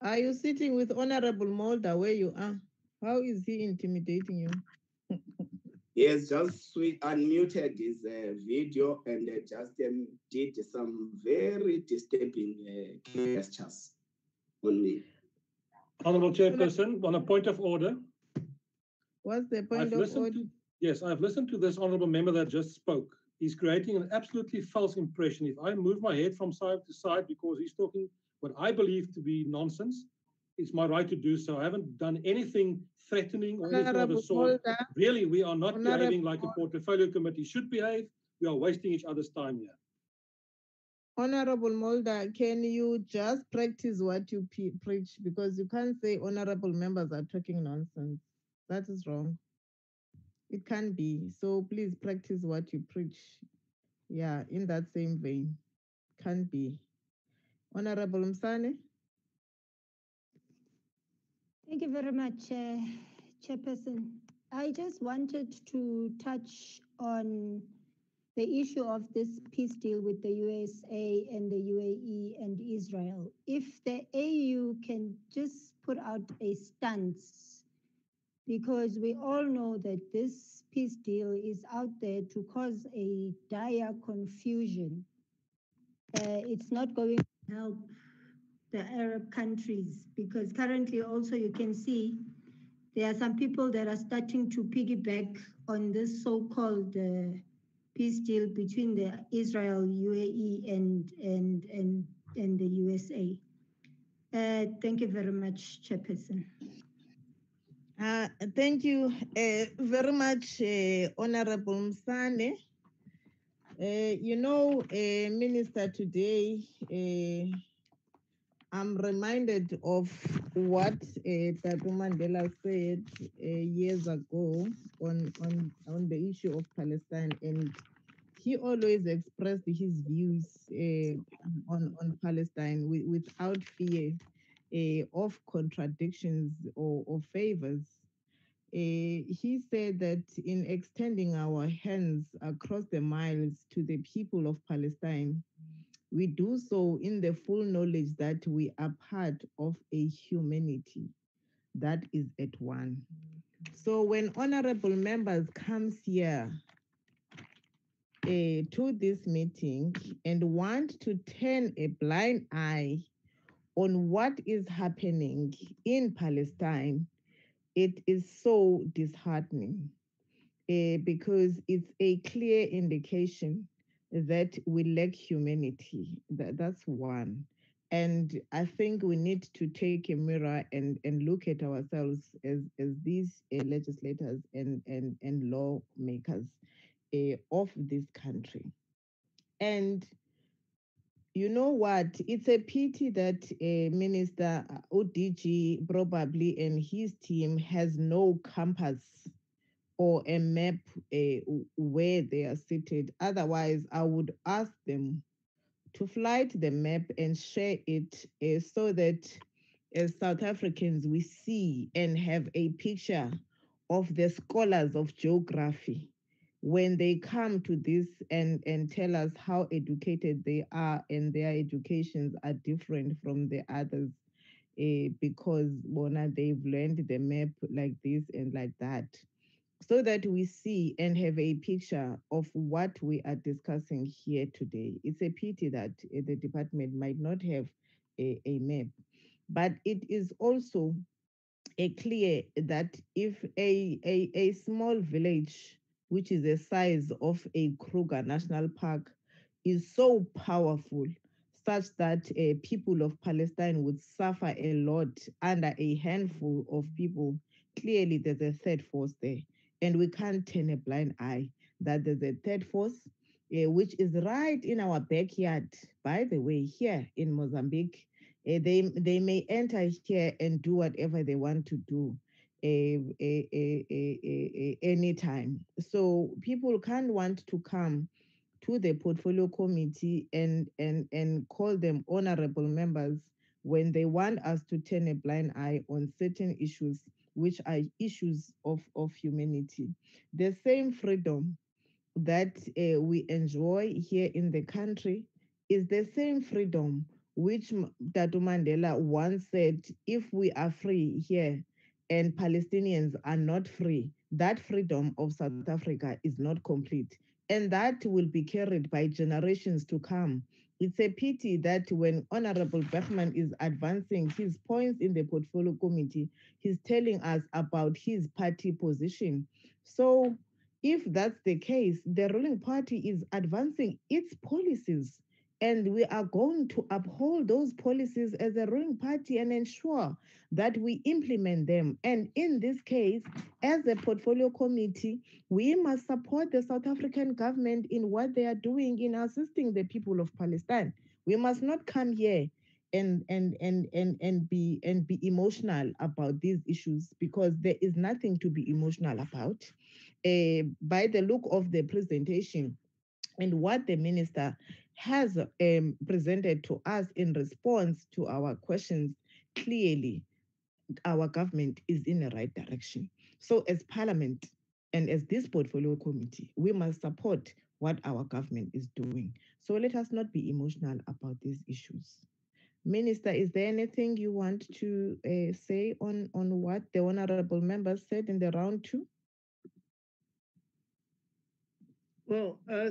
Are you sitting with Honorable Mulder where you are? How is he intimidating you? Yes, just sweet unmuted his uh, video and uh, just um, did some very disturbing uh, gestures on me. Honorable Chairperson, on a point of order, What's the point I've of listened order? to, yes, I've listened to this honorable member that just spoke. He's creating an absolutely false impression. If I move my head from side to side because he's talking what I believe to be nonsense, it's my right to do so. I haven't done anything threatening or anything of the sort. Really, we are not Honorable behaving like a portfolio committee should behave. We are wasting each other's time here. Honorable Mulder, can you just practice what you pe- preach? Because you can't say honorable members are talking nonsense. That is wrong. It can be. So please practice what you preach. Yeah, in that same vein. Can be. Honorable Msane? Thank you very much, uh, Chairperson. I just wanted to touch on the issue of this peace deal with the USA and the UAE and Israel. If the AU can just put out a stance, because we all know that this peace deal is out there to cause a dire confusion uh, it's not going to help the Arab countries because currently also you can see there are some people that are starting to piggyback on this so-called uh, peace deal between the Israel, UAE, and and and and the USA. Uh, thank you very much, Chairperson. Uh, thank you uh, very much, uh, Honorable Msane. Uh, you know, Minister, today I'm reminded of what Tata Mandela said years ago on, on, on the issue of Palestine, and he always expressed his views on, on Palestine with, without fear uh, of contradictions or, or favors. Uh, he said that in extending our hands across the miles to the people of Palestine, we do so in the full knowledge that we are part of a humanity that is at one. So when honorable members comes here uh, to this meeting and want to turn a blind eye on what is happening in Palestine, it is so disheartening uh, because it's a clear indication that we lack humanity. That, that's one. And I think we need to take a mirror and, and look at ourselves as, as these uh, legislators and, and, and lawmakers uh, of this country. And you know what? It's a pity that uh, Minister ODG probably and his team has no compass or a map uh, where they are seated. Otherwise, I would ask them to flight the map and share it uh, so that as South Africans we see and have a picture of the scholars of geography when they come to this and, and tell us how educated they are and their educations are different from the others uh, because bona they've learned the map like this and like that so that we see and have a picture of what we are discussing here today. It's a pity that uh, the department might not have a, a map, but it is also a clear that if a, a, a small village which is the size of a Kruger National Park, is so powerful such that uh, people of Palestine would suffer a lot under a handful of people. Clearly, there's a third force there, and we can't turn a blind eye that there's a third force, uh, which is right in our backyard. By the way, here in Mozambique, uh, they they may enter here and do whatever they want to do anytime. So people can't want to come to the portfolio committee and, and, and call them honorable members when they want us to turn a blind eye on certain issues, which are issues of, of humanity. The same freedom that uh, we enjoy here in the country is the same freedom which Tata Mandela once said, if we are free here, and Palestinians are not free, that freedom of South Africa is not complete. And that will be carried by generations to come. It's a pity that when Honorable Bergman is advancing his points in the portfolio committee, he's telling us about his party position. So, if that's the case, the ruling party is advancing its policies and we are going to uphold those policies as a ruling party and ensure that we implement them. And in this case, as a portfolio committee, we must support the South African government in what they are doing in assisting the people of Palestine. We must not come here and and and and and be and be emotional about these issues because there is nothing to be emotional about. Uh, by the look of the presentation and what the minister has um, presented to us in response to our questions, clearly our government is in the right direction. So, as Parliament and as this portfolio committee, we must support what our government is doing. So, let us not be emotional about these issues. Minister, is there anything you want to uh, say on, on what the honorable member said in the round two? Well, uh,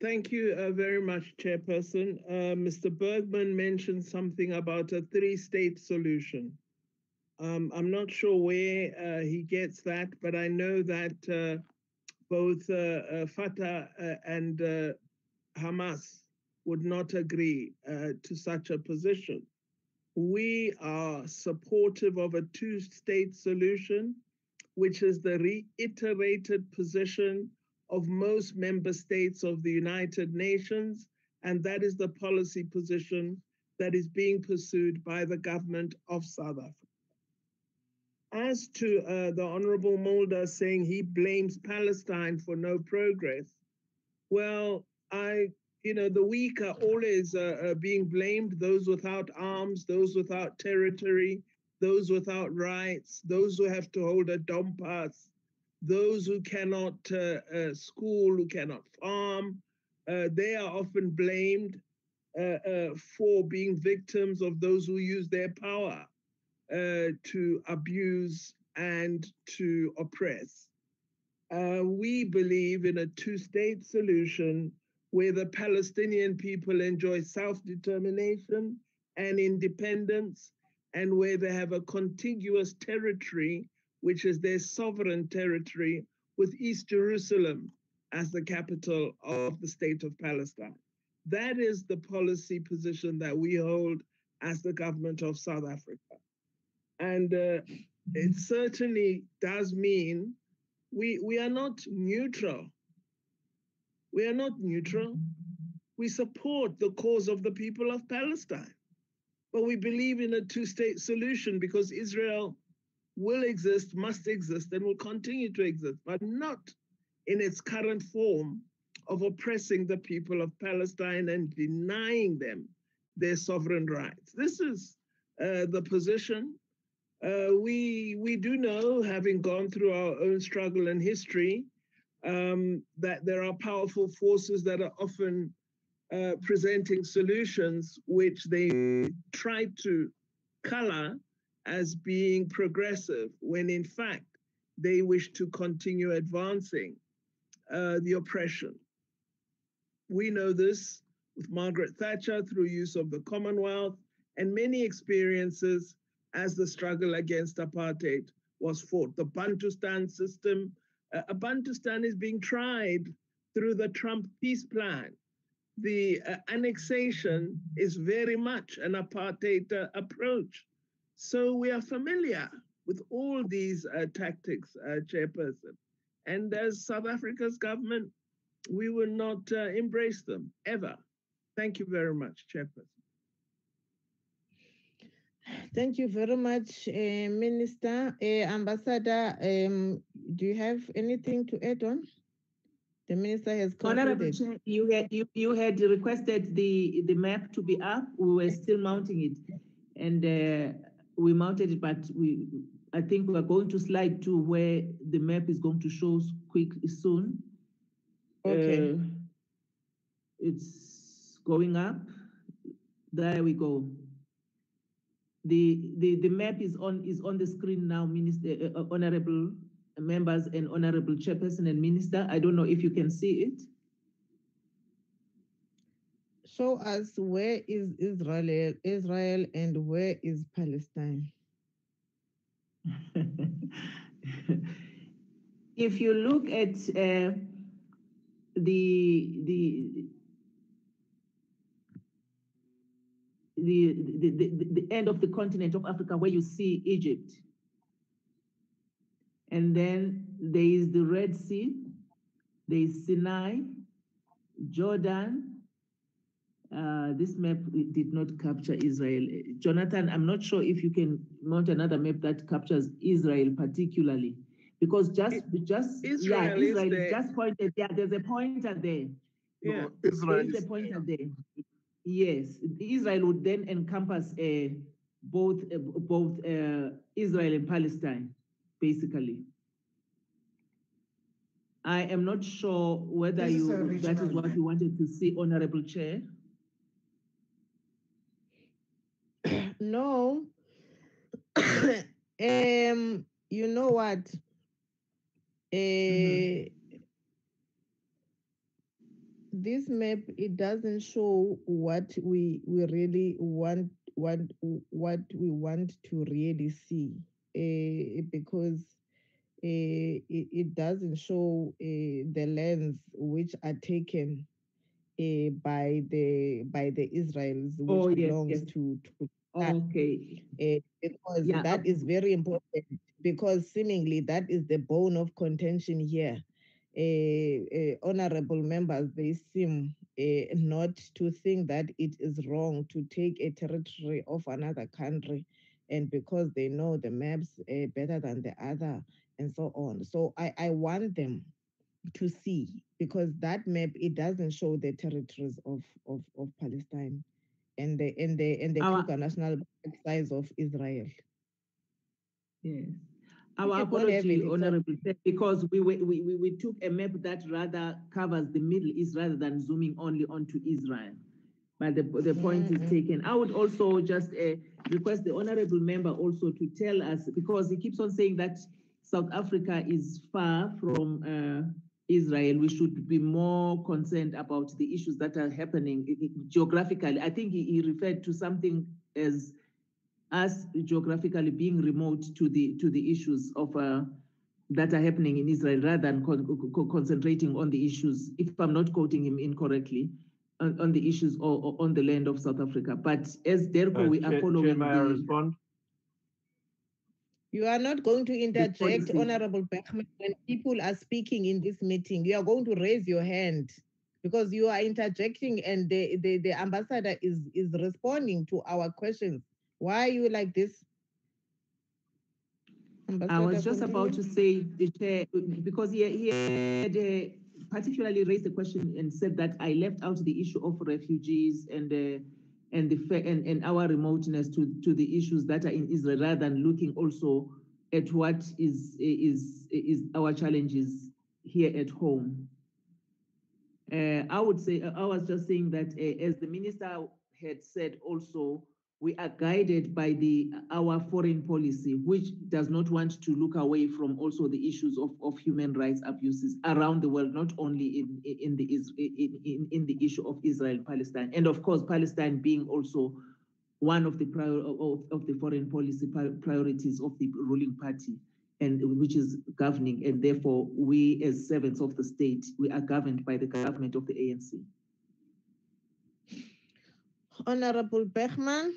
Thank you uh, very much, Chairperson. Uh, Mr. Bergman mentioned something about a three-state solution. Um, I'm not sure where uh, he gets that, but I know that uh, both uh, uh, Fatah and Hamas would not agree to such a position. We are supportive of a two-state solution, which is the reiterated position of most member states of the United Nations, and that is the policy position that is being pursued by the government of South Africa. As to uh, the Honorable Mulder saying he blames Palestine for no progress, well, I, you know, the weak are always uh, uh, being blamed those without arms, those without territory, those without rights, those who have to hold a dom pass, those who cannot uh, uh, school, who cannot farm. Uh, they are often blamed for being victims of those who use their power to abuse and to oppress. Uh, we believe in a two state solution where the Palestinian people enjoy self determination and independence, and where they have a contiguous territory, which is their sovereign territory, with East Jerusalem as the capital of the state of Palestine. That is the policy position that we hold as the government of South Africa. And uh, it certainly does mean we, we are not neutral. We are not neutral. We support the cause of the people of Palestine. But we believe in a two state solution because Israel will exist, must exist, and will continue to exist, but not in its current form of oppressing the people of Palestine and denying them their sovereign rights. This is uh, the position uh, we we do know, having gone through our own struggle and history, um, that there are powerful forces that are often uh, presenting solutions which they try to color as being progressive, when in fact they wish to continue advancing uh, the oppression. We know this with Margaret Thatcher through use of the Commonwealth and many experiences as the struggle against apartheid was fought. The Bantustan system, uh, Bantustan is being tried through the Trump peace plan. The uh, annexation is very much an apartheid uh, approach. So we are familiar with all these uh, tactics, uh, Chairperson. And as South Africa's government, we will not uh, embrace them ever. Thank you very much, Chairperson. Thank you very much, uh, Minister. Uh, Ambassador, um, do you have anything to add on? The minister has Honorable concluded. Chair, you had, you, you had requested the, the map to be up. We were still mounting it. And uh, we mounted it, but we, I think we're going to slide to where the map is going to show quick soon. Okay. Uh, It's going up. There we go. The, the, the map is on, is on the screen now, Minister, uh, uh, honorable members and honorable chairperson and minister. I don't know if you can see it. Show us where is Israel, Israel and where is Palestine? if you look at uh, the the the, the, the, the end of the continent of Africa where you see Egypt. And then there is the Red Sea, there is Sinai, Jordan. Uh, this map did not capture Israel. Jonathan, I'm not sure if you can mount another map that captures Israel particularly, because just just Israel yeah, is Israel is, there. just pointed. Yeah, there's a pointer there. Yeah. Israel There is is a pointer there. Yes, Israel would then encompass uh, both uh, both uh, Israel and Palestine, basically. I am not sure whether This is you that is what you wanted to see, Honorable Chair. No. um, you know what? Uh, this map it doesn't show what we we really want what what we want to really see uh, because uh, it, it doesn't show uh, the lands which are taken uh, by the by the Israels which Oh, yes, belongs yes. to to Okay. uh, because Yeah, that uh, very important because seemingly that is the bone of contention here. Uh, uh, honorable members, they seem uh, not to think that it is wrong to take a territory of another country, and because they know the maps uh, better than the other, and so on. So I, I want them to see because that map it doesn't show the territories of of, of Palestine and the and the and the Our- national size of Israel. Yes. Our can go there, apology, Honorable, because we, we, we, we- we took a map that rather covers the Middle East rather than zooming only onto Israel. But the, the point is taken. I would also just uh, request the honorable member also to tell us, because he keeps on saying that South Africa is far from uh, Israel. We should be more concerned about the issues that are happening geographically. I think he, referred to something as us geographically being remote to the to the issues of uh, that are happening in Israel rather than con- co- concentrating on the issues, if I'm not quoting him incorrectly, on, on the issues or, or on the land of South Africa. But as DIRCO, Uh, we are following Chair, may I the, respond? You are not going to interject. Honorable Bergman, when people are speaking in this meeting. You are going to raise your hand because you are interjecting and the, the, the ambassador is, is responding to our questions. Why are you like this? I was just about to say, the chair, because he, he had uh, particularly raised the question and said that I left out the issue of refugees and uh, and the and, and our remoteness to, to the issues that are in Israel, rather than looking also at what is is is our challenges here at home. Uh, I would say, I was just saying that uh, as the minister had said also, we are guided by the our foreign policy, which does not want to look away from also the issues of, of human rights abuses around the world, not only in, in the in, in, in the issue of Israel Palestine, and of course Palestine being also one of the prior of, of the foreign policy priorities of the ruling party and which is governing and therefore we as servants of the state we are governed by the government of the ANC Honorable Bergman.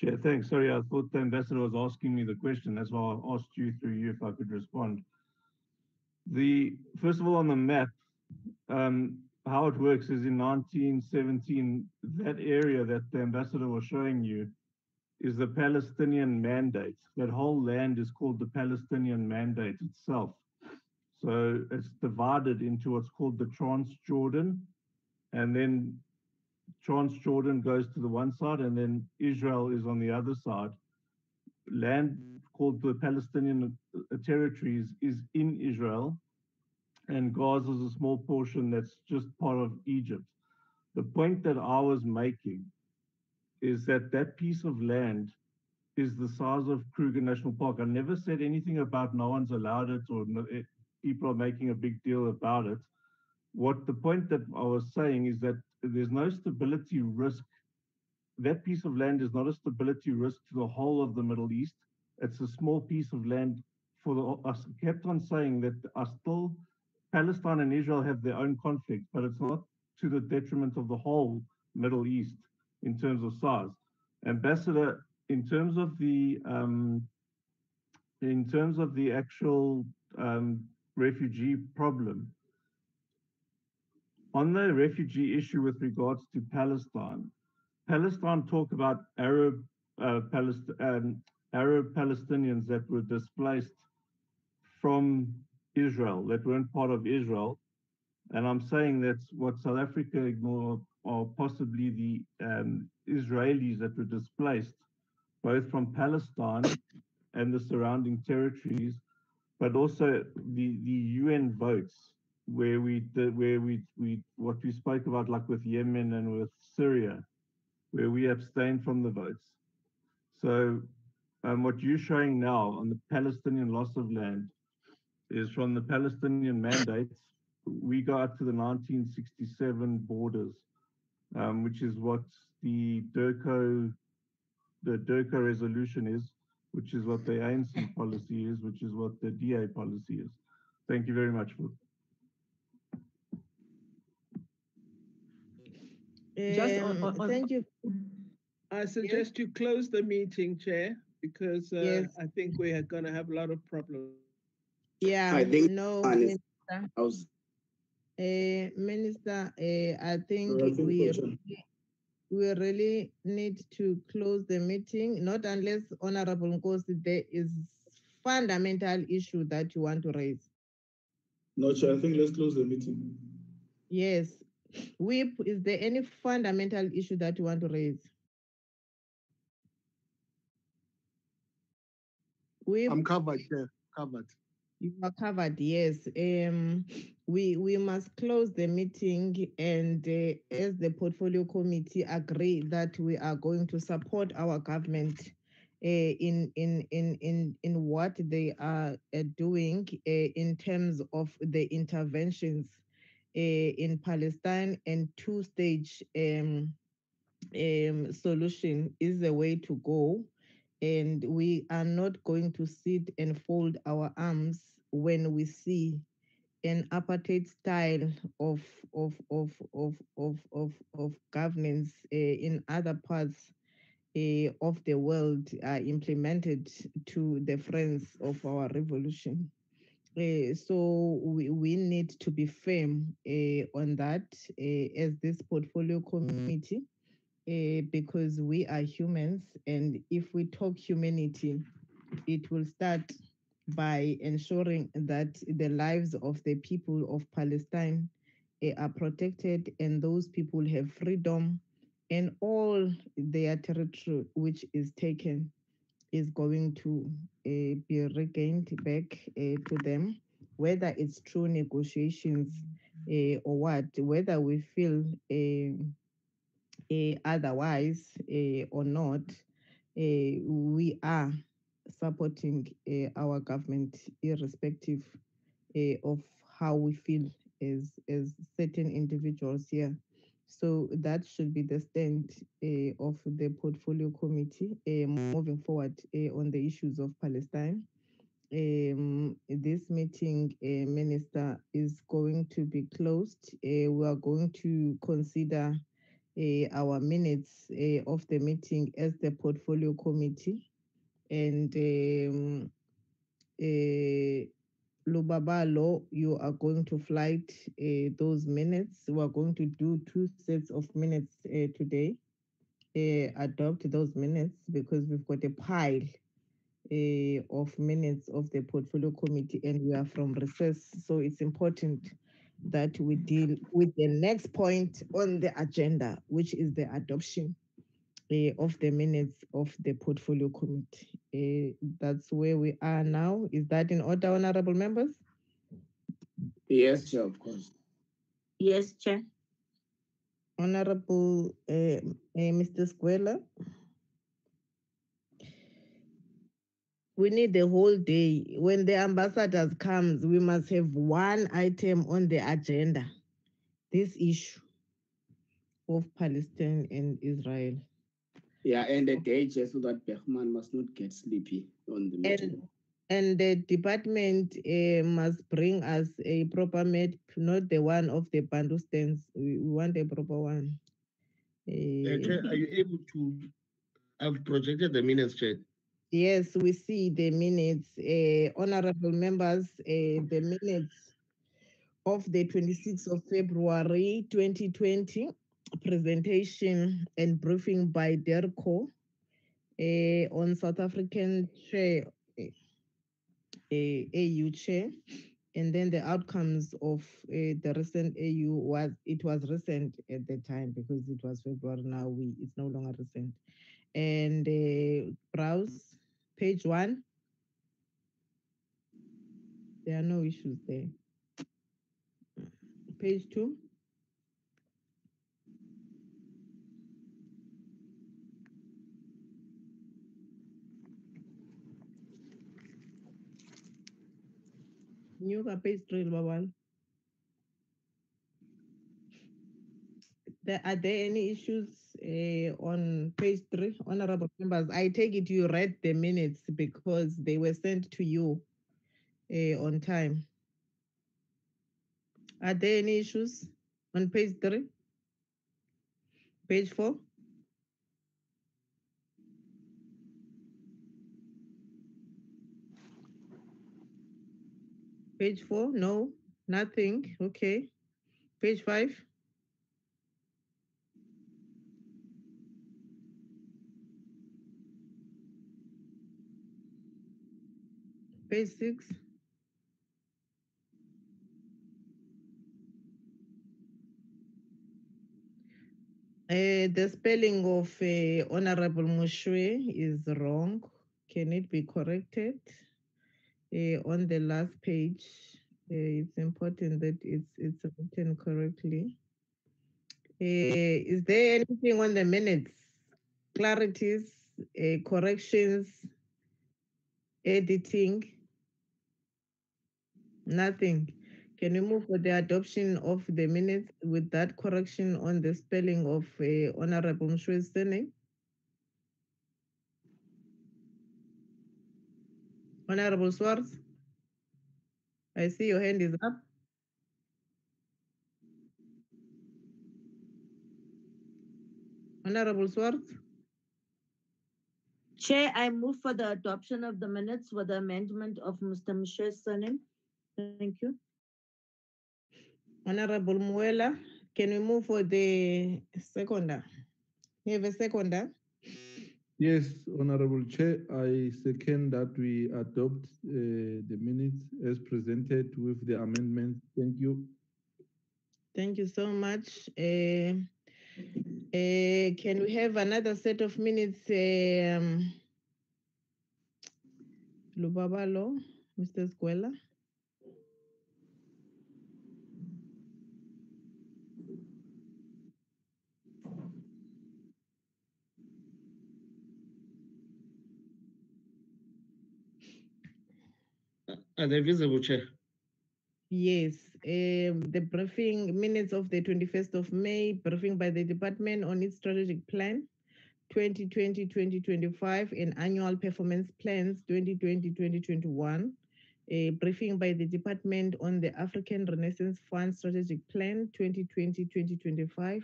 Chair, thanks. Sorry, I thought the ambassador was asking me the question. That's why I asked you through you if I could respond. The first of all, on the map, um, how it works is in 1917, that area that the ambassador was showing you is the Palestinian Mandate. That whole land is called the Palestinian Mandate itself. So it's divided into what's called the Transjordan, and then Transjordan goes to the one side, and then Israel is on the other side. Land called the Palestinian uh, territories is in Israel, and Gaza is a small portion that's just part of Egypt. The point that I was making is that that piece of land is the size of Kruger National Park. I never said anything about no one's allowed it or no, it, people are making a big deal about it. What the point that I was saying is that there's no stability risk. That piece of land is not a stability risk to the whole of the Middle East. It's a small piece of land for the. Kept on saying that are still Palestine and Israel have their own conflict, but it's not to the detriment of the whole Middle East in terms of size. Ambassador, in terms of the um, in terms of the actual um, refugee problem, on the refugee issue with regards to Palestine, Palestine talk about Arab uh, Palest- um, Arab Palestinians that were displaced from Israel that weren't part of Israel, and I'm saying that's what South Africa ignored, or possibly the um, Israelis that were displaced, both from Palestine and the surrounding territories, but also the the UN votes where we did, where we we what we spoke about like with Yemen and with Syria, where we abstained from the votes. So um, what you're showing now on the Palestinian loss of land is from the Palestinian mandates, we go up to the 1967 borders, um, which is what the DIRCO, the DIRCO resolution is, which is what the ANC policy is, which is what the DA policy is. Thank you very much. Just on- on- on- Thank you. I suggest you close the meeting, Chair, because uh, Yes. I think we are going to have a lot of problems. Yeah, I think no, one Minister. I was Uh, Minister, uh, I think I we really, we really need to close the meeting, not unless Honorable Nkosi, there is fundamental issue that you want to raise. No, Chair, I think let's close the meeting. Yes. Whip, is there any fundamental issue that you want to raise? Whip? I'm covered, Chair, covered. You are covered, yes. Um, we we must close the meeting and uh, as the portfolio committee agree that we are going to support our government uh, in, in, in, in, in what they are uh, doing uh, in terms of the interventions in Palestine and two-stage um, um, solution is the way to go and we are not going to sit and fold our arms when we see an apartheid style of of of of of of, of governance uh, in other parts uh, of the world implemented to the friends of our revolution. Uh, so we, we need to be firm uh, on that uh, as this portfolio committee because we are humans and if we talk humanity it will start by ensuring that the lives of the people of palestine are protected and those people have freedom and all their territory which is taken is going to uh, be regained back uh, to them whether it's through negotiations uh, or what whether we feel otherwise or not, we are supporting our government irrespective of how we feel as, as certain individuals here. So that should be the stand uh, of the portfolio committee uh, moving forward uh, on the issues of Palestine. Um, this meeting, Minister, is going to be closed. We are going to consider our minutes of the meeting as the portfolio committee. And um, Lubabalo, you are going to flight uh, those minutes. We are going to do two sets of minutes uh, today. Uh, adopt those minutes because we've got a pile of minutes of the portfolio committee and we are from recess. So it's important that we deal with the next point on the agenda, which is the adoption of the minutes of the portfolio committee. Uh, that's where we are now. Is that in order, honorable members? yes, Chair, of course. Yes, Chair. Honorable uh, uh, Mr. Squella? We need the whole day. When the ambassadors comes, we must have one item on the agenda. This issue of Palestine and Israel. Yeah, and the day just so that Bergman must not get sleepy on the meeting. And, and the department uh, must bring us a proper map, not the one of the Bantustans. We, we want a proper one. Uh, Uh, are you able to, I've projected the minutes, Chair. Yes, we see the minutes. Uh, honorable members, uh, the minutes of the 26th of February 2020 presentation and briefing by DIRCO uh, on South African chair, AU chair. And then the outcomes of uh, the recent AU was, it was recent at the time because it was February now, we it's no longer recent. And uh, browse page one. There are no issues there. Page two. nyo pastry Babal. There, are there any issues uh, on page three, honorable members? I take it you read the minutes because they were sent to you uh, on time. Are there any issues on page three? Page four? Page four, no, nothing, okay. Page five? Page six? Uh, the spelling of uh, Honorable Mushwe is wrong. Can it be corrected? Uh, on the last page, uh, it's important that it's it's written correctly. Uh, is there anything on the minutes? Clarities, uh, corrections, editing? Nothing. Can we move for the adoption of the minutes with that correction on the spelling of uh, Honorable Mshwe's surname? Honorable Swartz? I see your hand is up. Honorable Swartz? Chair, I move for the adoption of the minutes with the amendment of Mr. Michel's surname. Thank you. Honorable Muela, can we move for the seconder? You have a seconder? Yes, Honorable Chair, I second that we adopt uh, the minutes as presented with the amendments. Thank you. Thank you so much. Uh, uh, can we have another set of minutes? Um, Mr. Squella? Are they visible, Chair? Yes, um, the briefing minutes of the 21st of May, briefing by the department on its strategic plan 2020-2025 and annual performance plans 2020-2021. A briefing by the department on the African Renaissance Fund strategic plan 2020-2025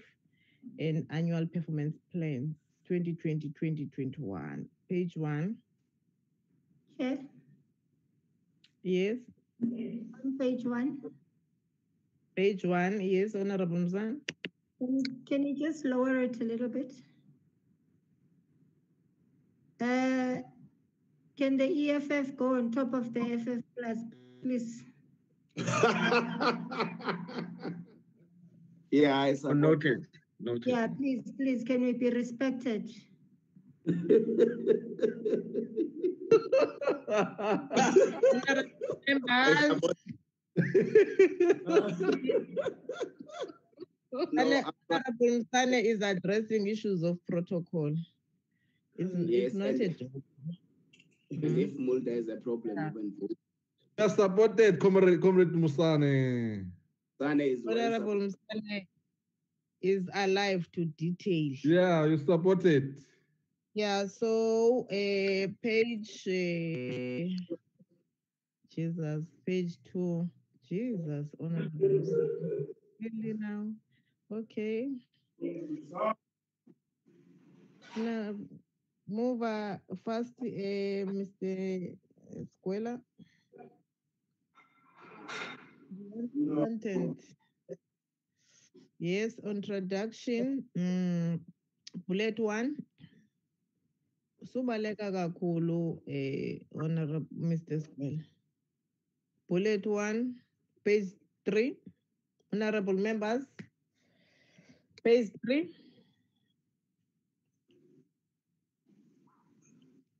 and annual performance plans 2020-2021. Page one. Chair, Yes. on page one, Page one, yes, Honorable Mzan. can you- can you just lower it a little bit? Uh, Can the EFF go on top of the FF plus, please? Yeah, I Oh, support. Noted, noted. Yeah, please, please, can we be respected? Members, Sane- is addressing issues of protocol. It's, mm, Yes, it's not a joke. Even if mm-hmm. Mulder is a problem, Yeah. even vote. Just supported, Comrade, Comrade Musane. Sane is Honorable Msane is alive to detail. Yeah, you supported. Yeah, so uh, page, uh, Jesus, page two. Jesus. Really now? Okay. Now, move uh, first, uh, Mr. Nqola. Content. Yes, introduction. Mm, bullet one. Subaleka kakhulu eh honorable Mr. Nqola. Bullet one, page three. Honorable members. Page three.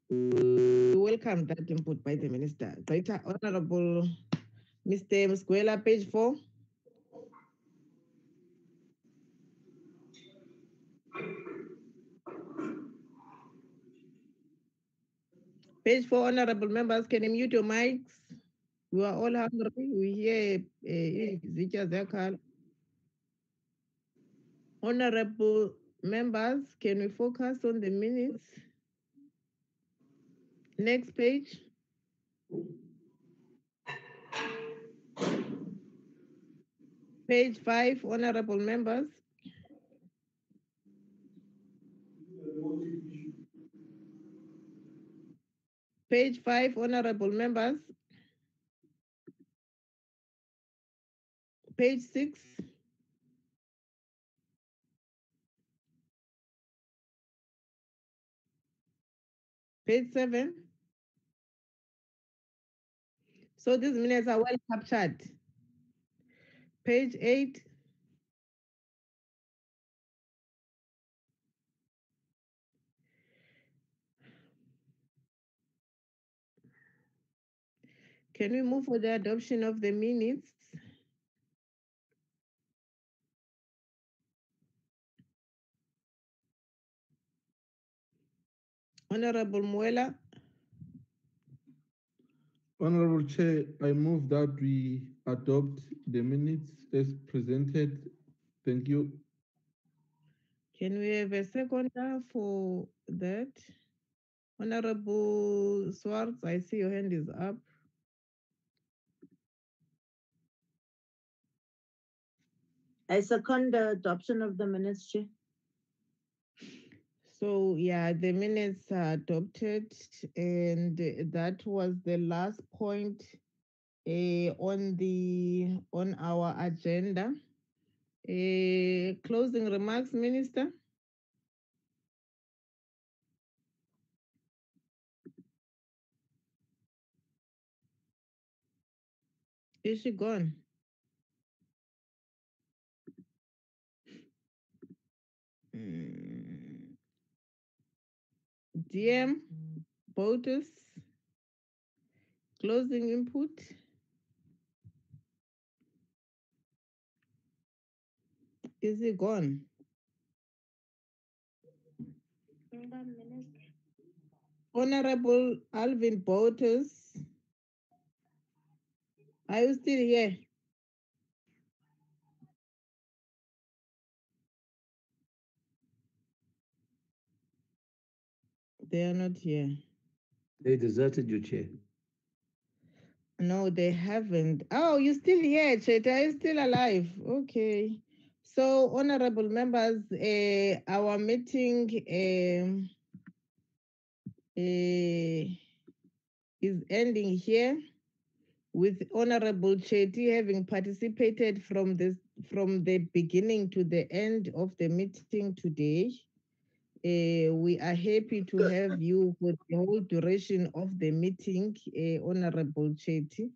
We welcome that input by the minister. Right, Honorable Mr. Nqola, page four. Page four, honorable members, can you mute your mics? We are all hungry. We hear uh, Zicha Zakal. Honorable members, can we focus on the minutes? Next page. Page five, honorable members. Page five, honorable members. Page six. Page seven. So these minutes are well captured. Page eight. Can we move for the adoption of the minutes? Honorable Nqola, Honorable Chair, I move that we adopt the minutes as presented. Thank you. can we have a seconder for that? Honorable Swartz, I see your hand is up. I second the adoption of the minutes, Chair. So yeah, the minutes are adopted and that was the last point eh, on the, on our agenda. Eh, Closing remarks, Minister? Is she gone? Mm. DM, Botes, closing input. Is it gone? Honorable Alvin Botes, are you still here? They are not here. They deserted you, Chair. No, they haven't. Oh, you're still here, Chet. Are still alive? Okay. So, honorable members, uh, our meeting um, uh, is ending here with Honorable Chetty having participated from this from the beginning to the end of the meeting today. Uh, we are happy to have you for the whole duration of the meeting, uh, Honorable Chetty, uh,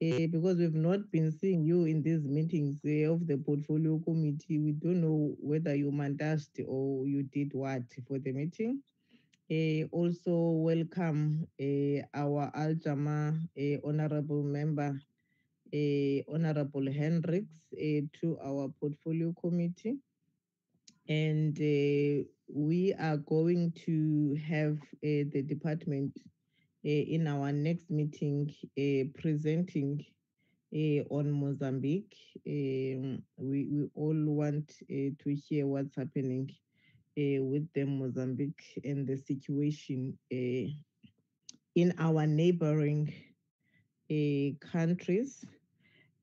eh, because we've not been seeing you in these meetings of the portfolio committee. We don't know whether you mandased or you did what for the meeting. Also, welcome our Al Jama-ah honorable member, Honorable Hendricks, to our portfolio committee and we are going to have uh, the department uh, in our next meeting uh, presenting on Mozambique. Um, we, we all want to hear what's happening with the Mozambique and the situation in our neighboring countries.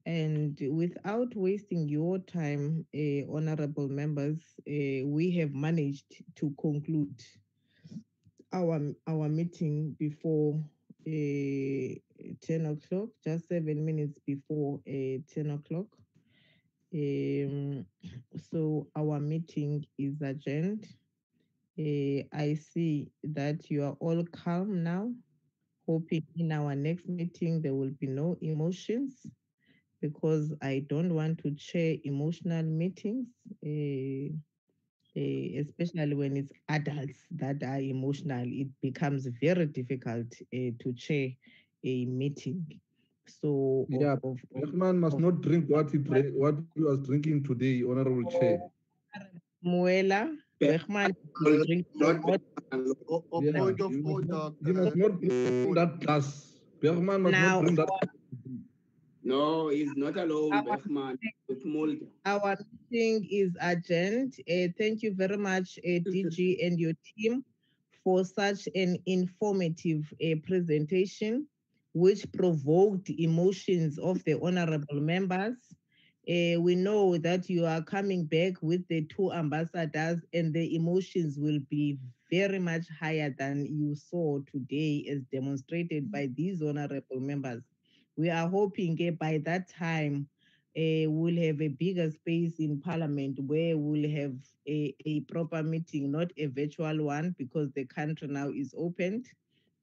And without wasting your time, uh, honorable members, uh, we have managed to conclude our our meeting before uh, 10 o'clock, just seven minutes before uh, 10 o'clock. Um, so our meeting is adjourned. I see that you are all calm now, hoping in our next meeting there will be no emotions because I don't want to chair emotional meetings, uh, uh, especially when it's adults that are emotional. It becomes very difficult uh, to chair a meeting. So, of- Yeah, of- of- Bergman must not drink what he drank, what he was drinking today, Honorable Chair. Muela, Bergman, will drink water. Yeah, point of you must order, not- You must not drink that glass. Bergman must Now, not drink that. No, he's not alone, with Mulder. Our meeting is adjourned. Uh, thank you very much, uh, DG and your team, for such an informative uh, presentation, which provoked emotions of the honorable members. Uh, we know that you are coming back with the two ambassadors, and the emotions will be very much higher than you saw today, as demonstrated by these honorable members. We are hoping eh, by that time uh, we'll have a bigger space in Parliament where we'll have a, a proper meeting, not a virtual one, because the country now is opened.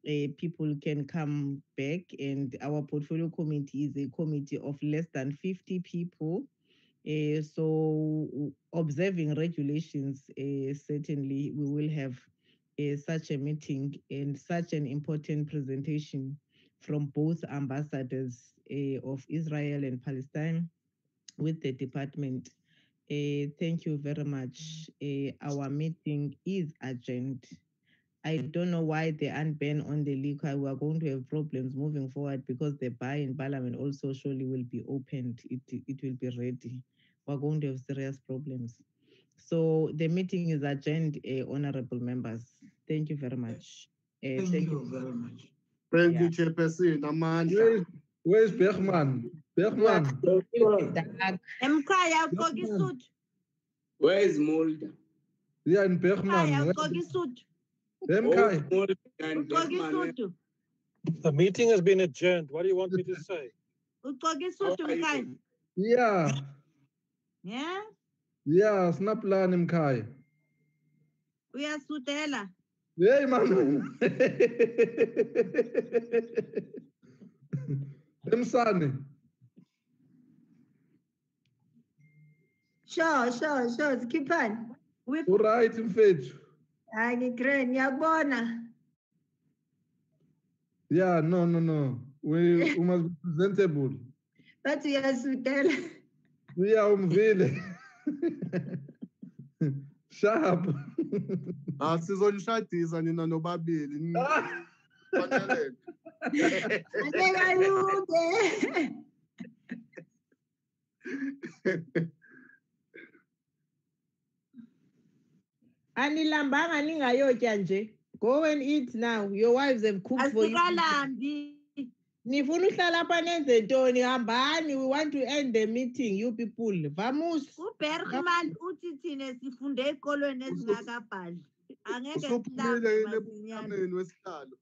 Uh, people can come back, and our portfolio committee is a committee of less than 50 people. Uh, so, observing regulations, uh, certainly we will have uh, such a meeting and such an important presentation from both ambassadors uh, of Israel and Palestine with the department. Uh, thank you very much. Uh, our meeting is adjourned. I don't know why they unban on the liquor. We are going to have problems moving forward because the bar in Parliament also surely will be opened. It, it will be ready. We're going to have serious problems. So the meeting is adjourned, uh, honorable members. Thank you very much. Uh, Thank you very much. Thank Yeah. you, Chairperson. Amandla. Where's, where's Bergman? Bergman. Emkhaya ugqoka isudu. Where is Mulder? Yeah, and Bergman. Emkhaya where- ugqoka isudu. Emkhaya. Oh, Mulder and Ugqoka Bergman. The meeting has been adjourned. What do you want me to say? Ugqoka isudu Mkhaya. Yeah, Yeah? yeah, snaplan Mkhaya. Uyasudela. Hey, man. Emsane. Sure, sure, sure. Skiphani. Uright mfethu. Hayi ngigre ngiyakubona. Yeah, no, no, no. We, we must be presentable. Bathi uyasudela. Yeah, Sharp. Ah, sizonishadisa nina nobabili. Ni- Fanele. Akekaluke. Anilambanga ningayotya nje. Go and eat now. Your wives have cooked for you. Asikalambi. Nifuna uhlala apha nenze ntoni? Hambani. We want to end the meeting, you people. Vamos. ubergman uthi thina sifunde ey'kolweni ezingakabhali angeke Usuphumile silambe yini masinyane emnyameni wesihlalo.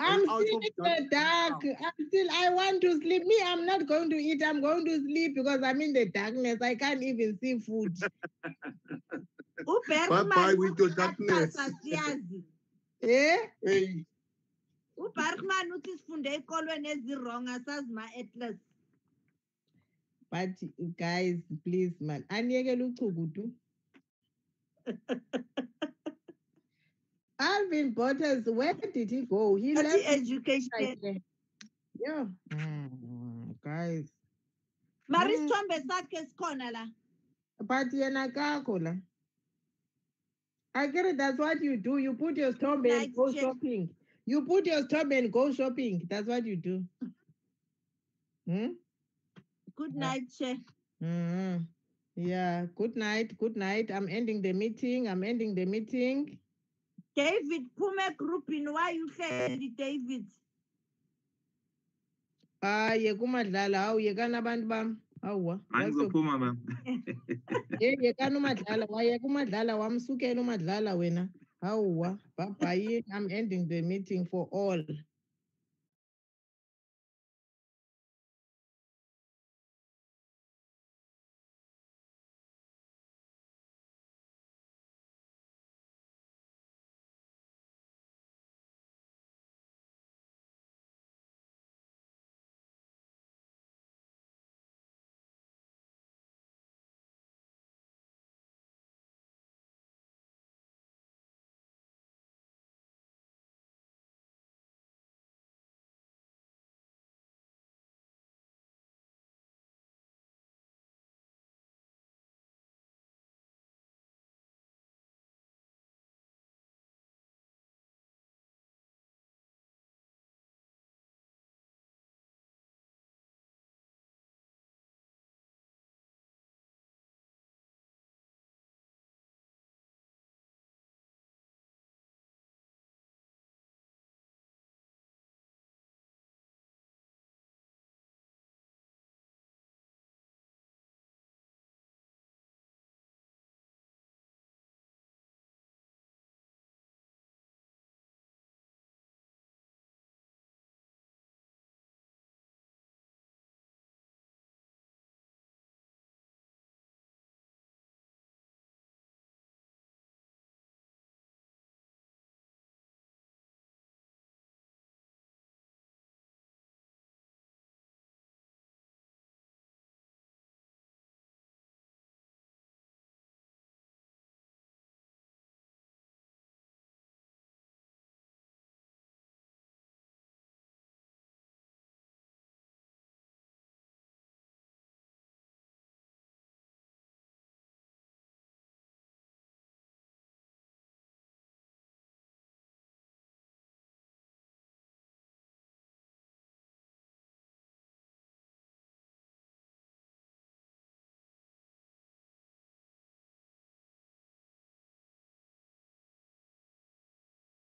I'm out still of in the dark dark. I'm still, I want to sleep. Me, I'm not going to eat. I'm going to sleep because I'm in the darkness. I can't even see food. ubergman Bye-bye with your uthi darkness. atlas siyazi Eh? Hey. Ubergman uthi sifunde ey'kolweni ezirong asazi ma-atlas But guys, please, man. Aniyekela uchukutu. Alvin Botes, where did he go? He Athi left. education Right there. Yeah. Mm, guys. mara Mm. isithombe sakhe sikhona la But yena kako la. I get it. That's what you do. You put your stomach and go shopping. You put your stomach and go shopping. That's what you do. Hmm? good Yeah. night che hmm Yeah. Good night. Good night. I'm ending the meeting. I'm ending the meeting. david phuma egrupini why uhleli david Ah, yekumadlala. Hawu yekani abantu bam. Awwa. Angizophuma mama. Ye yekani umadlala. Wayeka umadlala wamsukela umadlala wena. Bye bye. I'm ending the meeting for all.